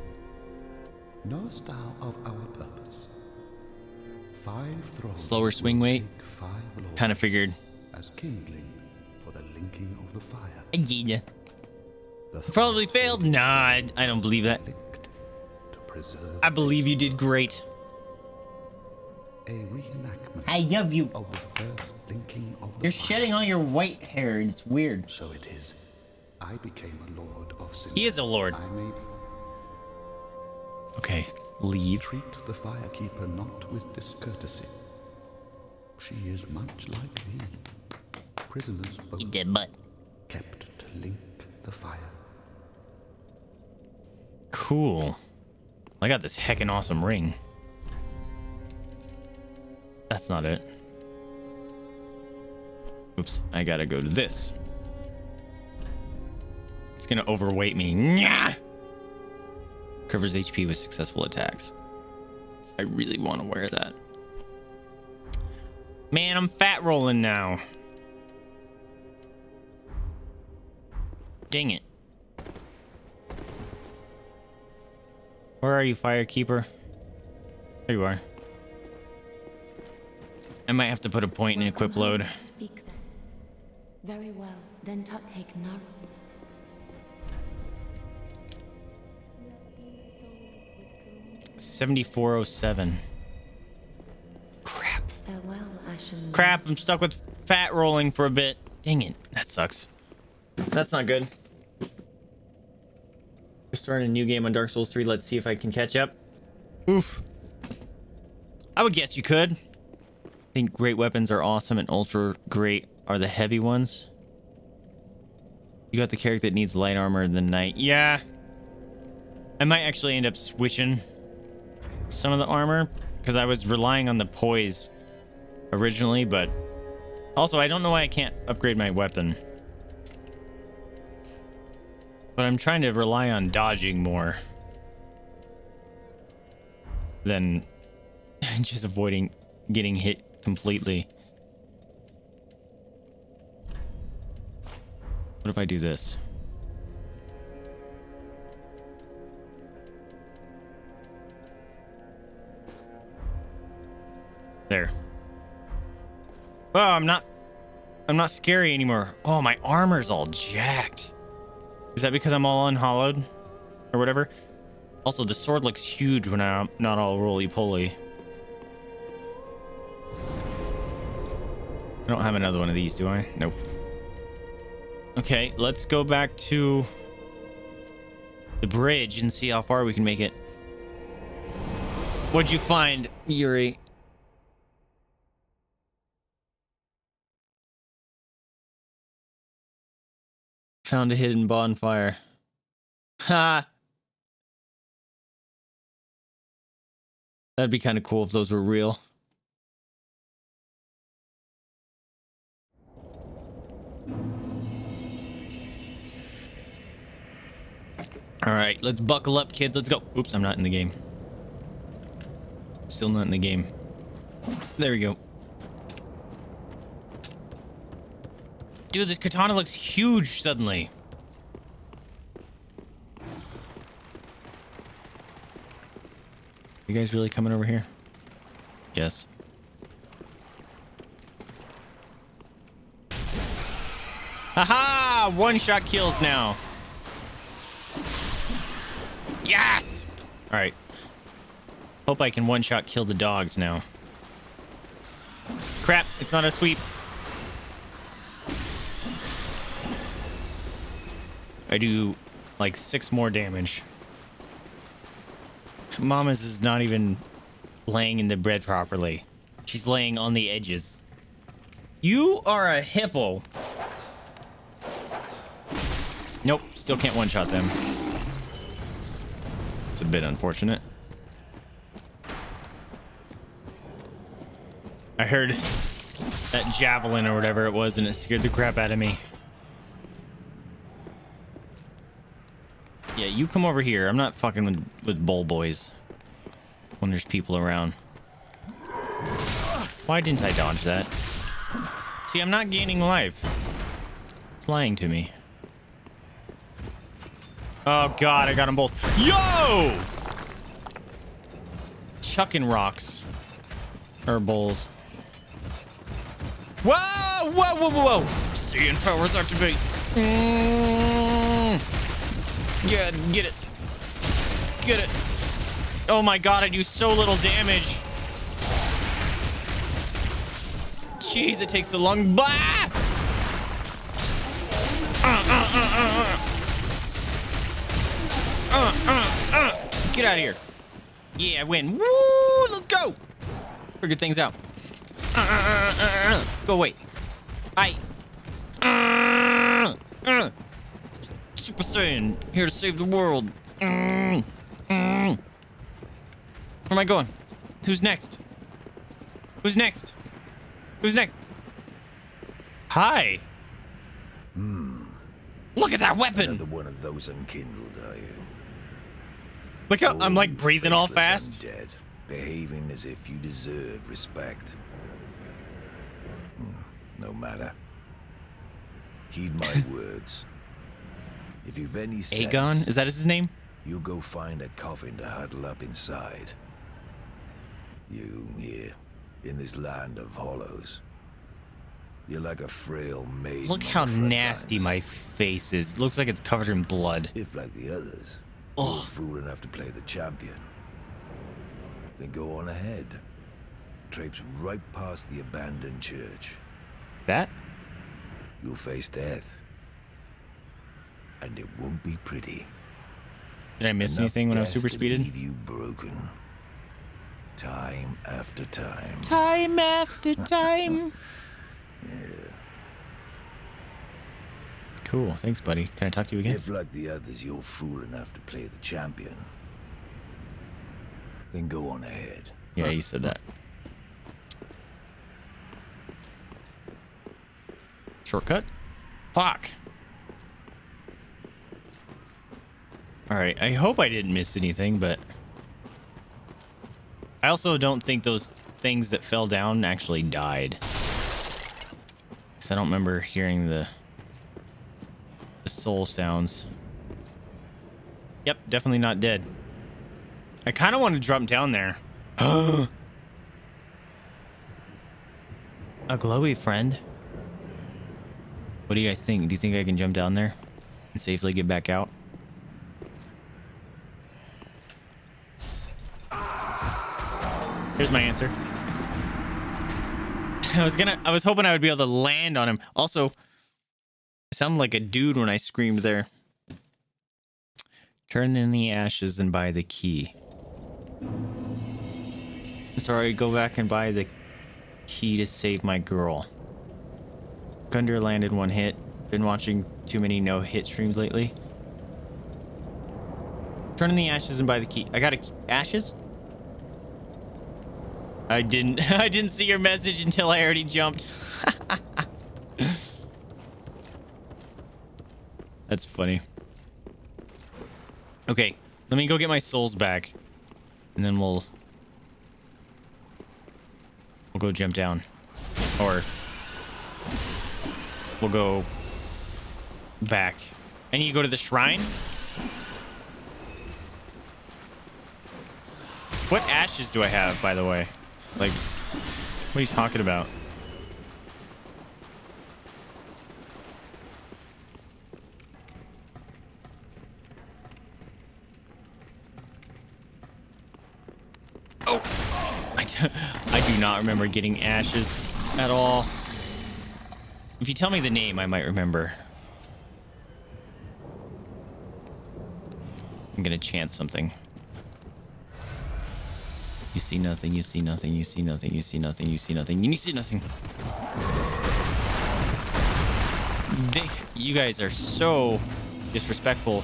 Knowest thou of our purpose? Five thrones Slower swing weight. Five Kind of figured. As kindling for the linking of the fire. Yeah. The Probably failed. Nah, I, I don't believe that. to I believe you did great. a reenactment I love you. of the first linking of the You're fire. shedding all your white hair. It's weird. So it is. I became a lord of sin. He is a lord. I Okay, leave. treat the firekeeper not with discourtesy. She is much like thee. Prisoners both Eat that butt. kept to link the fire. Cool. I got this heckin' awesome ring. That's not it. Oops, I gotta go to this. It's gonna overweight me. Nyah! Covers HP with successful attacks. I really want to wear that. Man, I'm fat rolling now. Dang it. Where are you, Firekeeper? There you are. I might have to put a point in equip load. Speak then. Very well. Then tut take Naru. 7407. Crap. Farewell, Crap, I'm stuck with fat rolling for a bit. Dang it. That sucks. That's not good. We're starting a new game on Dark Souls 3. Let's see if I can catch up. Oof. I would guess you could. I think great weapons are awesome and ultra great are the heavy ones. You got the character that needs light armor the knight. Yeah. I might actually end up switching some of the armor because I was relying on the poise originally, but also I don't know why I can't upgrade my weapon. But I'm trying to rely on dodging more than [LAUGHS] just avoiding getting hit completely. What if I do this? There. Oh, I'm not I'm not scary anymore. Oh, my armor's all jacked. Is that because I'm all unhollowed? Or whatever? Also, the sword looks huge when I'm not all roly-poly. I don't have another one of these, do I? Nope. Okay, let's go back to the bridge and see how far we can make it. What'd you find, Yuri? Found a hidden bonfire. Ha! That'd be kind of cool if those were real. All right, let's buckle up, kids. Let's go. Oops, I'm not in the game. Still not in the game. There we go. Dude, this katana looks huge suddenly. You guys really coming over here? Yes. Haha! One shot kills now. Yes! Alright. Hope I can one shot kill the dogs now. Crap, it's not a sweep. I do like six more damage. Mama's is not even laying in the bread properly. She's laying on the edges. You are a hippo. Nope, still can't one-shot them. It's a bit unfortunate. I heard that javelin or whatever it was, and it scared the crap out of me. Yeah, you come over here. I'm not fucking with, with bull boys when there's people around. Why didn't I dodge that? See, I'm not gaining life. It's lying to me. Oh god, I got them both. Yo! Chucking rocks. Or bowls. Whoa! Whoa, whoa, whoa, whoa! Seeing powers activate. Mm. Yeah, get it. Get it. Oh my god, I do so little damage. Jeez, it takes so long. Bah! Uh, uh, uh. Get out of here. Yeah, I win. Woo! Let's go. Figure things out. Go away. I. Saiyan, here to save the world. Mm, mm. Where am I going? Who's next? Who's next? Who's next? Hi. Hmm. Look at that weapon. Another one of those unkindled, are you? Look how I'm like breathing all fast. Undead, behaving as if you deserve respect. Hmm, No matter. Heed my [LAUGHS] words. If you've any sense, Aegon? Is that his name? you go find a coffin to huddle up inside. You here, in this land of hollows. You're like a frail maid. Look how nasty my face is. Looks like it's covered in blood. If, like the others, you're fool enough to play the champion, then go on ahead. Traipse right past the abandoned church. That? You'll face death. And it won't be pretty. Did I miss Enough anything when I was death super to speeded? Leave you broken. Time after time. Time after time. [LAUGHS] yeah. Cool. Thanks, buddy. Can I talk to you again? If, like the others, you're fool enough to play the champion, then go on ahead. Yeah, you said that. Shortcut? Fuck. Alright, I hope I didn't miss anything, but... I also don't think those things that fell down actually died. I don't remember hearing the... the soul sounds. Yep, definitely not dead. I kind of want to jump down there. [GASPS] A glowy friend. What do you guys think? Do you think I can jump down there and safely get back out? Here's my answer. [LAUGHS] I was gonna I was hoping I would be able to land on him. Also, I sound like a dude when I screamed there. Turn in the ashes and buy the key. Sorry, go back and buy the key to save my girl. Gunder landed one hit. Been watching too many no hit streams lately. Turn in the ashes and buy the key. I got a key. ashes. I didn't. [LAUGHS] I didn't see your message until I already jumped. [LAUGHS] That's funny. Okay, let me go get my souls back, and then we'll we'll go jump down, or we'll go back. I need to go to the shrine. What ashes do I have, by the way? Like, what are you talking about? Oh, I do, I do not remember getting ashes at all. If you tell me the name, I might remember. I'm gonna chant something. You see nothing, you see nothing, you see nothing, you see nothing, you see nothing, you see nothing. They, you guys are so disrespectful.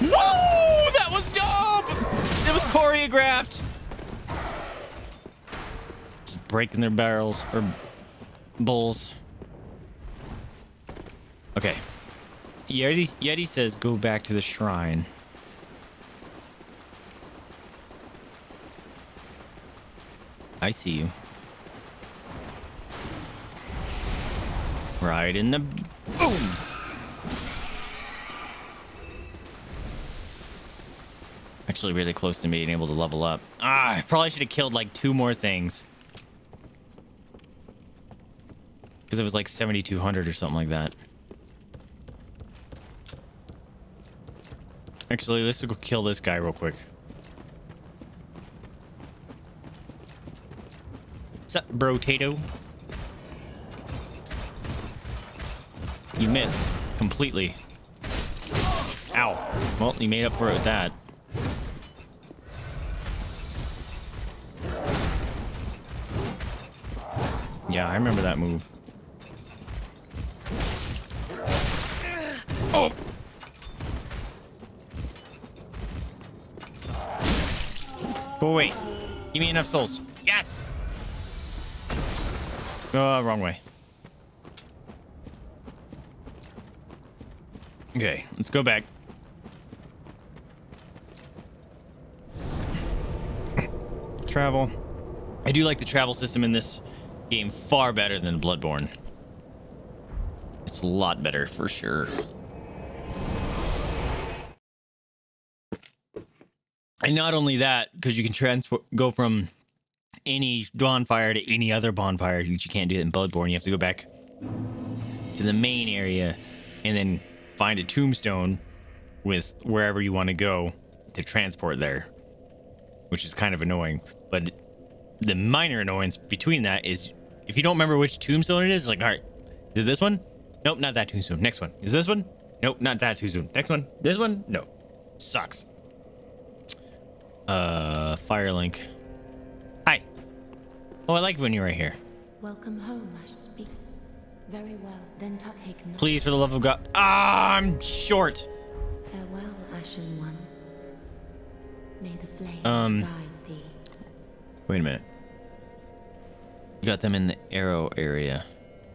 Whoa! That was dope! It was choreographed. Just breaking their barrels or Bulls. Okay. Yeti, Yeti says go back to the shrine. I see you. Right in the boom. Actually, really close to being able to level up. Ah, I probably should have killed like two more things. Because it was like 7,200 or something like that. Actually, let's go kill this guy real quick. What's up, bro Tato? You missed completely. Ow. Well, you made up for it with that. Yeah, I remember that move. Oh! Go away. Give me enough souls. Yes! Oh, wrong way. Okay, let's go back. Travel. I do like the travel system in this game far better than Bloodborne. It's a lot better for sure. And not only that, because you can transfer go from any bonfire to any other bonfire, which you can't do it in Bloodborne. You have to go back to the main area and then find a tombstone with wherever you want to go to transport there, which is kind of annoying. But the minor annoyance between that is if you don't remember which tombstone it is, like, all right, is it this one? Nope, not that tombstone. Next one. Is this one? Nope, not that tombstone. Next one. This one? No. Sucks. Uh, Firelink. Oh, I like when you're right here. Welcome home, I should speak. Very well, then take no. Please, for the love of God. Ah, I'm short. Farewell, Ashen One. May the flames Um, guide thee. Wait a minute. You got them in the arrow area.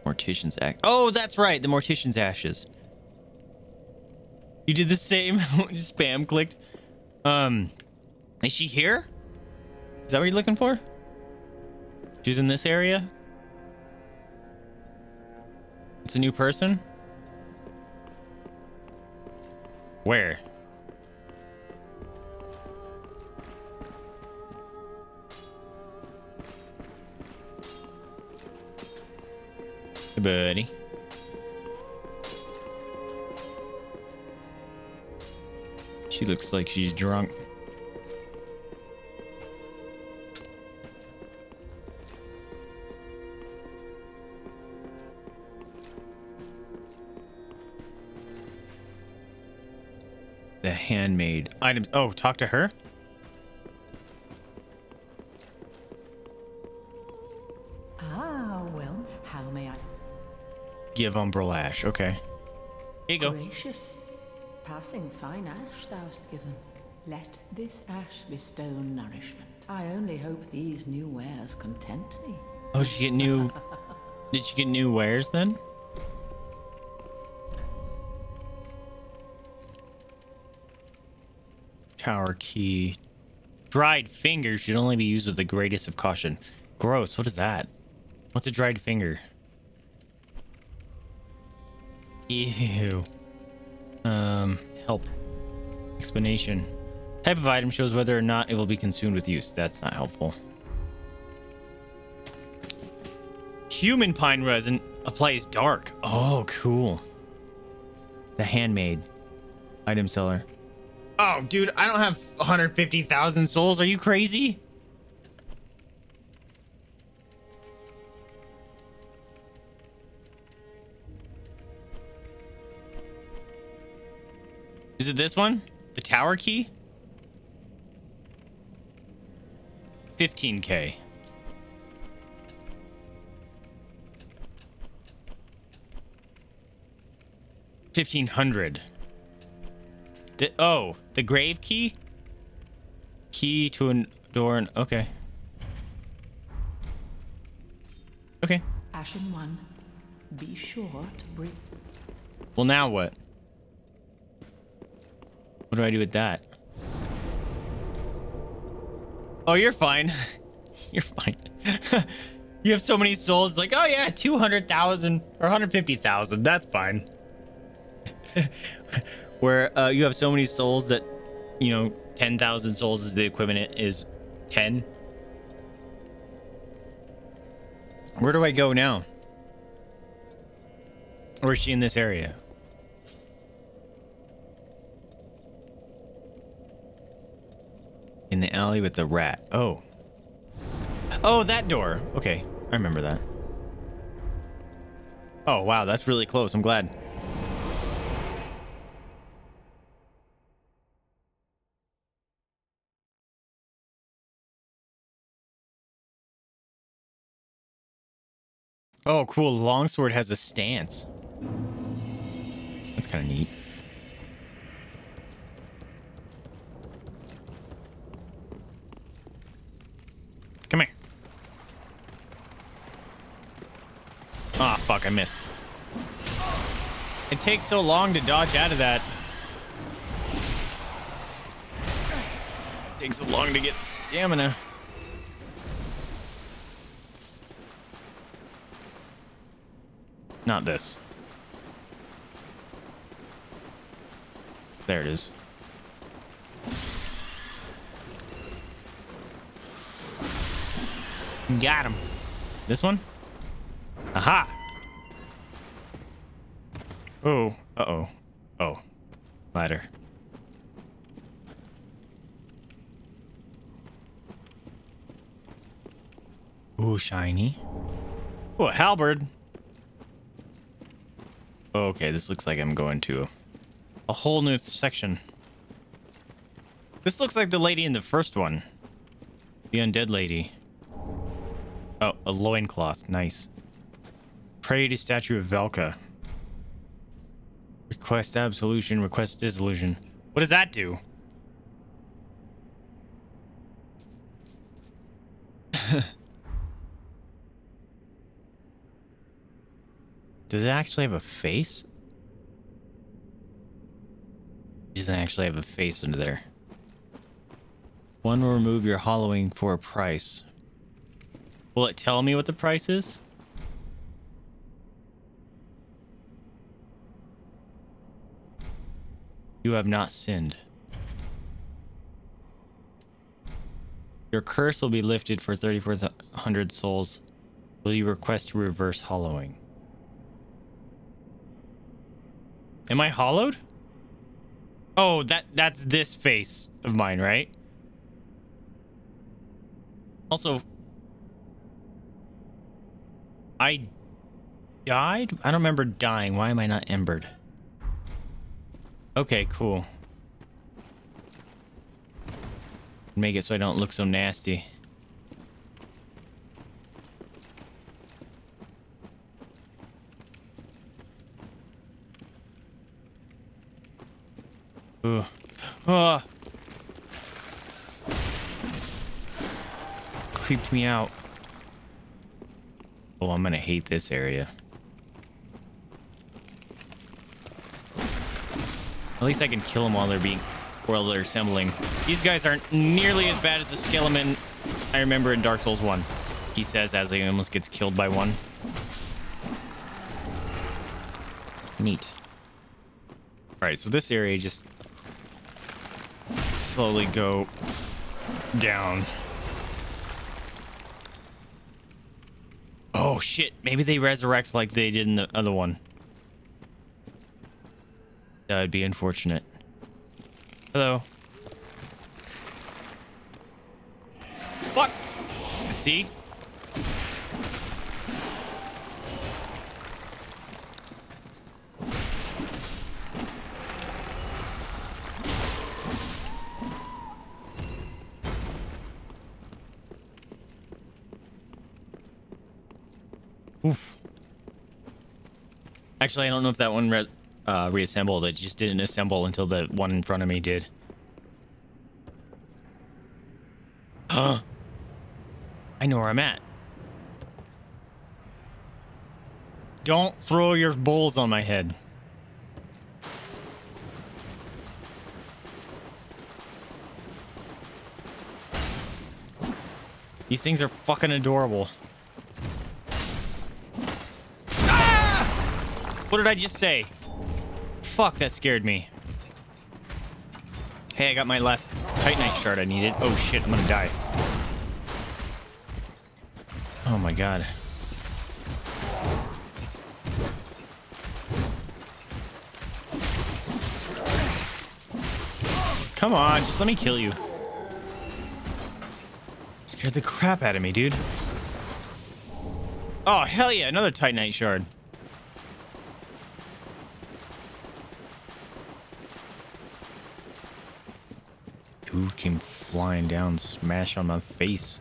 Mortician's ash. Oh, that's right. The Mortician's ashes. You did the same. [LAUGHS] Spam clicked. Um, is she here? Is that what you're looking for? She's in this area? It's a new person? Where? Hey, buddy. She looks like she's drunk. The handmade items. Oh, talk to her? Ah, well, how may I? Give Umbral Ash. Okay. Here you go. Gracious, passing fine ash thou'st given. Let this ash bestow nourishment. I only hope these new wares content thee. Oh, did she get new? [LAUGHS] did she get new wares then? Tower key. Dried fingers should only be used with the greatest of caution. Gross. What is that? What's a dried finger? Ew. Um, help. Explanation. Type of item shows whether or not it will be consumed with use. That's not helpful. Human pine resin applies dark. Oh, cool. The handmade item seller. Oh, dude, I don't have 150,000 souls. Are you crazy? Is it this one? The tower key? 15k. Fifteen hundred. The, oh, the grave key? Key to a door and okay. Okay. Ashen One, be sure to bring. Well, now what? What do I do with that? Oh, you're fine. [LAUGHS] You're fine. [LAUGHS] you have so many souls. Like, oh yeah, 200,000 or 150,000. That's fine. [LAUGHS] Where uh, you have so many souls that, you know, 10,000 souls is the equivalent is 10. Where do I go now? Or is she in this area? In the alley with the rat. Oh. Oh, that door. Okay, I remember that. Oh, wow, that's really close. I'm glad. Oh, cool. Longsword has a stance. That's kind of neat. Come here. Ah, oh, fuck, I missed. It takes so long to dodge out of that. It takes so long to get stamina. Not this. There it is. Got him. This one? Aha! Oh, uh-oh. Oh. Ladder. Ooh, shiny. Oh, a halberd. Okay, this looks like I'm going to a whole new section. This looks like the lady in the first one. The undead lady. Oh, a loincloth. Nice. Pray to statue of Velka. Request absolution, request dissolution. What does that do? [LAUGHS] Does it actually have a face? It doesn't actually have a face under there. One will remove your hollowing for a price. Will it tell me what the price is? You have not sinned. Your curse will be lifted for 3,400 souls. Will you request to reverse hollowing? Am I hollowed? Oh, that that's this face of mine, right? Also, I died? I don't remember dying. Why am I not embered? Okay, cool. Make it so I don't look so nasty. Ugh. Ah. Creeped me out. Oh, I'm gonna hate this area. At least I can kill them while they're being, while they're assembling. These guys aren't nearly as bad as the skeleton I remember in Dark Souls 1. He says as he almost gets killed by one. Neat. Alright, so this area just slowly go down. Oh shit, maybe they resurrect like they did in the other one. That would be unfortunate. Hello. Fuck! See? Actually, I don't know if that one re uh, reassembled. It just didn't assemble until the one in front of me did. Huh. I know where I'm at. Don't throw your bowls on my head. These things are fucking adorable. Ah! What did I just say? Fuck, that scared me. Hey, I got my last Titanite shard I needed. Oh shit, I'm gonna die. Oh my god. Come on, just let me kill you. Scared the crap out of me, dude. Oh, hell yeah, another Titanite shard. Dude came flying down, smash on my face.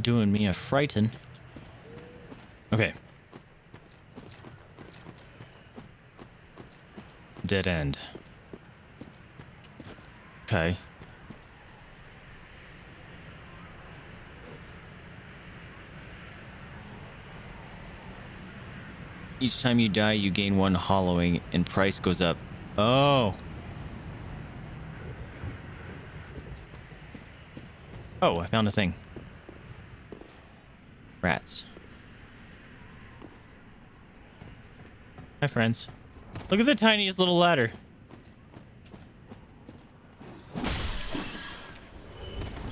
Doing me a frighten. Okay. Dead end. Okay. Each time you die, you gain one hollowing and price goes up. Oh. Oh, I found a thing. Rats. Hi, friends. Look at the tiniest little ladder.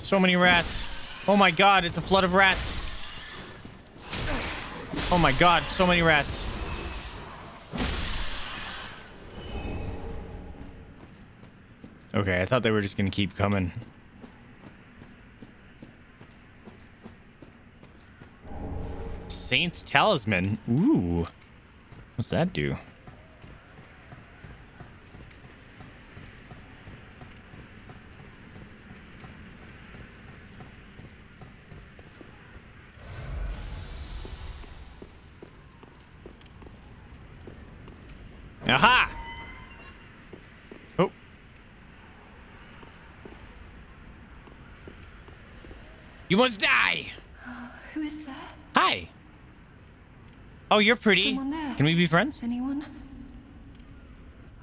So many rats. Oh my god, it's a flood of rats. Oh my god, so many rats. Okay, I thought they were just gonna keep coming. Saint's Talisman. Ooh. What's that do? Aha! Oh. You must die! Who is that? Hi. Oh, you're pretty. Can we be friends? Anyone?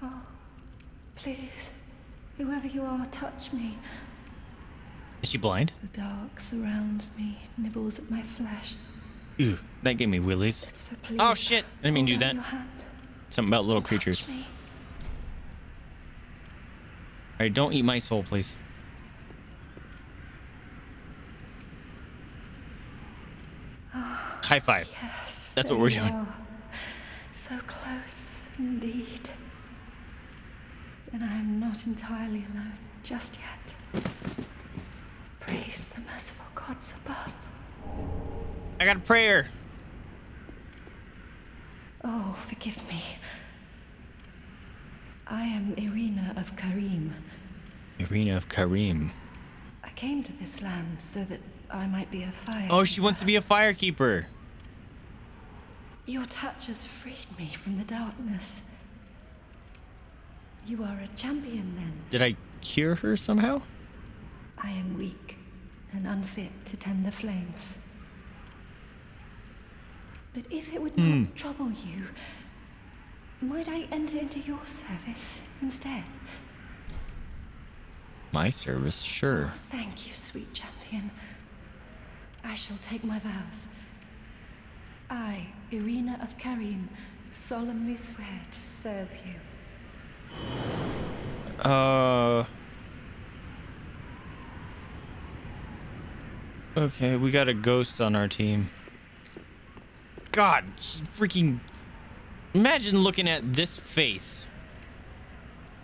Oh, please. Whoever you are, touch me. Is she blind? The dark surrounds me, nibbles at my flesh. Ew, that gave me willies. So please. Oh shit! I didn't mean to do that. Something about little creatures. Me. Alright, don't eat my soul, please. Ah, High five. Yes. That's what we're doing. So close, indeed. Then I am not entirely alone just yet. Praise the merciful gods above. I got a prayer. Oh, forgive me. I am Irina of Carim. Irina of Carim. I came to this land so that I might be a fire. Oh, she wants to be a firekeeper. Your touch has freed me from the darkness. You are a champion then. Did I cure her somehow? I am weak and unfit to tend the flames. But if it would not Hmm. trouble you, might I enter into your service instead? My service, sure. Thank you, sweet champion. I shall take my vows. I, Irina of Carim, solemnly swear to serve you. Uh. Okay, we got a ghost on our team. God, freaking. Imagine looking at this face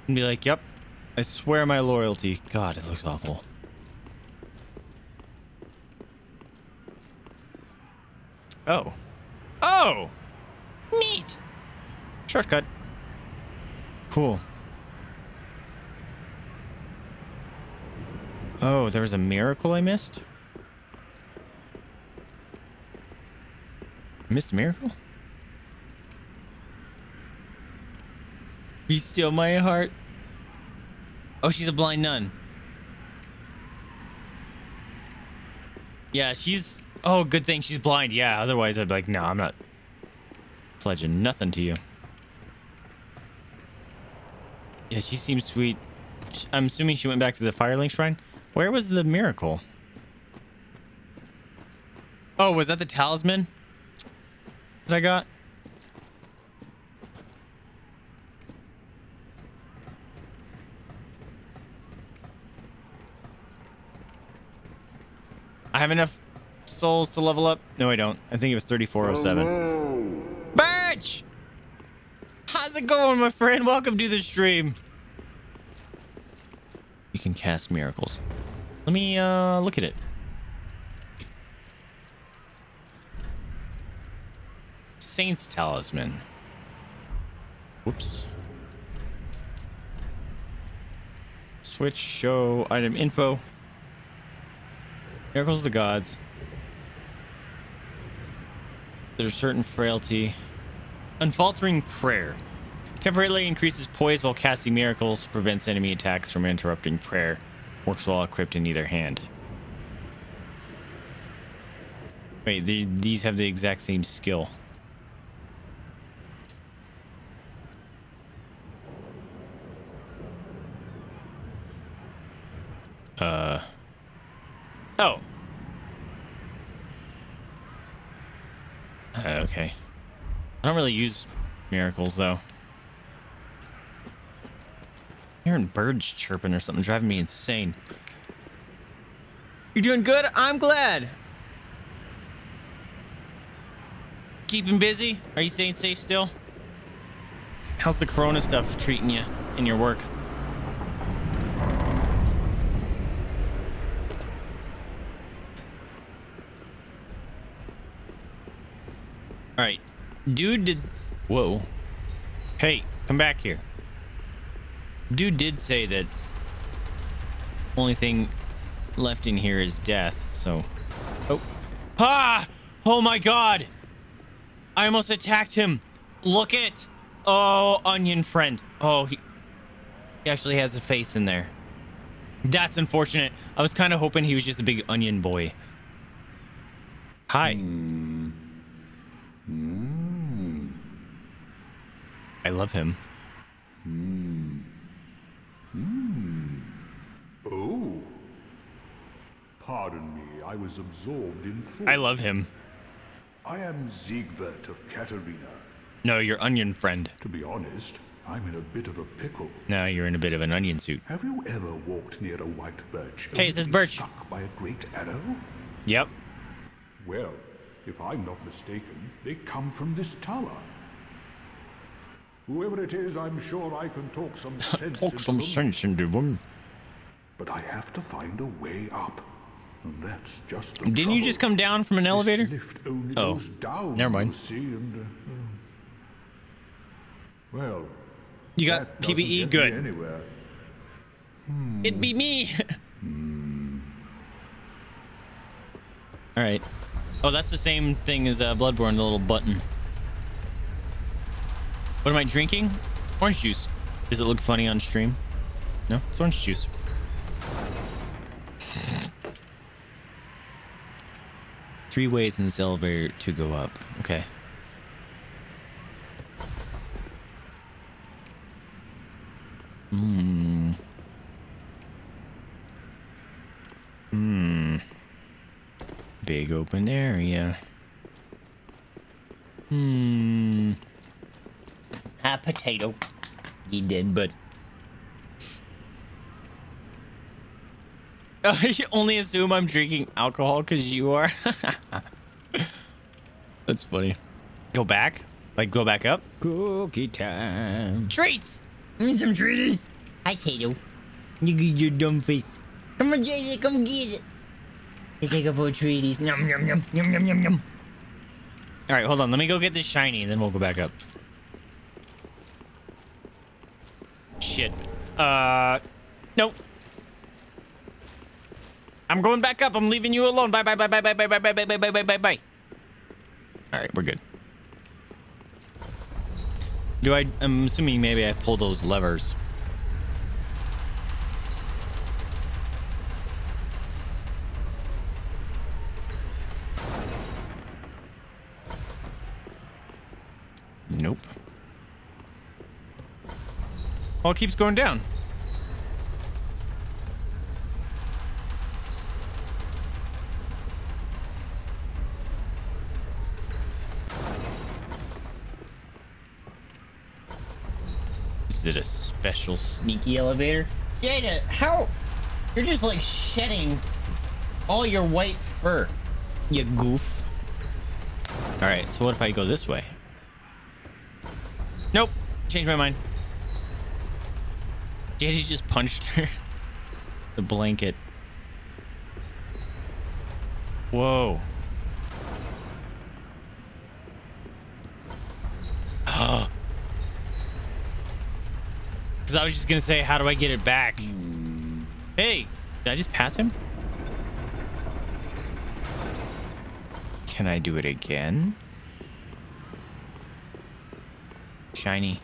and be like, yep, I swear my loyalty. God, it looks awful. Oh. Oh! Neat! Shortcut. Cool. Oh, there was a miracle I missed? Missed a miracle? You steal my heart. Oh, she's a blind nun. Yeah, she's... Oh, good thing she's blind. Yeah, otherwise I'd be like, no, I'm not... Pledging nothing to you. Yeah, she seems sweet. I'm assuming she went back to the Firelink Shrine. Where was the miracle? Oh, was that the talisman that I got? I have enough souls to level up. No, I don't. I think it was 3407. Birch! How's it going, my friend? Welcome to the stream. You can cast miracles. Let me uh look at it. Saint's Talisman. Whoops. Switch, show, item info. Miracles of the gods. There's certain frailty. Unfaltering prayer. Temporarily increases poise while casting miracles, prevents enemy attacks from interrupting prayer. Works while equipped in either hand. Wait, the, these have the exact same skill. Uh. Oh. Uh, okay. I don't really use miracles though. Hearing birds chirping or something driving me insane. You're doing good? I'm glad. Keeping busy? Are you staying safe still? How's the corona stuff treating you in your work? All right. Dude did. Whoa. Hey, come back here. Dude did say that only thing left in here is death, so. Oh. Ah! Oh my god! I almost attacked him. Look it! Oh, onion friend. Oh, he, he actually has a face in there. That's unfortunate. I was kind of hoping he was just a big onion boy. Hi. I love him. Hmm. Hmm. Oh. Pardon me, I was absorbed in thought. I love him. I am Siegward of Catarina. No, your onion friend. To be honest, I'm in a bit of a pickle. Now you're in a bit of an onion suit. Have you ever walked near a white birch? Hey, says to birch. Struck by a great arrow? Yep. Well, if I'm not mistaken, they come from this tower. Whoever it is, I'm sure I can talk some [LAUGHS] sense Talk into some them. sense into them. But I have to find a way up. And that's just the Didn't you just come down from an elevator? only Oh, down, never mind. see, and, uh, well, You got that doesn't PPE get me good. Anywhere. It'd be me. [LAUGHS] All right. Oh, that's the same thing as uh, Bloodborne, the little button. What am I drinking? Orange juice. Does it look funny on stream? No, it's orange juice. Three ways in this elevator to go up. Okay. Hmm. Hmm. Big open area. Hmm. Hot potato. You did, but. [LAUGHS] I only assume I'm drinking alcohol because you are. [LAUGHS] That's funny. Go back? Like, go back up? Cookie time. Treats! Give me some treaties. Hi, Tato. You get your dumb face. Come on, JJ, come get it. Let's take a full treaties. Yum, yum, yum, yum, yum, yum, yum. All right, hold on. Let me go get this shiny, and then we'll go back up. Shit. Uh, nope. I'm going back up. I'm leaving you alone. Bye, bye, bye, bye, bye, bye, bye, bye, bye, bye, bye, bye, bye, bye. All right, we're good. Do I? I'm assuming maybe I pull those levers. Nope. Well, it keeps going down. Is it a special sneaky elevator? Jada, how? You're just like shedding all your white fur. You goof. All right, so what if I go this way? Nope. Changed my mind. Daddy just punched her. [LAUGHS] the blanket. Whoa. [GASPS] Because I was just going to say, how do I get it back? Hey, did I just pass him? Can I do it again? Shiny.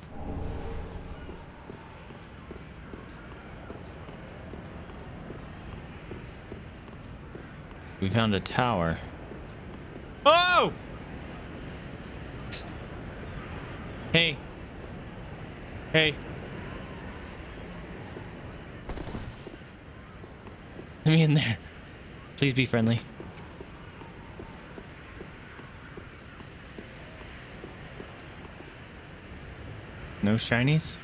We found a tower. Oh! Hey. Hey. Let me in there. Please be friendly. No shinies?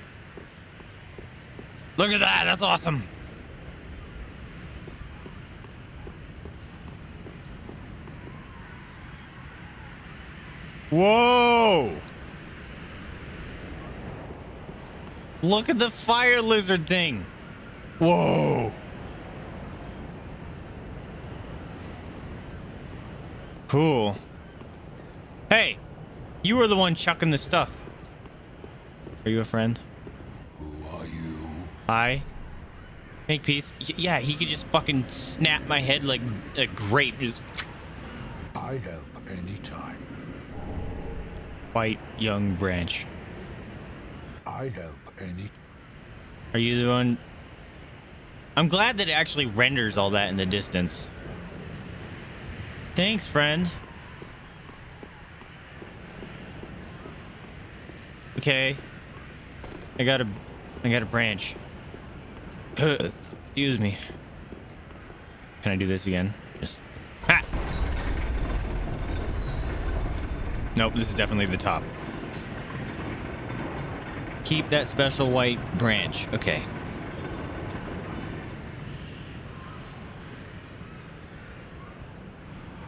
Look at that. That's awesome. Whoa. Look at the fire lizard thing. Whoa. Cool. Hey, you were the one chucking the stuff. Are you a friend? Who are you? I. Make peace. Y- yeah, he could just fucking snap my head like a grape. Just I help anytime. White young branch. I help any. Are you the one? I'm glad that it actually renders all that in the distance. Thanks, friend. Okay. I got a I got a branch. [CLEARS THROAT] Excuse me. Can I do this again? Just ha! Nope, this is definitely the top. Keep that special white branch. Okay.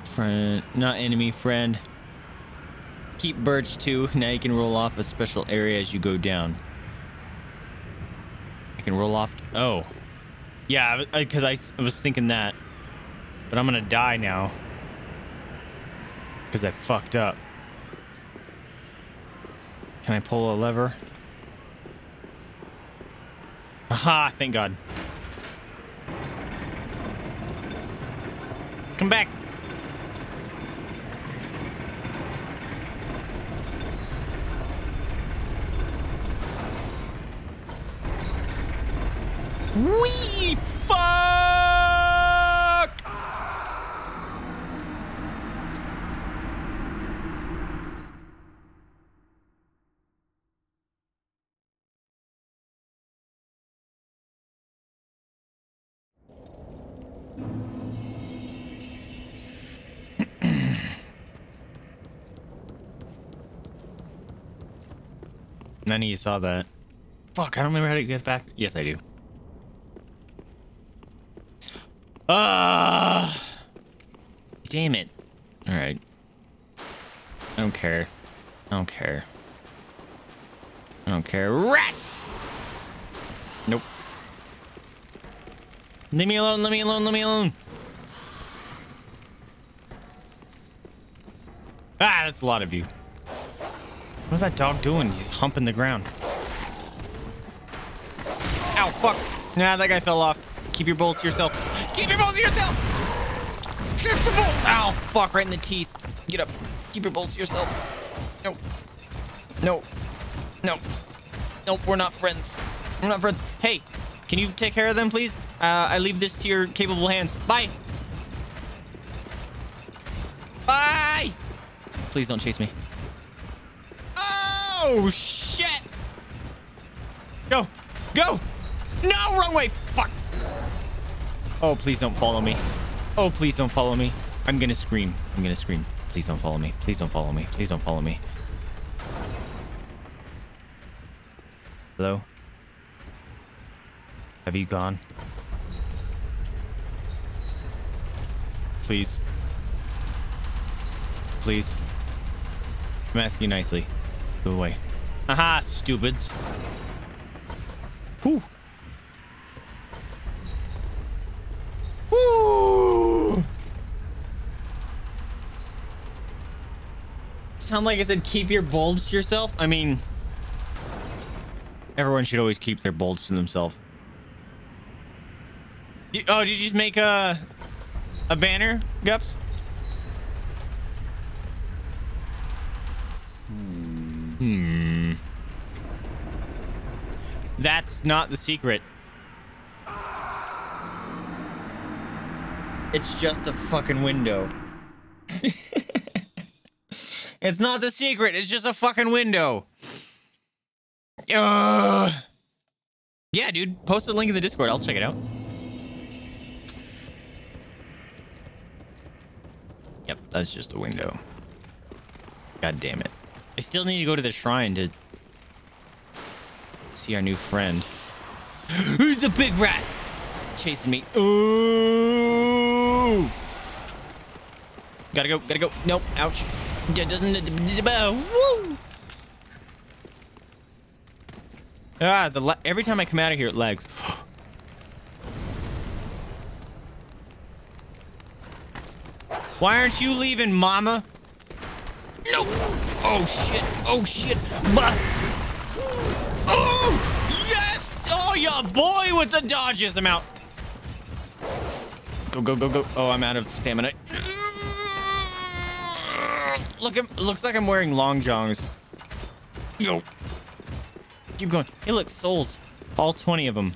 Friend, not enemy, friend. Keep birch too. [LAUGHS] Now you can roll off a special area as you go down. I can roll off. Oh. Yeah, because I, I was thinking that. But I'm going to die now. Because I fucked up. Can I pull a lever? Aha, thank God. Come back. We fuck! Of you saw that. Fuck, I don't remember how to get back. Yes, I do. Ah! Damn it. Alright. I don't care. I don't care. I don't care. Rats! Nope. Leave me alone, leave me alone, leave me alone. Ah, that's a lot of you. What's that dog doing? He's humping the ground. Ow, fuck. Nah, that guy fell off. Keep your bullets to yourself. Keep your bullets to yourself! Keep the bull- Ow, fuck, right in the teeth. Get up. Keep your bullets to yourself. No. No. No. Nope, we're not friends. We're not friends. Hey, can you take care of them, please? Uh, I leave this to your capable hands. Bye. Bye! Please don't chase me. Oh! Shit. Go. Go. No, wrong way. Fuck. Oh, please don't follow me. Oh, please don't follow me. I'm gonna scream. I'm gonna scream. Please don't follow me. Please don't follow me. Please don't follow me. Hello? Have you gone? Please. Please. I'm asking you nicely. Go away. Aha, stupids. Whew. Woo! Sound like I said keep your bulge to yourself? I mean, everyone should always keep their bulge to themselves. Oh, did you just make a a banner, Gups? That's not the secret. It's just a fucking window. [LAUGHS] it's not the secret. It's just a fucking window. Uh, yeah, dude. Post the link in the Discord. I'll check it out. Yep, that's just a window. God damn it. I still need to go to the shrine to see our new friend. Who's the big rat? Chasing me. Ooh! Gotta go, gotta go. Nope, ouch. Doesn't. Woo! Ah, the every time I come out of here, it lags. [GASPS] Why aren't you leaving, mama? Nope. Oh shit. Oh shit. Bah. Oh yes. Oh yeah, boy with the dodges. I'm out. Go go go go. Oh, I'm out of stamina. Look, it looks like I'm wearing long johns. Yo. Keep going. Hey, look, souls. All 20 of them.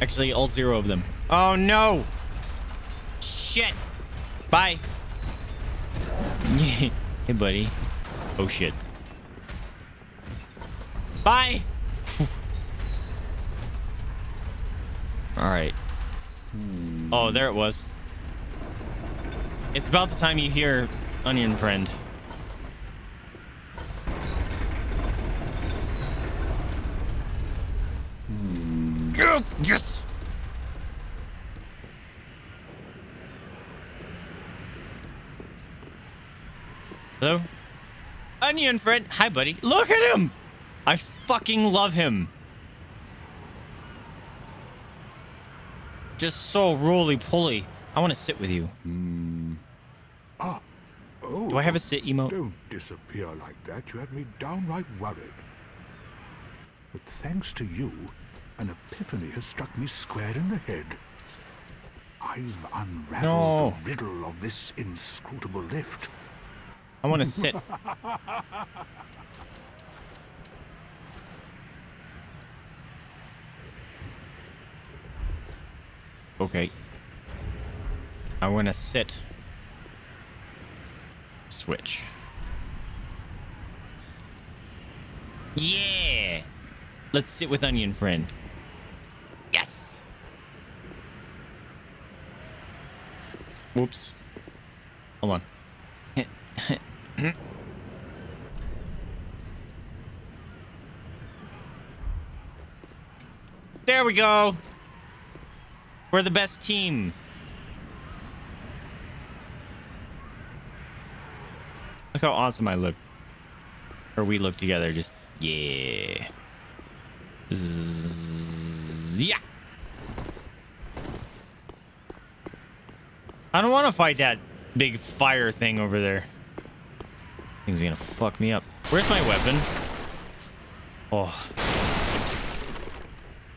Actually, all zero of them. Oh, no. Shit. Bye. [LAUGHS] hey, buddy. Oh, shit. Bye. [LAUGHS] all right. Oh, there it was. It's about the time you hear Onion Friend. Yes! Hello? Onion Friend. Hi, buddy. Look at him! I fucking love him. Just so roly-poly. I want to sit with you. Ah. Oh. Do I have a sit emote? Don't disappear like that. You had me downright worried. But thanks to you, an epiphany has struck me square in the head. I've unraveled No. the riddle of this inscrutable lift. I want to sit. Okay. I want to sit. Switch. Yeah! Let's sit with Onion Friend. Yes! Whoops. Hold on. [COUGHS] there we go. We're the best team. Look how awesome I look. Or we look together. Just, yeah. Zzz, yeah. I don't want to fight that big fire thing over there. Thing's gonna fuck me up. Where's my weapon? Oh.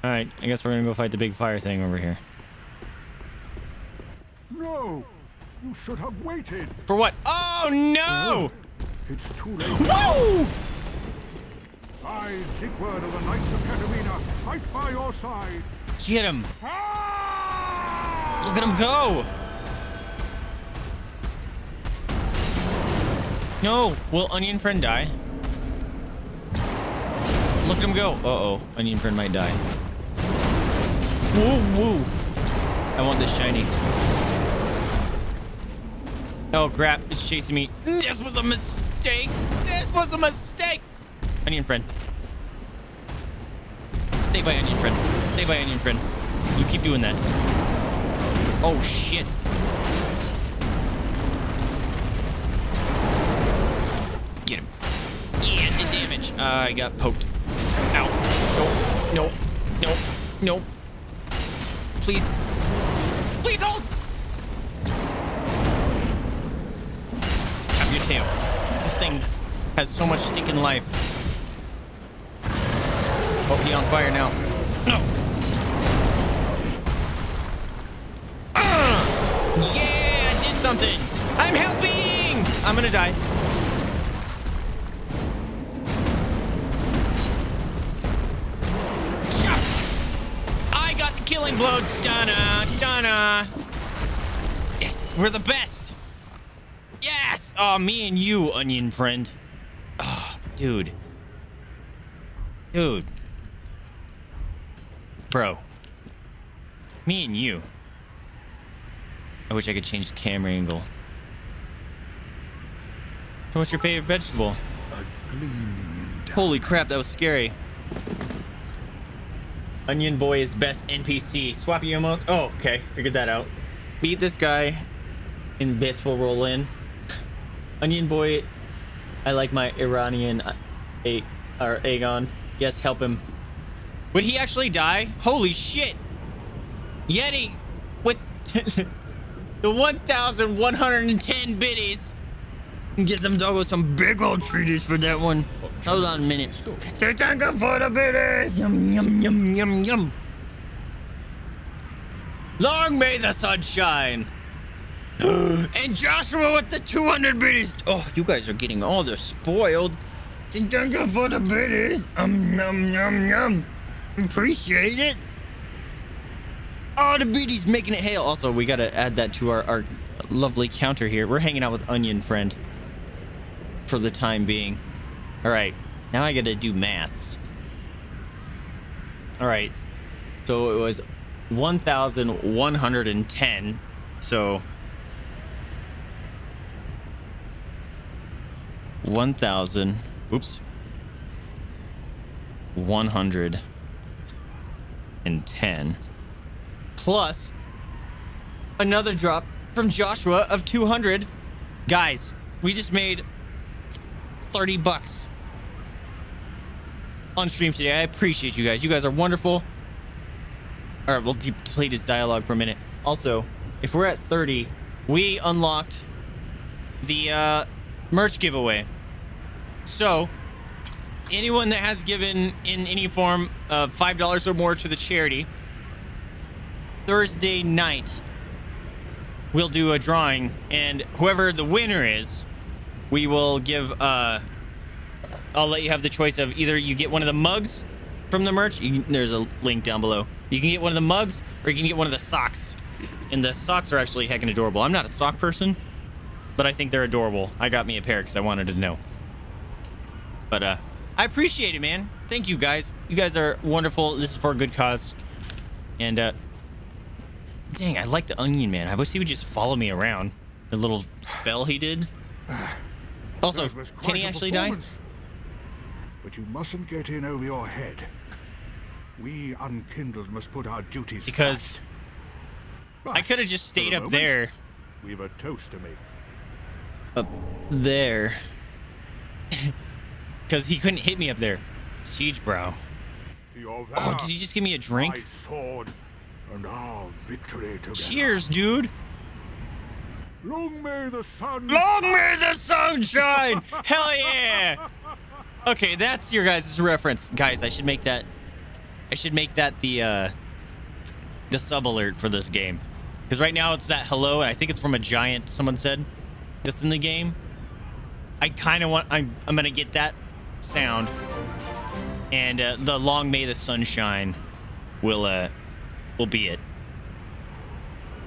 Alright, I guess we're gonna go fight the big fire thing over here. No! You should have waited! For what? Oh no! It's too late. Whoa! I, Siegward of the Knights of Catarina, fight by your side! Get him! Ah! Look at him go! No, will Onion Friend die? Look at him go. Uh-oh, Onion Friend might die. Woo, woo. I want this shiny. Oh, crap. It's chasing me. This was a mistake. This was a mistake. Onion Friend. Stay by Onion Friend. Stay by Onion Friend. You keep doing that. Oh, shit. Damage. Uh, I got poked. Ow. No. No. No. No. Please. Please hold. Have your tail. This thing has so much stinking life. Oh, he on fire now. No. Ah! Yeah, I did something. I'm helping. I'm gonna die. Killing blow. Donna, Donna. Yes, we're the best. Yes. Oh, me and you, onion friend. Oh, dude. Dude. Bro. Me and you. I wish I could change the camera angle. So what's your favorite vegetable? Holy crap, that was scary. Onion Boy is best NPC. Swap your emotes. Oh, okay. Figured that out. Beat this guy. And bits will roll in. Onion Boy. I like my Iranian uh, a or Eygon. Yes, help him. Would he actually die? Holy shit. Yeti with [LAUGHS] the 1,110 biddies. Get them doggos some big old treaties for that one. Hold on a minute. Say thank you for the biddies. Yum, yum, yum, yum, yum. Long may the sun shine. [GASPS] and Joshua with the 200 biddies. Oh, you guys are getting all the spoiled. Say thank you for the biddies. Um, yum, yum, yum. Appreciate it. Oh, the biddies making it hail. Also, we got to add that to our, our lovely counter here. We're hanging out with Onion Friend for the time being. All right, now I got to do maths. All right, so it was 1,110. So 1,000. Oops. 110 plus another drop from Joshua of 200. Guys, we just made 30 bucks on stream today. I appreciate you guys. You guys are wonderful. All right, we'll play this dialogue for a minute. Also, if we're at 30, we unlocked the uh, merch giveaway. So, anyone that has given in any form of $5 or more to the charity, Thursday night, we'll do a drawing, and whoever the winner is, we will give, uh, I'll let you have the choice of either you get one of the mugs from the merch. Can, there's a link down below. You can get one of the mugs, or you can get one of the socks. And the socks are actually heckin' adorable. I'm not a sock person, but I think they're adorable. I got me a pair because I wanted to know. But, uh, I appreciate it, man. Thank you, guys. You guys are wonderful. This is for a good cause. And, uh, dang, I like the onion, man. I wish he would just follow me around. The little spell he did. Also, can he actually die? But you mustn't get in over your head. We unkindled must put our duties Because I could have just for the stayed up moment, there. We've a toast to make. Up there. [LAUGHS] Because he couldn't hit me up there. Siegbräu. Your Oh, did he just give me a drink? My sword and our victory together. Cheers, dude. Long may the sun. Long may the sun shine. Hell yeah. Okay, that's your guys' reference. Guys, I should make that I should make that the uh the sub alert for this game. Cuz right now it's that hello and I think it's from a giant someone said that's in the game. I kind of want I'm I'm going to get that sound. And uh, the long may the sun shine will uh will be it.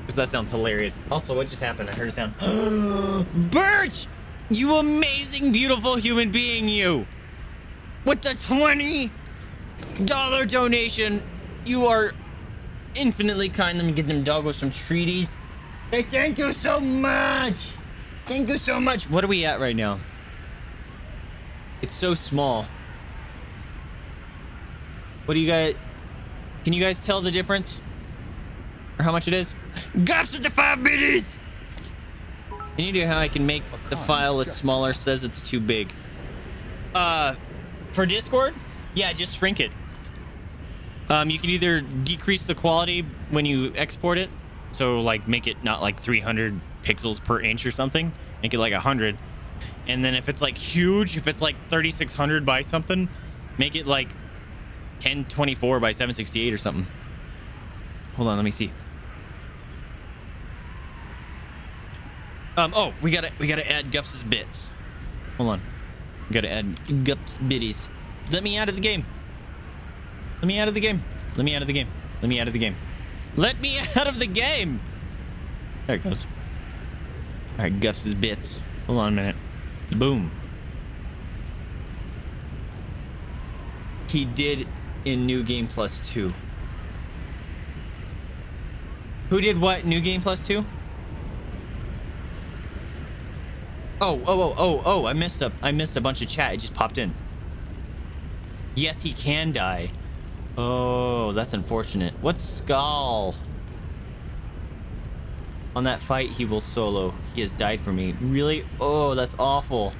Cuz that sounds hilarious. Also, what just happened? I heard a sound. [GASPS] Birch! You amazing, beautiful human being, you. With the $20 donation, you are infinitely kind. Let me get them doggos some treaties. Hey, thank you so much. Thank you so much. What are we at right now? It's so small. What do you guys... Can you guys tell the difference? Or how much it is? Gaps with the five minutes! you idea how I can make the file as smaller says it's too big? Uh, for Discord? Yeah, just shrink it. Um, you can either decrease the quality when you export it. So like make it not like 300 pixels per inch or something. Make it like 100. And then if it's like huge, if it's like 3600 by something, make it like 1024 by 768 or something. Hold on, let me see. Um, oh, we gotta we gotta add Gups's bits. Hold on. We gotta add Gups bitties. Let me out of the game. Let me out of the game. Let me out of the game. Let me out of the game. Let me [LAUGHS] out of the game. There it goes. All right, Gups's bits. Hold on a minute. Boom. He did in New Game Plus 2. Who did what? New Game Plus 2? Oh, oh, oh, oh, oh, I missed a, I missed a bunch of chat. It just popped in. Yes, he can die. Oh, that's unfortunate. What's Skull? On that fight, he will solo. He has died for me. Really? Oh, that's awful.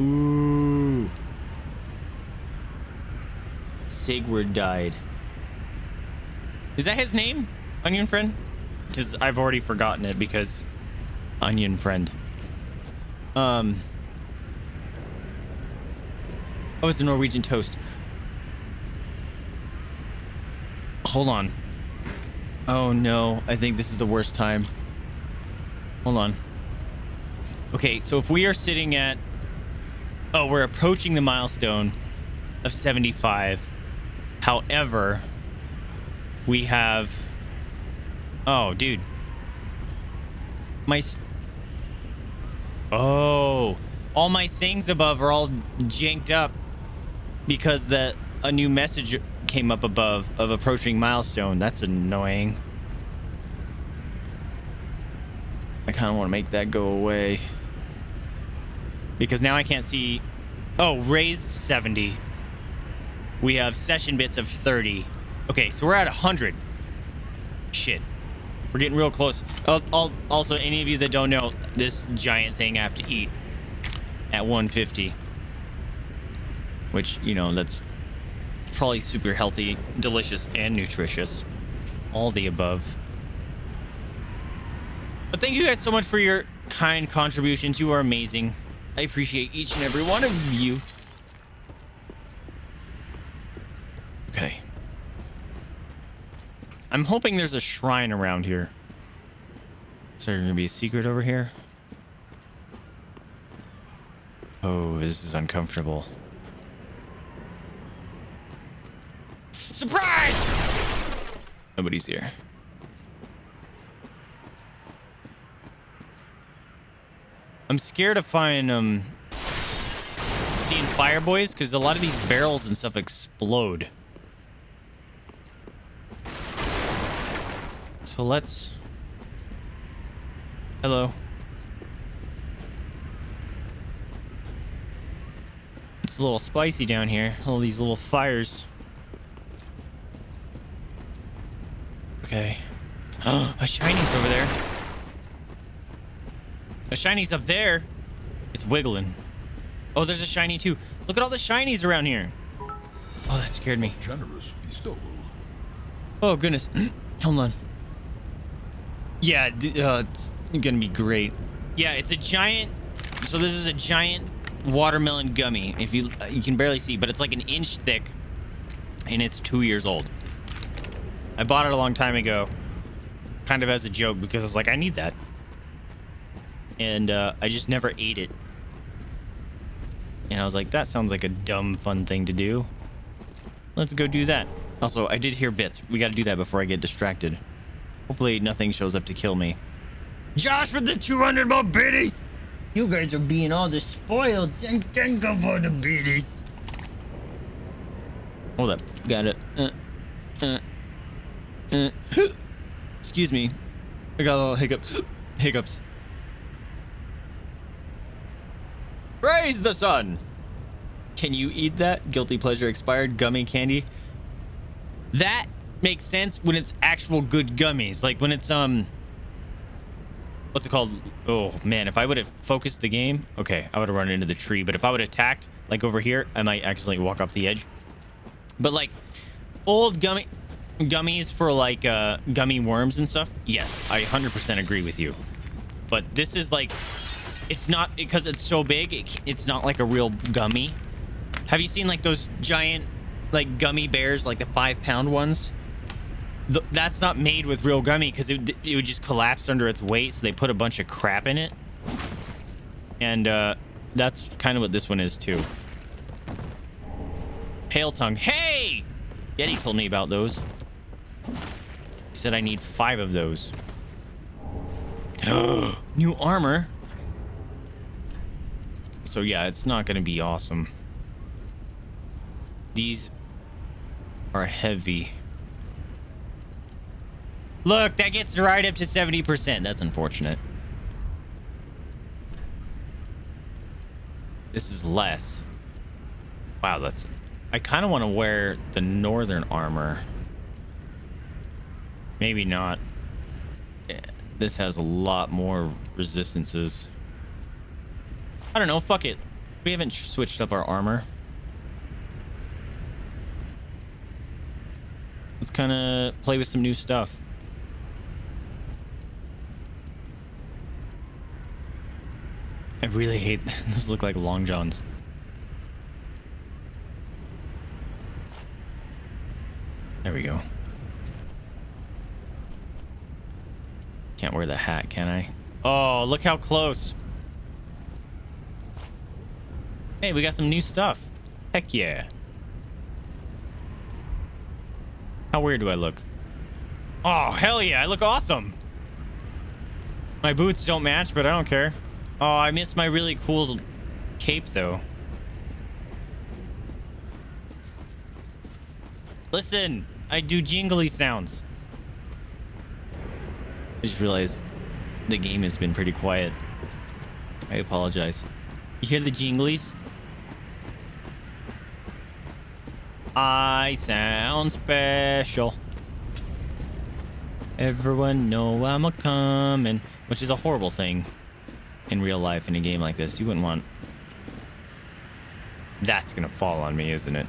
Ooh. Siegward died. Is that his name? Onion Friend? Because I've already forgotten it because Onion Friend. Um. Oh, it's the Norwegian toast. Hold on. Oh no, I think this is the worst time. Hold on. Okay, so if we are sitting at... Oh, we're approaching the milestone of 75. However, we have... Oh, dude. My... Oh. All my things above are all janked up because the a new message came up above of approaching milestone. That's annoying. I kind of want to make that go away. Because now I can't see... Oh, raised 70. We have session bits of 30. Okay, so we're at 100. Shit. We're getting real close. Also, any of you that don't know, this giant thing I have to eat at 150. Which, you know, that's probably super healthy, delicious, and nutritious. All the above. But thank you guys so much for your kind contributions. You are amazing. I appreciate each and every one of you. Okay. I'm hoping there's a shrine around here. Is there gonna be a secret over here? Oh, this is uncomfortable. Surprise! Nobody's here. I'm scared of finding um seeing fire boys because a lot of these barrels and stuff explode. So let's Hello. It's a little spicy down here. All these little fires. Okay. [GASPS] a shiny's over there. A shiny's up there. It's wiggling. Oh, there's a shiny too. Look at all the shinies around here. Oh, that scared me. Generous bestowal. Oh, goodness. [CLEARS THROAT] Hold on. Yeah, uh, it's gonna be great. Yeah, it's a giant... So this is a giant watermelon gummy. If you uh, you can barely see, but it's like an inch thick, and it's two years old. I bought it a long time ago, kind of as a joke because I was like, I need that. And uh, I just never ate it. And I was like, that sounds like a dumb, fun thing to do. Let's go do that. Also, I did hear bits. We got to do that before I get distracted. Hopefully nothing shows up to kill me. Josh with the 200 more biddies. You guys are being all the spoiled. And thank you for the biddies. Hold up. Got it. Uh, uh, uh. [GASPS] Excuse me. I got a little hiccups. [GASPS] Hiccups. Praise the sun. Can you eat that? Guilty pleasure expired gummy candy. That makes sense when it's actual good gummies. Like when it's um what's it called? Oh man, if I would have focused the game, okay, I would have run into the tree. But if I would have attacked, like over here, I might actually walk off the edge. But like old gummy gummies for like uh gummy worms and stuff, yes, I 100% agree with you. But this is like it's not because it's so big, it, it's not like a real gummy. Have you seen like those giant like gummy bears, like the five pound ones? Th that's not made with real gummy because it, it would just collapse under its weight. So they put a bunch of crap in it. And uh, that's kind of what this one is too. Pale tongue. Hey! Yeti told me about those. He said I need five of those. [GASPS] New armor. So yeah, it's not going to be awesome. These are heavy. Look, that gets right up to 70%. That's unfortunate. This is less. Wow, that's... I kind of want to wear the northern armor. Maybe not. Yeah, this has a lot more resistances. I don't know. Fuck it. We haven't switched up our armor. Let's kind of play with some new stuff. I really hate [LAUGHS] those look like long johns. There we go. Can't wear the hat, can I? Oh, look how close. Hey, we got some new stuff. Heck yeah. How weird do I look? Oh, hell yeah, I look awesome. My boots don't match, but I don't care. Oh, I missed my really cool cape, though. Listen, I do jingly sounds. I just realized the game has been pretty quiet. I apologize. You hear the jinglies? I sound special. Everyone know I'm a coming, which is a horrible thing in real life in a game like this. You wouldn't want... That's gonna fall on me, isn't it?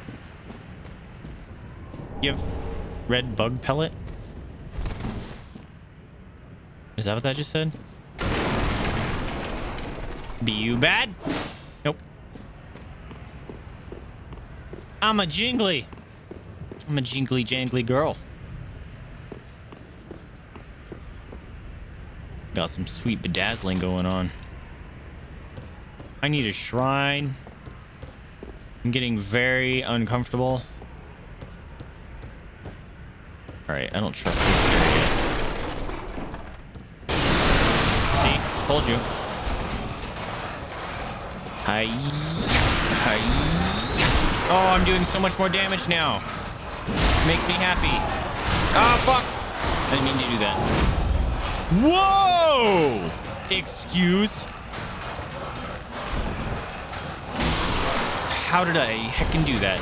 Have red bug pellet? Is that what that just said? Be you bad? Nope. I'm a jingly. I'm a jingly jangly girl. Got some sweet bedazzling going on. I need a shrine. I'm getting very uncomfortable. Alright, I don't trust this area. See? Told you. Hi. Hi. Oh, I'm doing so much more damage now. Makes me happy. Oh, fuck. I didn't mean to do that. Whoa! Excuse? How did I heckin' do that?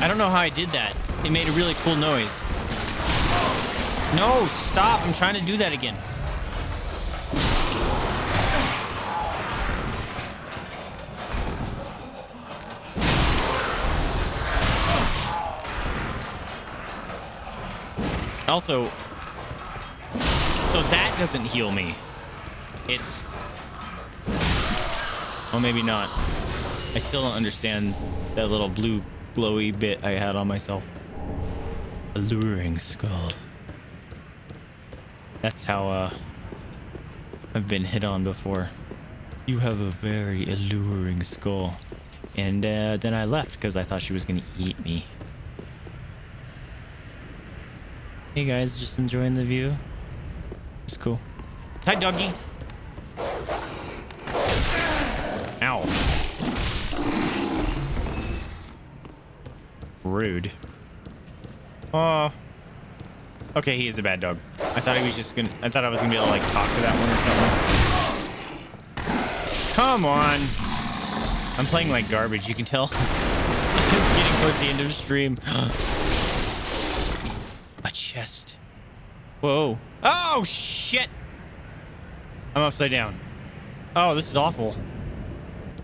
I don't know how I did that. It made a really cool noise. No, stop. I'm trying to do that again. Also, so that doesn't heal me. It's... Oh, maybe not. I still don't understand that little blue glowy bit I had on myself. Alluring skull. That's how uh, I've been hit on before. You have a very alluring skull. And uh, then I left because I thought she was going to eat me. Hey guys, just enjoying the view. It's cool. Hi, doggy. Ow. Rude. Oh. Okay, he is a bad dog. I thought he was just gonna. I thought I was gonna be able to like talk to that one or something. Come on. I'm playing like garbage. You can tell. [LAUGHS] it's getting towards the end of the stream. [GASPS] a chest. Whoa. Oh shit. I'm upside down. Oh, this is awful.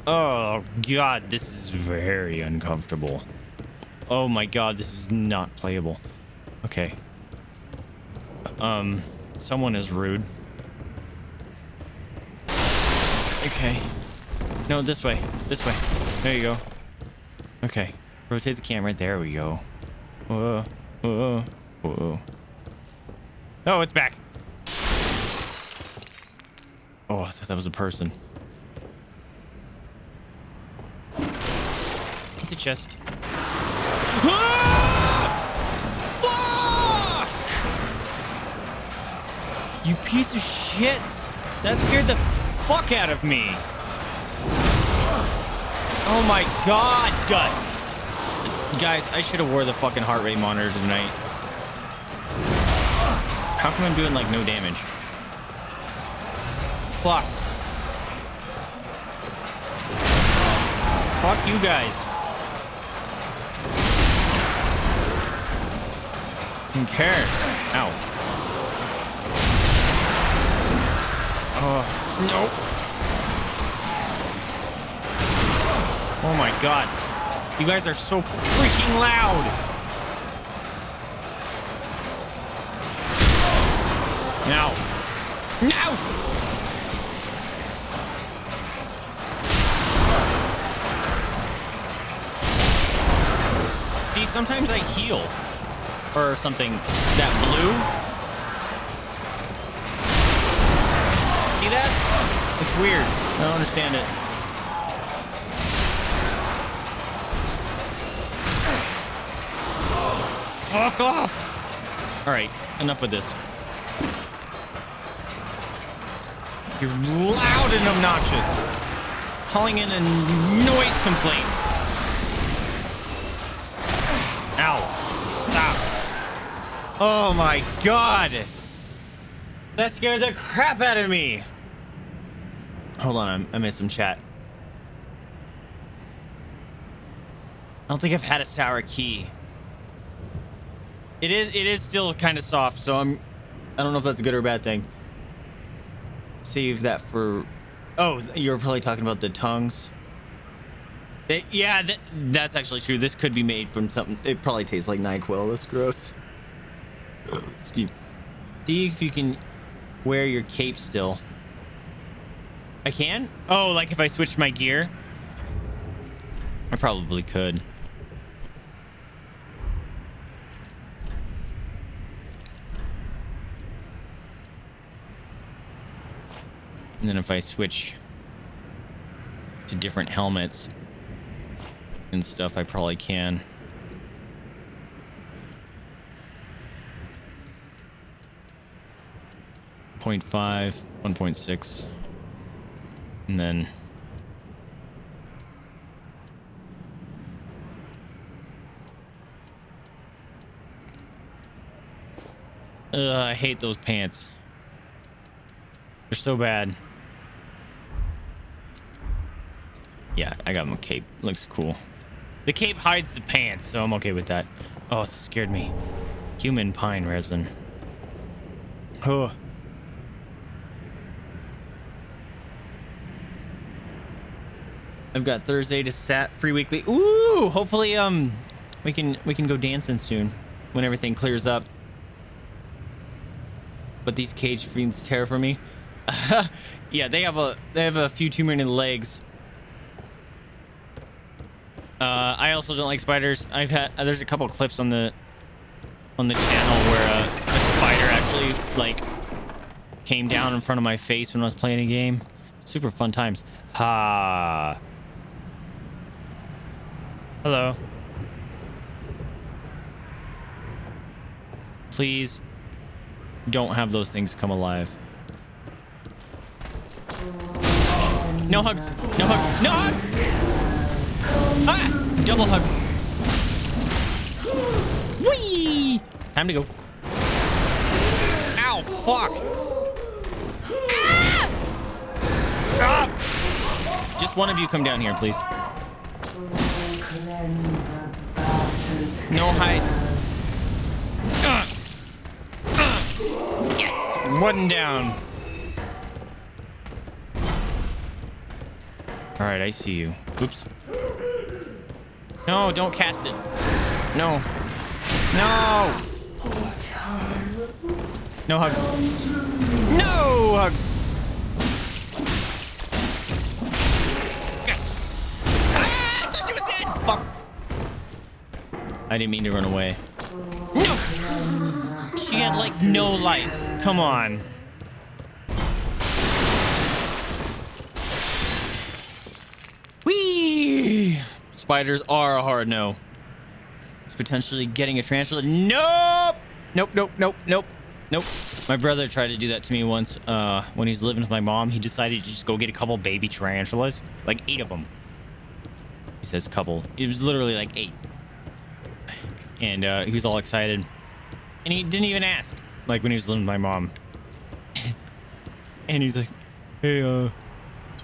Oh god, this is very uncomfortable. Oh my god, this is not playable. Okay. Um, someone is rude. Okay. No, this way. This way. There you go. Okay. Rotate the camera. There we go. Whoa. Whoa. Whoa. Oh, it's back. Oh, I thought that was a person. It's a chest. Ah, fuck! You piece of shit! That scared the fuck out of me! Oh my god! Guys, I should have wore the fucking heart rate monitor tonight. How come I'm doing like no damage? Fuck. Fuck you guys. Don't care. Ow. Oh, nope. Oh my god. You guys are so freaking loud. Now. Now! See, sometimes I heal. Or something. That blue See that? It's weird. I don't understand it. Fuck off! Alright, enough with this. You're loud and obnoxious. Calling in a noise complaint. Ow. Stop. Oh my god. That scared the crap out of me. Hold on, I missed some chat. I don't think I've had a sour key. It is it is still kind of soft, so I'm I don't know if that's a good or a bad thing. Save that for Oh, you're probably talking about the tongues. It, yeah, th that's actually true. This could be made from something. It probably tastes like NyQuil. That's gross. Excuse me. See if you can wear your cape still. I can? Oh, like if I switch my gear? I probably could. And then if I switch to different helmets and stuff, I probably can. 0.5, 1.6, and then Ugh, I hate those pants. They're so bad. Yeah, I got my cape. Looks cool. The cape hides the pants, so I'm okay with that. Oh, it scared me. Human pine resin. Oh. I've got Thursday to sat free weekly. Ooh, hopefully um we can we can go dancing soon when everything clears up. But these cage fiends terror for me. [LAUGHS] yeah, they have a they have a few too many legs. Uh, I also don't like spiders. I've had uh, there's a couple clips on the on the channel where uh, a spider actually like came down in front of my face when I was playing a game. Super fun times. Ha. Hello. Please don't have those things come alive. No hugs. No hugs. No hugs. Ah! Double hugs. Whee! Time to go. Ow, fuck. Ah! Ah! Just one of you come down here, please. No highs. Uh. Uh. Yes! One down. All right, I see you. Oops. No, don't cast it. No. No! No hugs. No hugs! Yes! Ah, I thought she was dead! Fuck. I didn't mean to run away. No! She had, like, no life. Come on. Whee! Spiders are a hard no. It's potentially getting a tarantula. Nope! Nope, nope, nope, nope, nope. My brother tried to do that to me once uh, when he was living with my mom. He decided to just go get a couple baby tarantulas, like eight of them. He says couple. It was literally like eight. And uh, he was all excited. And he didn't even ask, like when he was living with my mom. [LAUGHS] and he's like, hey, uh,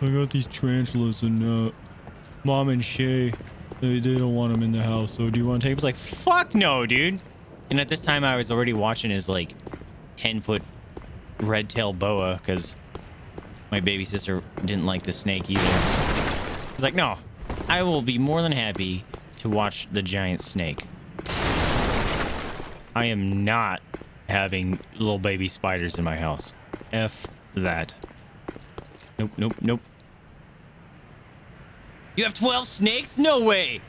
so I got these tarantulas and uh, mom and Shay, they, don't want them in the house. So do you want to take them? I was like, fuck no, dude. And at this time, I was already watching his like 10 foot red tail boa because my baby sister didn't like the snake either. I was like, no, I will be more than happy to watch the giant snake. I am not having little baby spiders in my house. F that. Nope, nope, nope. You have 12 snakes? No way.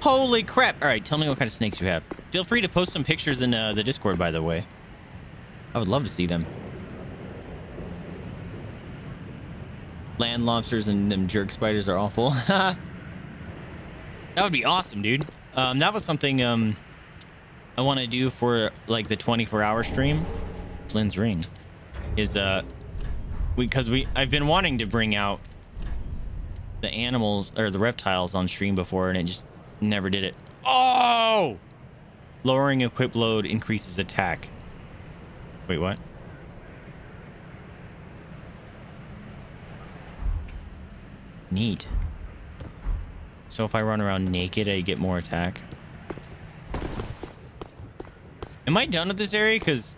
Holy crap. All right, tell me what kind of snakes you have. Feel free to post some pictures in uh, the Discord, by the way. I would love to see them. Land lobsters and them jerk spiders are awful. [LAUGHS] that would be awesome, dude. Um, that was something um, I want to do for like the 24 hour stream. Flynn's ring is uh, because we, we I've been wanting to bring out the animals or the reptiles on stream before and it just never did it. Oh! Lowering equip load increases attack. Wait, what? Neat. So if I run around naked, I get more attack. Am I done with this area? Because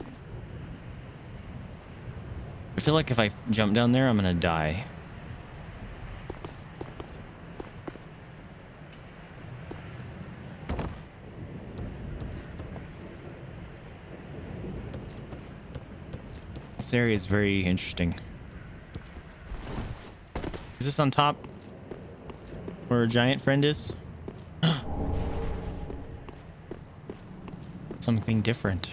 I feel like if I jump down there, I'm going to die. This area is very interesting. Is this on top? Where a giant friend is? [GASPS] Something different.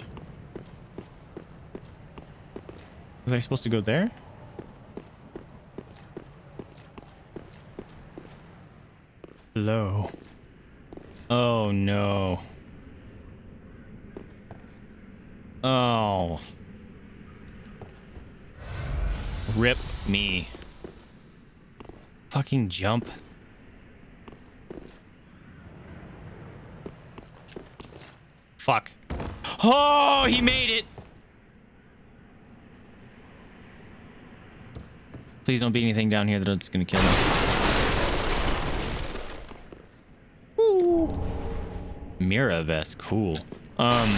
Was I supposed to go there? Hello. Oh no. Oh. Rip me. Fucking jump. Fuck. Oh, he made it. Please don't be anything down here that's gonna kill me. Ooh. Mirrah vest, cool. Um,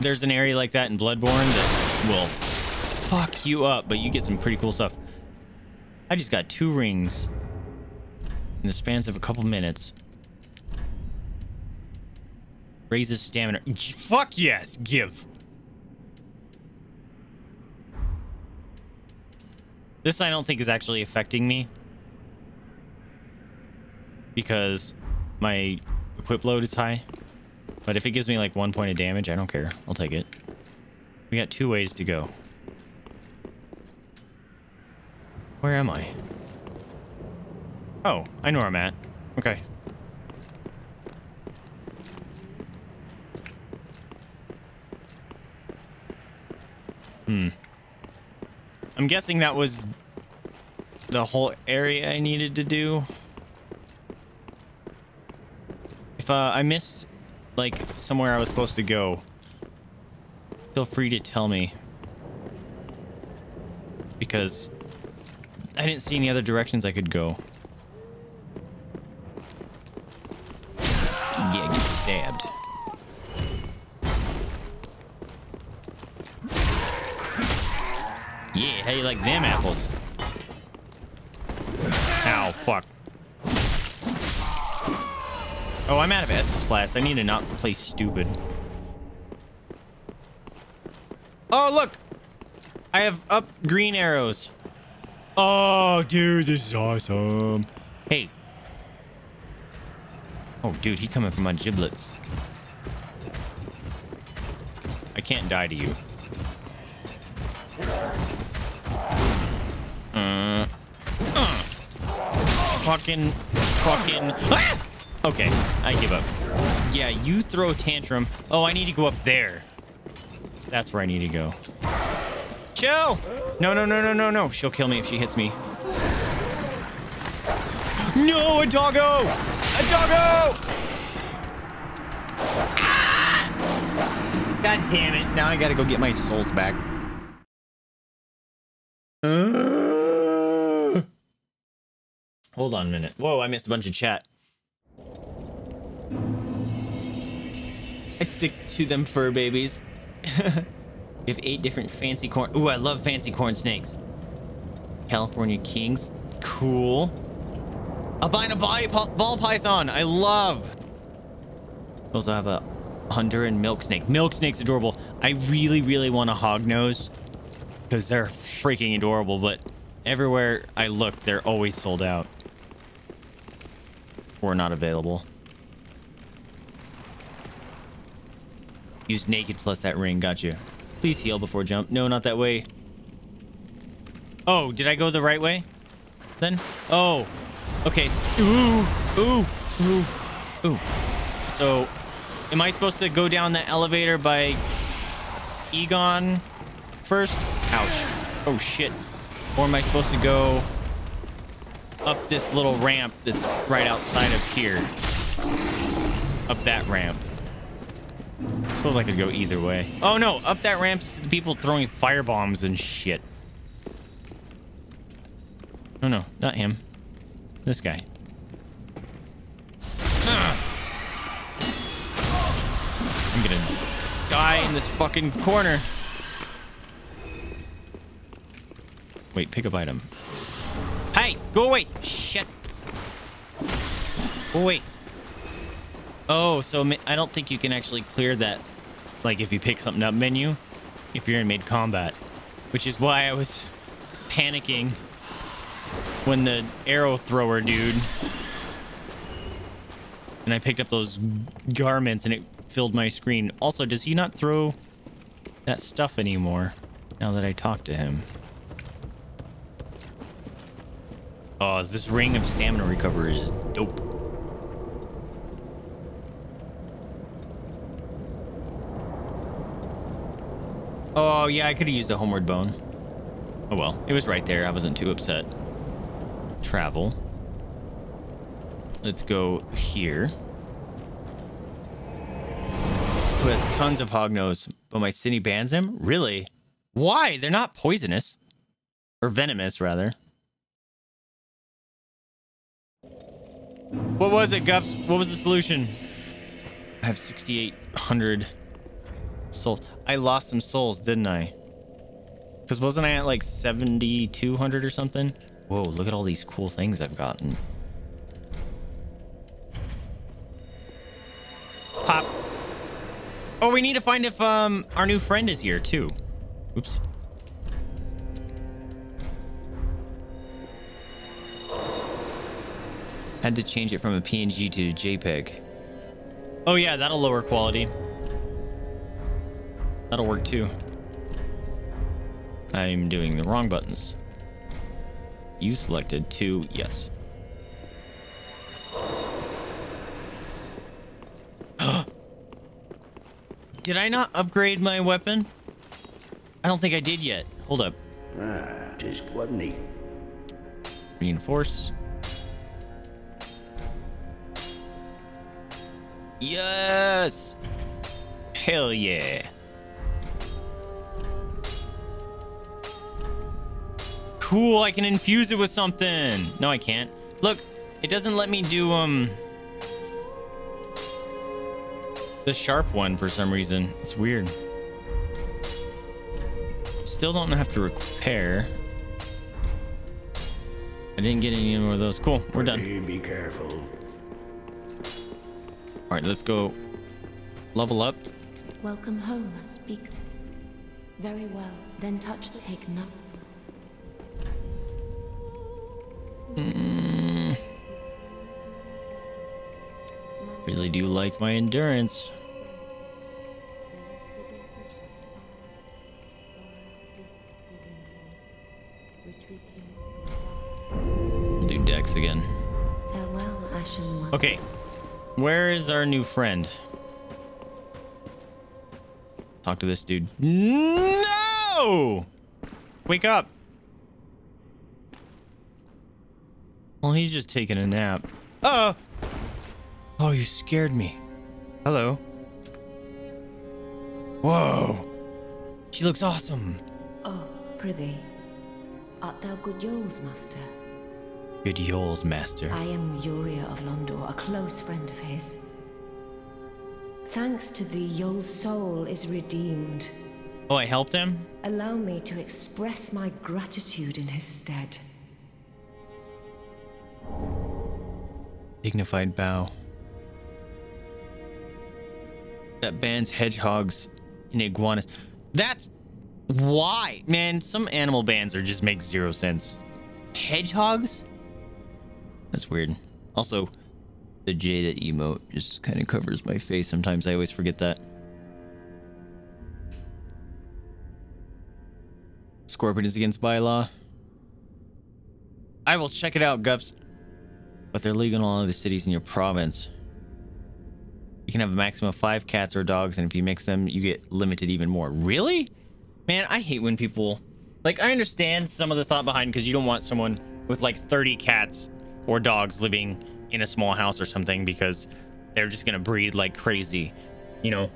there's an area like that in Bloodborne that will fuck you up, but you get some pretty cool stuff. I just got two rings in the spans of a couple minutes. Raises stamina. Fuck yes, give. This I don't think is actually affecting me. Because my equip load is high. But if it gives me like one point of damage, I don't care. I'll take it. We got two ways to go. Where am I? Oh, I know where I'm at. Okay. Hmm. I'm guessing that was the whole area I needed to do. If uh, I missed, like, somewhere I was supposed to go, feel free to tell me. Because I didn't see any other directions I could go. Yeah, get stabbed. Yeah, how you like them apples? Ow, fuck. Oh, I'm out of Estus Flask. I need to not play stupid. Oh, look! I have up green arrows. Oh, dude, this is awesome. Hey. Oh, dude, he coming for my giblets. I can't die to you. Uh, uh, fucking, fucking. Ah! Okay, I give up. Yeah, you throw a tantrum. Oh, I need to go up there. That's where I need to go. Chill! No, no, no, no, no, no. She'll kill me if she hits me. No, a doggo! A doggo! Ah! God damn it. Now I gotta go get my souls back. Uh, hold on a minute. Whoa, I missed a bunch of chat. I stick to them fur babies. [LAUGHS] we have eight different fancy corn. Ooh, I love fancy corn snakes. California Kings. Cool. Albino ball, ball python. I love. We also have a hunter and milk snake. Milk snake's adorable. I really, really want a hog nose because they're freaking adorable, but everywhere I look, they're always sold out or not available. Use naked plus that ring. Got you. Please heal before jump. No, not that way. Oh, did I go the right way? Then? Oh. Okay. So, ooh. Ooh. Ooh. Ooh. So, am I supposed to go down the elevator by Eygon first? Ouch. Oh, shit. Or am I supposed to go up this little ramp that's right outside of here? Up that ramp. I suppose I could go either way. Oh no, up that ramp to the people throwing fire bombs and shit. Oh no, not him. This guy. I'm gonna die in this fucking corner. Wait, pick up item. Hey, go away. Shit. Go away. Oh, so I don't think you can actually clear that, like if you pick something up menu, if you're in mid-combat, which is why I was panicking when the arrow thrower dude, and I picked up those garments and it filled my screen. Also, does he not throw that stuff anymore now that I talked to him? Oh, this ring of stamina recovery is dope. Oh, yeah, I could have used the homeward bone. Oh, well. It was right there. I wasn't too upset. Travel. Let's go here. Who has tons of hognose, but my city bans them? Really? Why? They're not poisonous. Or venomous, rather. What was it, Gups? What was the solution? I have 6,800 souls. I lost some souls, didn't I? Because wasn't I at like 7,200 or something? Whoa, look at all these cool things I've gotten. Pop. Oh, we need to find if um our new friend is here too. Oops. Had to change it from a PNG to a JPEG. Oh yeah, that'll lower quality. That'll work too. I'm doing the wrong buttons. You selected two, yes. [GASPS] Did I not upgrade my weapon? I don't think I did yet. Hold up. Ah, just wasn't he? Reinforce. Yes! Hell yeah. Cool, I can infuse it with something. No, I can't. Look, it doesn't let me do, um... The sharp one for some reason. It's weird. Still don't have to repair. I didn't get any more of those. Cool, we're done. Be careful. All right, let's go level up. Welcome home, speak. Very well, then touch the take no. Mm. Really do you like my endurance. Do Dex again. Farewell, Ashen One. Okay, where is our new friend? Talk to this dude. No! Wake up. Well, he's just taking a nap. Oh! Oh, you scared me. Hello. Whoa. She looks awesome. Oh, prithee. Art thou good Yoel's, master? Good Yoel's, master. I am Yuria of Londor, a close friend of his. Thanks to thee, Yoel's soul is redeemed. Oh, I helped him? Allow me to express my gratitude in his stead. Dignified bow. That bans hedgehogs and iguanas. That's why, man. Some animal bans are just make zero sense. Hedgehogs? That's weird. Also, the Jada emote just kind of covers my face. Sometimes I always forget that. Scorpion is against bylaw. I will check it out, Gups. But they're legal in all other cities in your province. You can have a maximum of five cats or dogs, and if you mix them, you get limited even more. Really? Man, I hate when people... Like, I understand some of the thought behind because you don't want someone with like 30 cats or dogs living in a small house or something because they're just going to breed like crazy, you know?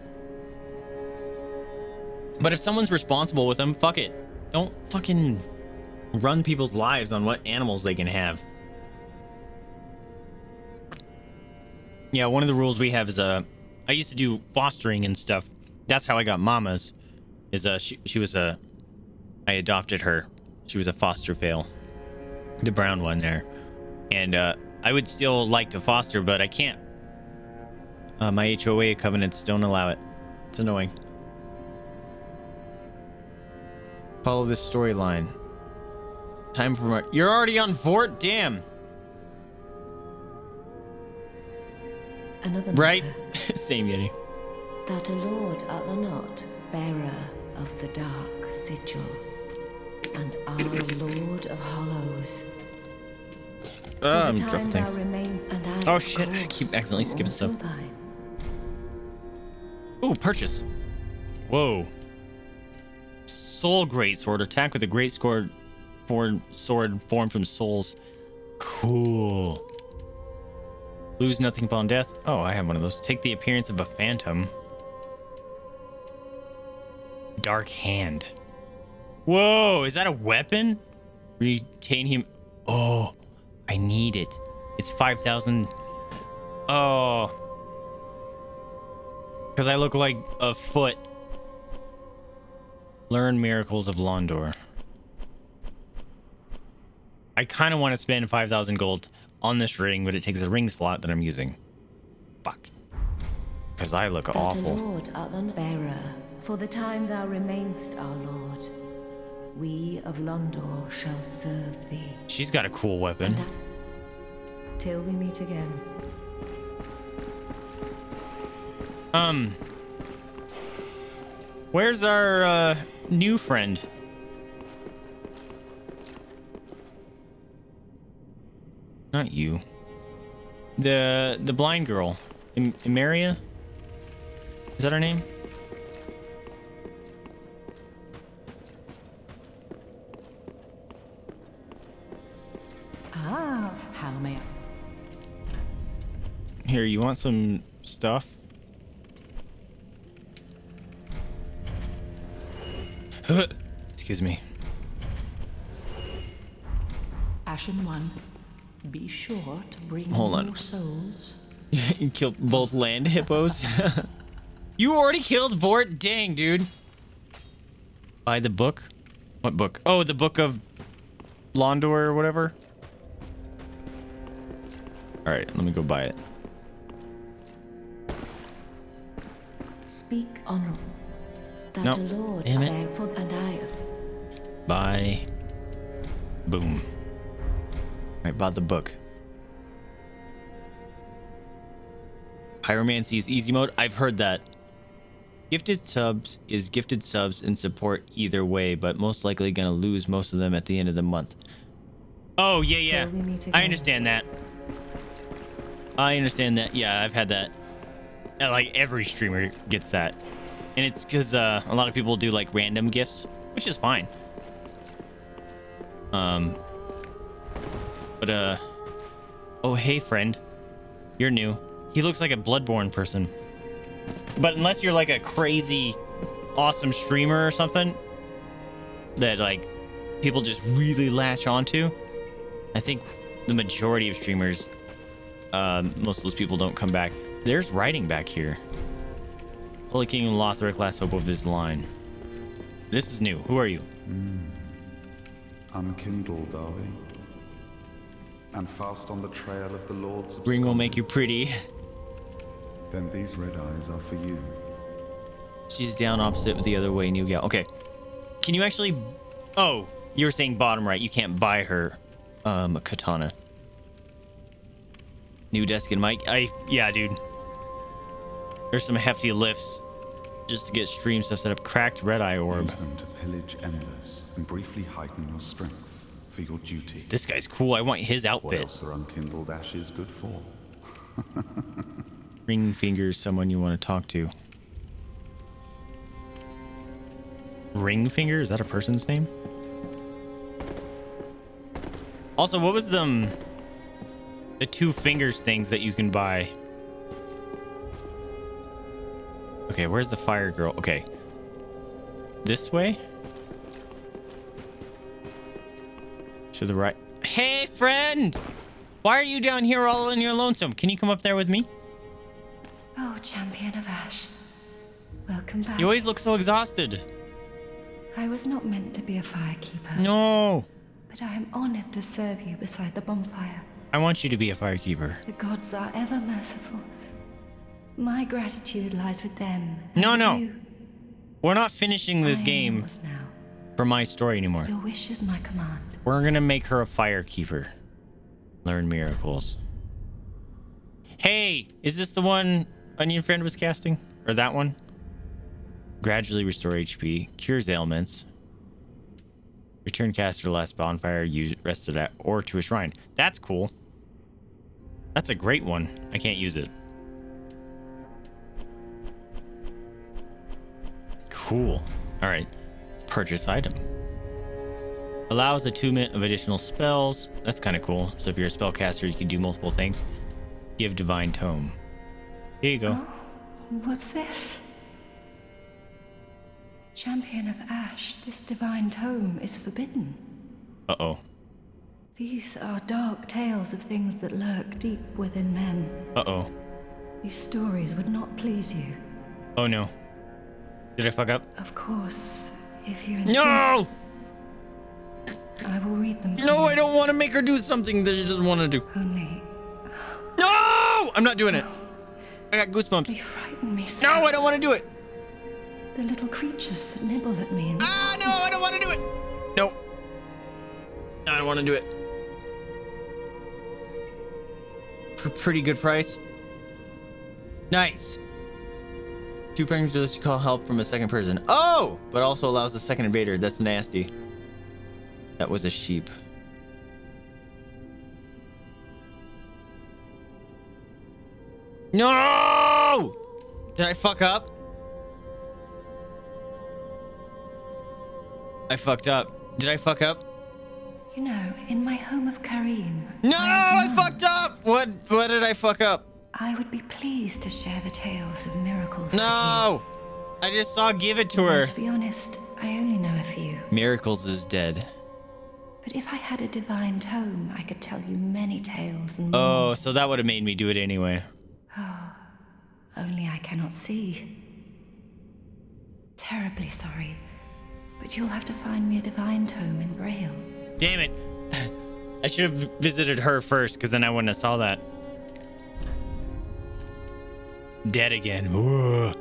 But if someone's responsible with them, fuck it. Don't fucking run people's lives on what animals they can have. Yeah, one of the rules we have is uh I used to do fostering and stuff. That's how I got mamas. Is uh she she was a I adopted her. She was a foster fail. The brown one there. And uh I would still like to foster, but I can't. Uh, my HOA covenants don't allow it. It's annoying. Follow this storyline. Time for my... You're already on fort? Damn. Another Right? [LAUGHS] Same Yeti. That a lord art thou not, bearer of the dark sigil, and our Lord of Hollows. Uh, I'm dropping things. remains- Oh shit, I keep accidentally skipping stuff. Ooh, purchase. Whoa. Soul Greatsword. Attack with a great sword formed from souls. Cool. Lose nothing upon death. Oh, I have one of those. Take the appearance of a phantom. Dark Hand. Whoa, is that a weapon? Retain him. Oh, I need it. It's 5,000. Oh. Because I look like a foot. Learn Miracles of Londor. I kind of want to spend 5,000 gold on this ring, but it takes a ring slot that I'm using. Fuck. Because I look awful. lord art thou bearer, for the time thou remainst our lord. We of Londor shall serve thee. She's got a cool weapon. Till we meet again. Um. Where's our uh, new friend? Not you. The the blind girl. Im Is that her name? Ah, how may I... Here, you want some stuff? [LAUGHS] Excuse me. Ashen one be sure to bring Hold on. souls. [LAUGHS] you killed both land hippos. [LAUGHS] you already killed Vordt? Dang, dude. Buy the book? What book? Oh, the book of Londor or whatever. All right, let me go buy it. Speak honorable. That Nope. a lord Damn it. and I of Buy. Boom. Bought the book. Pyromancy is easy mode. I've heard that. Gifted subs is gifted subs and support either way, but most likely gonna lose most of them at the end of the month. Oh yeah, yeah. Till we meet I understand that. I understand that. Yeah, I've had that. Like every streamer gets that, and it's because uh, a lot of people do like random gifts, which is fine. Um. But uh. Oh hey friend, you're new. He looks like a Bloodborne person. But unless you're like a crazy, awesome streamer or something that like people just really latch onto, I think the majority of streamers, um, most of those people don't come back. There's writing back here. Holy King Lothric, last hope of his line. This is new. Who are you? Unkindled, are we? And fast on the trail of the lords of Ring will make you pretty. Then these red eyes are for you. She's down opposite the other way, new gal. Okay. Can you actually... Oh, you were saying bottom right. You can't buy her um, a katana. New desk and mic. I... Yeah, dude. There's some hefty lifts just to get stream stuff set up. Cracked red eye orb. Use them to pillage endless and briefly heighten your strength for your duty. This guy's cool. I want his outfit. What else are unkindled ashes good for? [LAUGHS] Ring fingers someone you want to talk to. Ring finger? Is that a person's name? Also, what was the um, the two fingers things that you can buy? Okay, where's the fire girl? Okay. This way? To the right. Hey, friend! Why are you down here all in your lonesome? Can you come up there with me? Oh, champion of Ash. Welcome back. You always look so exhausted. I was not meant to be a firekeeper. No. But I am honored to serve you beside the bonfire. I want you to be a firekeeper. The gods are ever merciful. My gratitude lies with them. No, no. you. We're not finishing this I game for my story anymore. Your wish is my command. We're gonna make her a firekeeper. Learn miracles. Hey, is this the one Onion Friend was casting? Or that one? Gradually restore HP, cures ailments. Return caster last bonfire, use it rested at or to a shrine. That's cool. That's a great one. I can't use it. Cool. All right. Purchase item. Allows attunement of additional spells. That's kind of cool. So if you're a spellcaster, you can do multiple things. Give divine tome. Here you go. Oh, what's this? Champion of Ash, this divine tome is forbidden. Uh-oh. These are dark tales of things that lurk deep within men. Uh-oh. These stories would not please you. Oh no. Did I fuck up? Of course, if you insist. No! I will read them. No, I don't want to make her do something that she doesn't want to do. Only No! I'm not doing it. I got goosebumps. they frighten me. No, I don't want to do it. The little creatures that nibble at me. Ah, no, I don't want to do it. No. No, I don't want to do it. For pretty good price. Nice. Two just to call help from a second person. Oh! But also allows the second invader. That's nasty. That was a sheep. No! Did I fuck up? I fucked up. Did I fuck up? You know, in my home of Carim. No, I fucked up. What? What did I fuck up? I would be pleased to share the tales of miracles. No, I just saw give it to with you. her. To be honest, I only know a few. Miracles is dead. But if I had a divine tome, I could tell you many tales and more. Oh, so that would have made me do it anyway. Oh, only I cannot see. Terribly sorry, but you'll have to find me a divine tome in Braille. Damn it. [COUGHS] I should have visited her first, because then I wouldn't have saw that. Dead again. Ooh.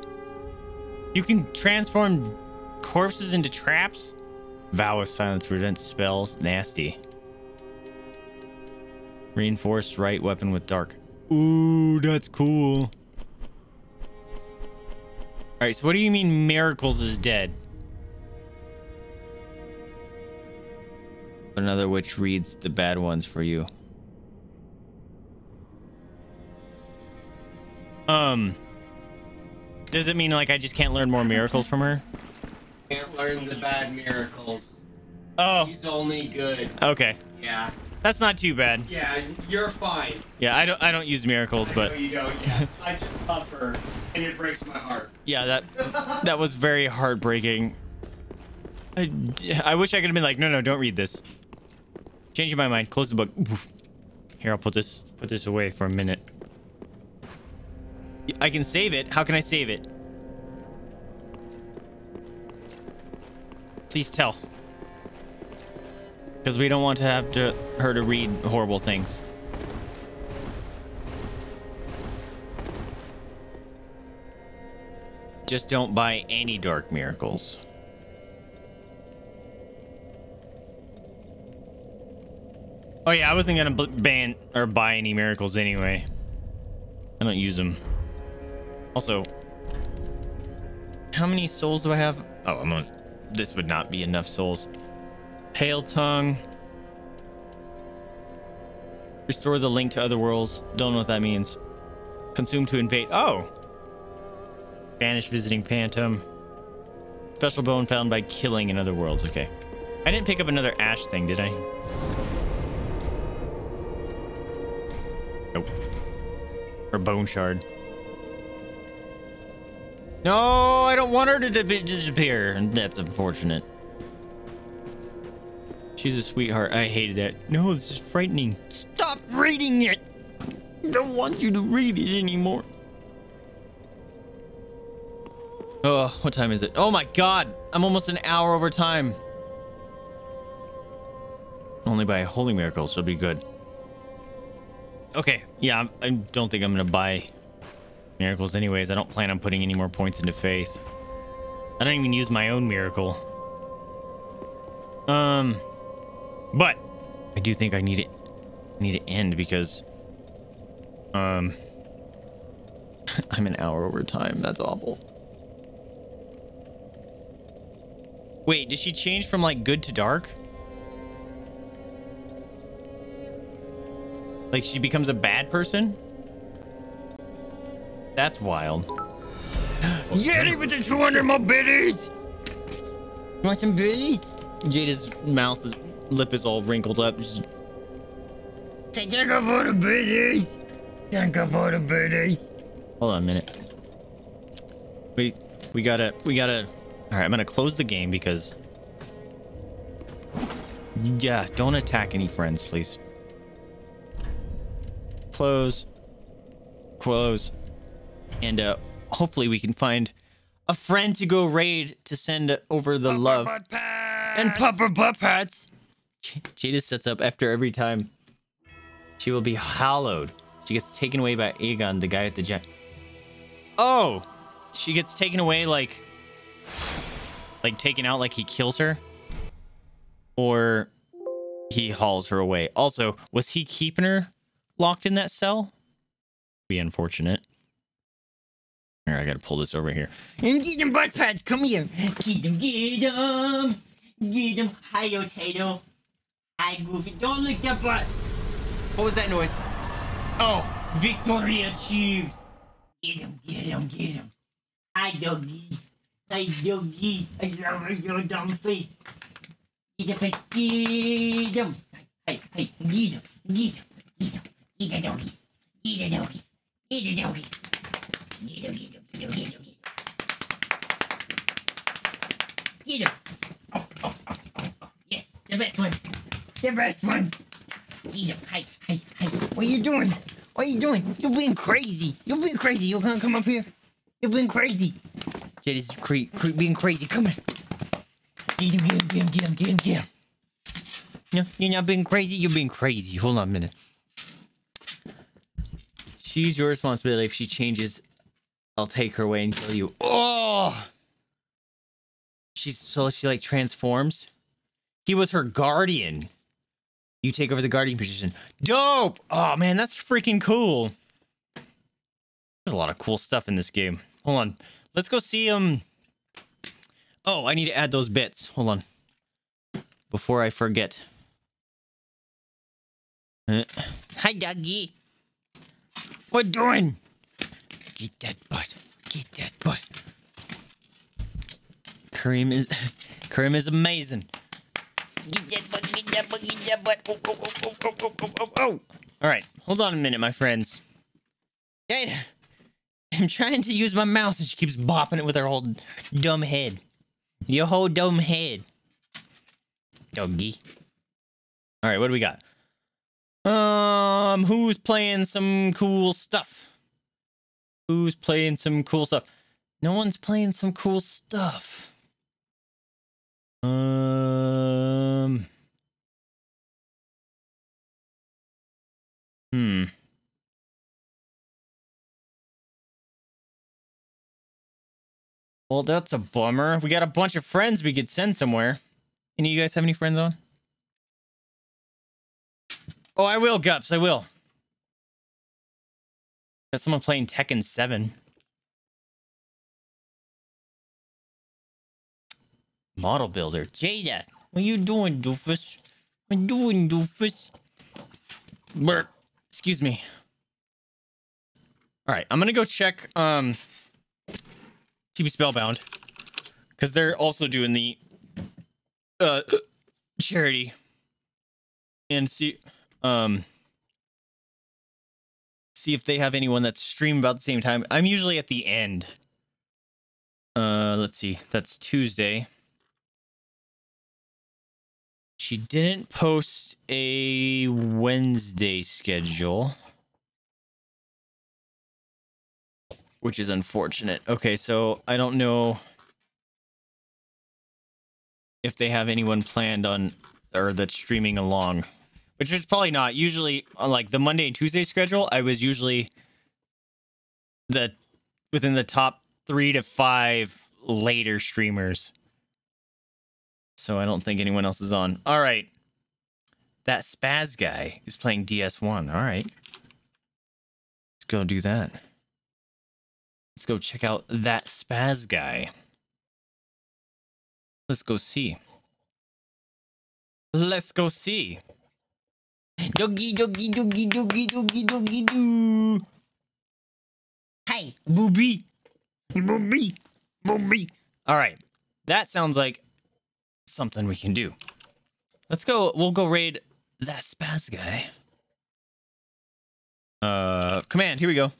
You can transform corpses into traps? Vow of silence prevents spells. Nasty. Reinforced right weapon with dark. Ooh, that's cool. Alright, so what do you mean miracles is dead? Another witch reads the bad ones for you. Um, does it mean like I just can't learn more miracles from her? Can't learn the bad miracles. Oh. He's only good. Okay, Yeah. that's not too bad. Yeah, you're fine. Yeah, I don't I don't use miracles, but No, you don't. Yeah. I just her, and it breaks my heart. yeah, that that was very heartbreaking. I, I wish I could have been like, no, no, don't read this. Changing my mind. Close the book. Oof. Here, I'll put this put this away for a minute. I can save it. How can I save it? Please tell. Because we don't want to have to her to read horrible things. Just don't buy any dark miracles. Oh yeah, I wasn't gonna ban or buy any miracles anyway. I don't use them. Also, how many souls do I have? Oh, I'm on. This would not be enough souls. Pale tongue. Restore the link to other worlds. Don't know what that means. Consume to invade. Oh. Banish visiting phantom. Special bone found by killing in other worlds. Okay. I didn't pick up another ash thing, did I? Nope. Or bone shard. No, I don't want her to disappear. That's unfortunate. She's a sweetheart. I hated that. No, this is frightening. Stop reading it. I don't want you to read it anymore. Oh, what time is it? Oh my god. I'm almost an hour over time. Only by a holy miracle, so it'll be good. Okay, yeah, I don't think I'm gonna buy miracles anyways. I don't plan on putting any more points into faith. I don't even use my own miracle. Um, but I do think I need it need to end because um [LAUGHS] I'm an hour over time. That's awful. Wait, did she change from like good to dark? Like she becomes a bad person? That's wild. Get it with the 200 more biddies! You want some biddies? Jada's mouth is, lip is all wrinkled up. Just- Thank you for the biddies. Thank you for the biddies. Hold on a minute. We we gotta we gotta. All right, I'm gonna close the game because. Yeah, don't attack any friends, please. Close. Close. And uh, hopefully we can find a friend to go raid to send over the love. And Papa Butt Pats. Jada sets up after every time. She will be hallowed. She gets taken away by Eygon, the guy at the jet. Oh, she gets taken away like, like taken out like he kills her, or he hauls her away. Also, was he keeping her locked in that cell? Be unfortunate. Here, I gotta pull this over here. And get them butt pads. Come here. Get them, get them. Get them. Hi, Tato. Hi, Goofy. Don't lick that butt. What was that noise? Oh, victory achieved. Get him, get him, get him. Hi, doggy. Hi, doggy. I love your dumb face. Get the face, get him. Hey, hey, get him, get him, get him, get the doggies, get the doggies, get the doggies. Get get him, get him. Oh, oh, oh, yes, the best ones, the best ones. Get him, hey, hey, hey, what are you doing? What are you doing? You're being crazy. You're being crazy. You're gonna come up here. You're being crazy. Jed is cre- cre- being crazy. Come here. Get him, get him, get him, get him, get him, get him. No, you're not being crazy. You're being crazy. Hold on a minute. She's your responsibility. If she changes, I'll take her away and kill you. Oh! She's so she like transforms. He was her guardian. You take over the guardian position. Dope! Oh man, that's freaking cool. There's a lot of cool stuff in this game. Hold on. Let's go see um Oh, I need to add those bits. Hold on. Before I forget. Uh, hi, doggy. What doing? Get that butt. Get that butt. Cream is [LAUGHS] cream is amazing. Get that butt, get that butt, get that butt. Oh, oh, oh, oh, oh, oh, oh, oh. oh. Alright, hold on a minute, my friends. Jada, [LAUGHS] I'm trying to use my mouse and she keeps bopping it with her whole dumb head. Your whole dumb head. Doggy. Alright, what do we got? Um, who's playing some cool stuff? Who's playing some cool stuff? No one's playing some cool stuff. Um. Hmm. Well, that's a bummer. We got a bunch of friends we could send somewhere. Any of you guys have any friends on? Oh, I will, Gups. I will. Got someone playing Tekken 7. Model builder. Jada. What are you doing, doofus? What you doing, doofus? Burp. Excuse me. All right, I'm gonna go check um Team Spellbound because they're also doing the uh [GASPS] charity and see um see if they have anyone that's streamed about the same time. I'm usually at the end. Uh let's see. That's Tuesday. She didn't post a Wednesday schedule. Which is unfortunate. Okay, so I don't know if they have anyone planned on or that's streaming along. Which is probably not. Usually on like the Monday and Tuesday schedule, I was usually the within the top three to five later streamers. So I don't think anyone else is on. All right. That spaz guy is playing DS1. All right. Let's go do that. Let's go check out that spaz guy. Let's go see. Let's go see. Doggy, doggy, doggy, doggy, doggy, doggy, doo. Hey, booby. Booby. Booby. All right. That sounds like something we can do. Let's go. We'll go raid that spaz guy. Uh, command. Here we go.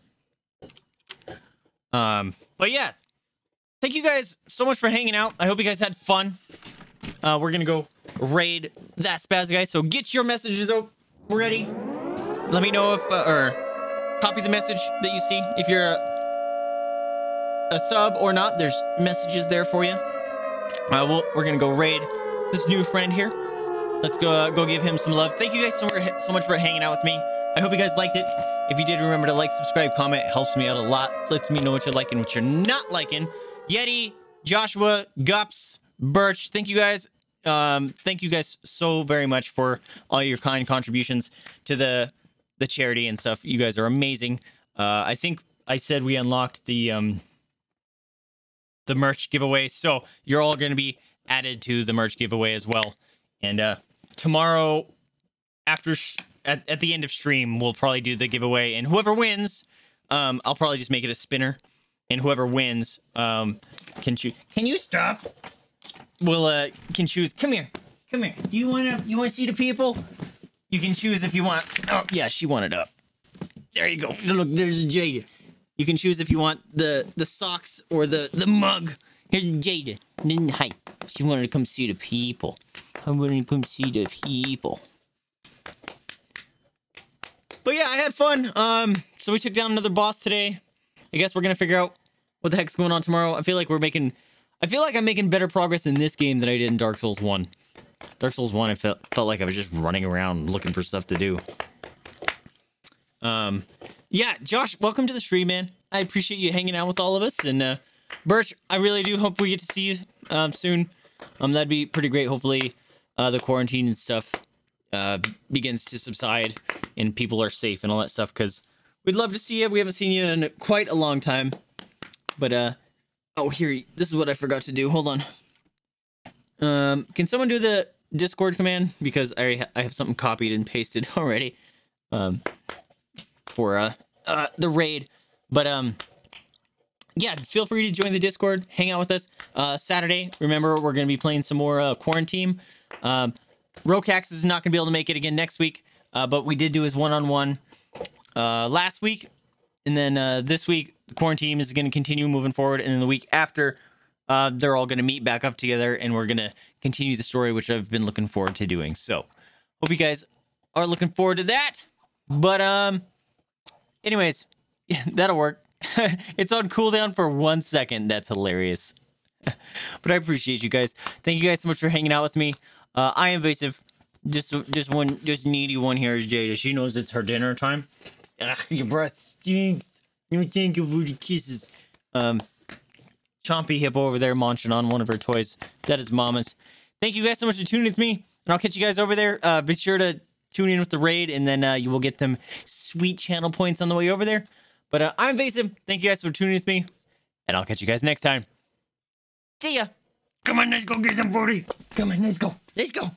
Um, but yeah, thank you guys so much for hanging out. I hope you guys had fun. Uh, we're gonna go raid that spaz guy. So get your messages out ready. Let me know if uh, or copy the message that you see if you're a, a sub or not. There's messages there for you. Uh, we're gonna go raid this new friend here. Let's go uh, go give him some love. Thank you guys so, so much for hanging out with me. I hope you guys liked it. If you did, remember to like, subscribe, comment. It helps me out a lot. Lets me know what you're liking, what you're not liking. Yeti, Joshua, Gups, Birch, thank you guys. Um, thank you guys so very much for all your kind contributions to the the charity and stuff. You guys are amazing. Uh, I think I said we unlocked the um, the merch giveaway, so you're all going to be added to the merch giveaway as well. And uh, tomorrow, after at, at the end of stream, we'll probably do the giveaway, and whoever wins, um, I'll probably just make it a spinner, and whoever wins, um, can choose. Can you stop? Will uh can choose. Come here, come here. Do you wanna you wanna see the people? You can choose if you want. Oh, yeah, she wanted up. There you go. Look, there's Jada. You can choose if you want the the socks or the the mug. Here's Jada. Hi. She wanted to come see the people. I wanted to come see the people. But yeah, I had fun. Um, so we took down another boss today. I guess we're gonna figure out what the heck's going on tomorrow. I feel like we're making. I feel like I'm making better progress in this game than I did in Dark Souls One. Dark Souls 1, I felt, felt like I was just running around looking for stuff to do. Um, yeah, Josh, welcome to the stream, man. I appreciate you hanging out with all of us. And, uh, Birch, I really do hope we get to see you, um, soon. Um, that'd be pretty great. Hopefully, uh, the quarantine and stuff, uh, begins to subside and people are safe and all that stuff. Cause we'd love to see you. We haven't seen you in quite a long time. But, uh, oh, here, this is what I forgot to do. Hold on. Um, can someone do the Discord command because I I have something copied and pasted [LAUGHS] already, um, for uh, uh the raid, but um, yeah, feel free to join the Discord, hang out with us. Uh, Saturday, remember we're gonna be playing some more uh, quarantine. Um, Rokax is not gonna be able to make it again next week, uh, but we did do his one-on-one uh last week, and then uh this week the quarantine is gonna continue moving forward, and then the week after uh, they're all going to meet back up together and we're going to continue the story, which I've been looking forward to doing. So, hope you guys are looking forward to that. But, um, anyways, [LAUGHS] that'll work. [LAUGHS] it's on cooldown for one second. That's hilarious. [LAUGHS] but I appreciate you guys. Thank you guys so much for hanging out with me. Uh, I invasive. This, this one, this needy one here is Jada. She knows it's her dinner time. Ugh, your breath stinks. Thank you for the kisses. Um, chompy hippo over there munching on one of her toys. That is Mama's. Thank you guys so much for tuning with me, and I'll catch you guys over there. Uh, be sure to tune in with the raid, and then uh, you will get them sweet channel points on the way over there. But uh, I'm Vaesive. Thank you guys for tuning with me, and I'll catch you guys next time. See ya. Come on, let's go get some booty. Come on, let's go. Let's go.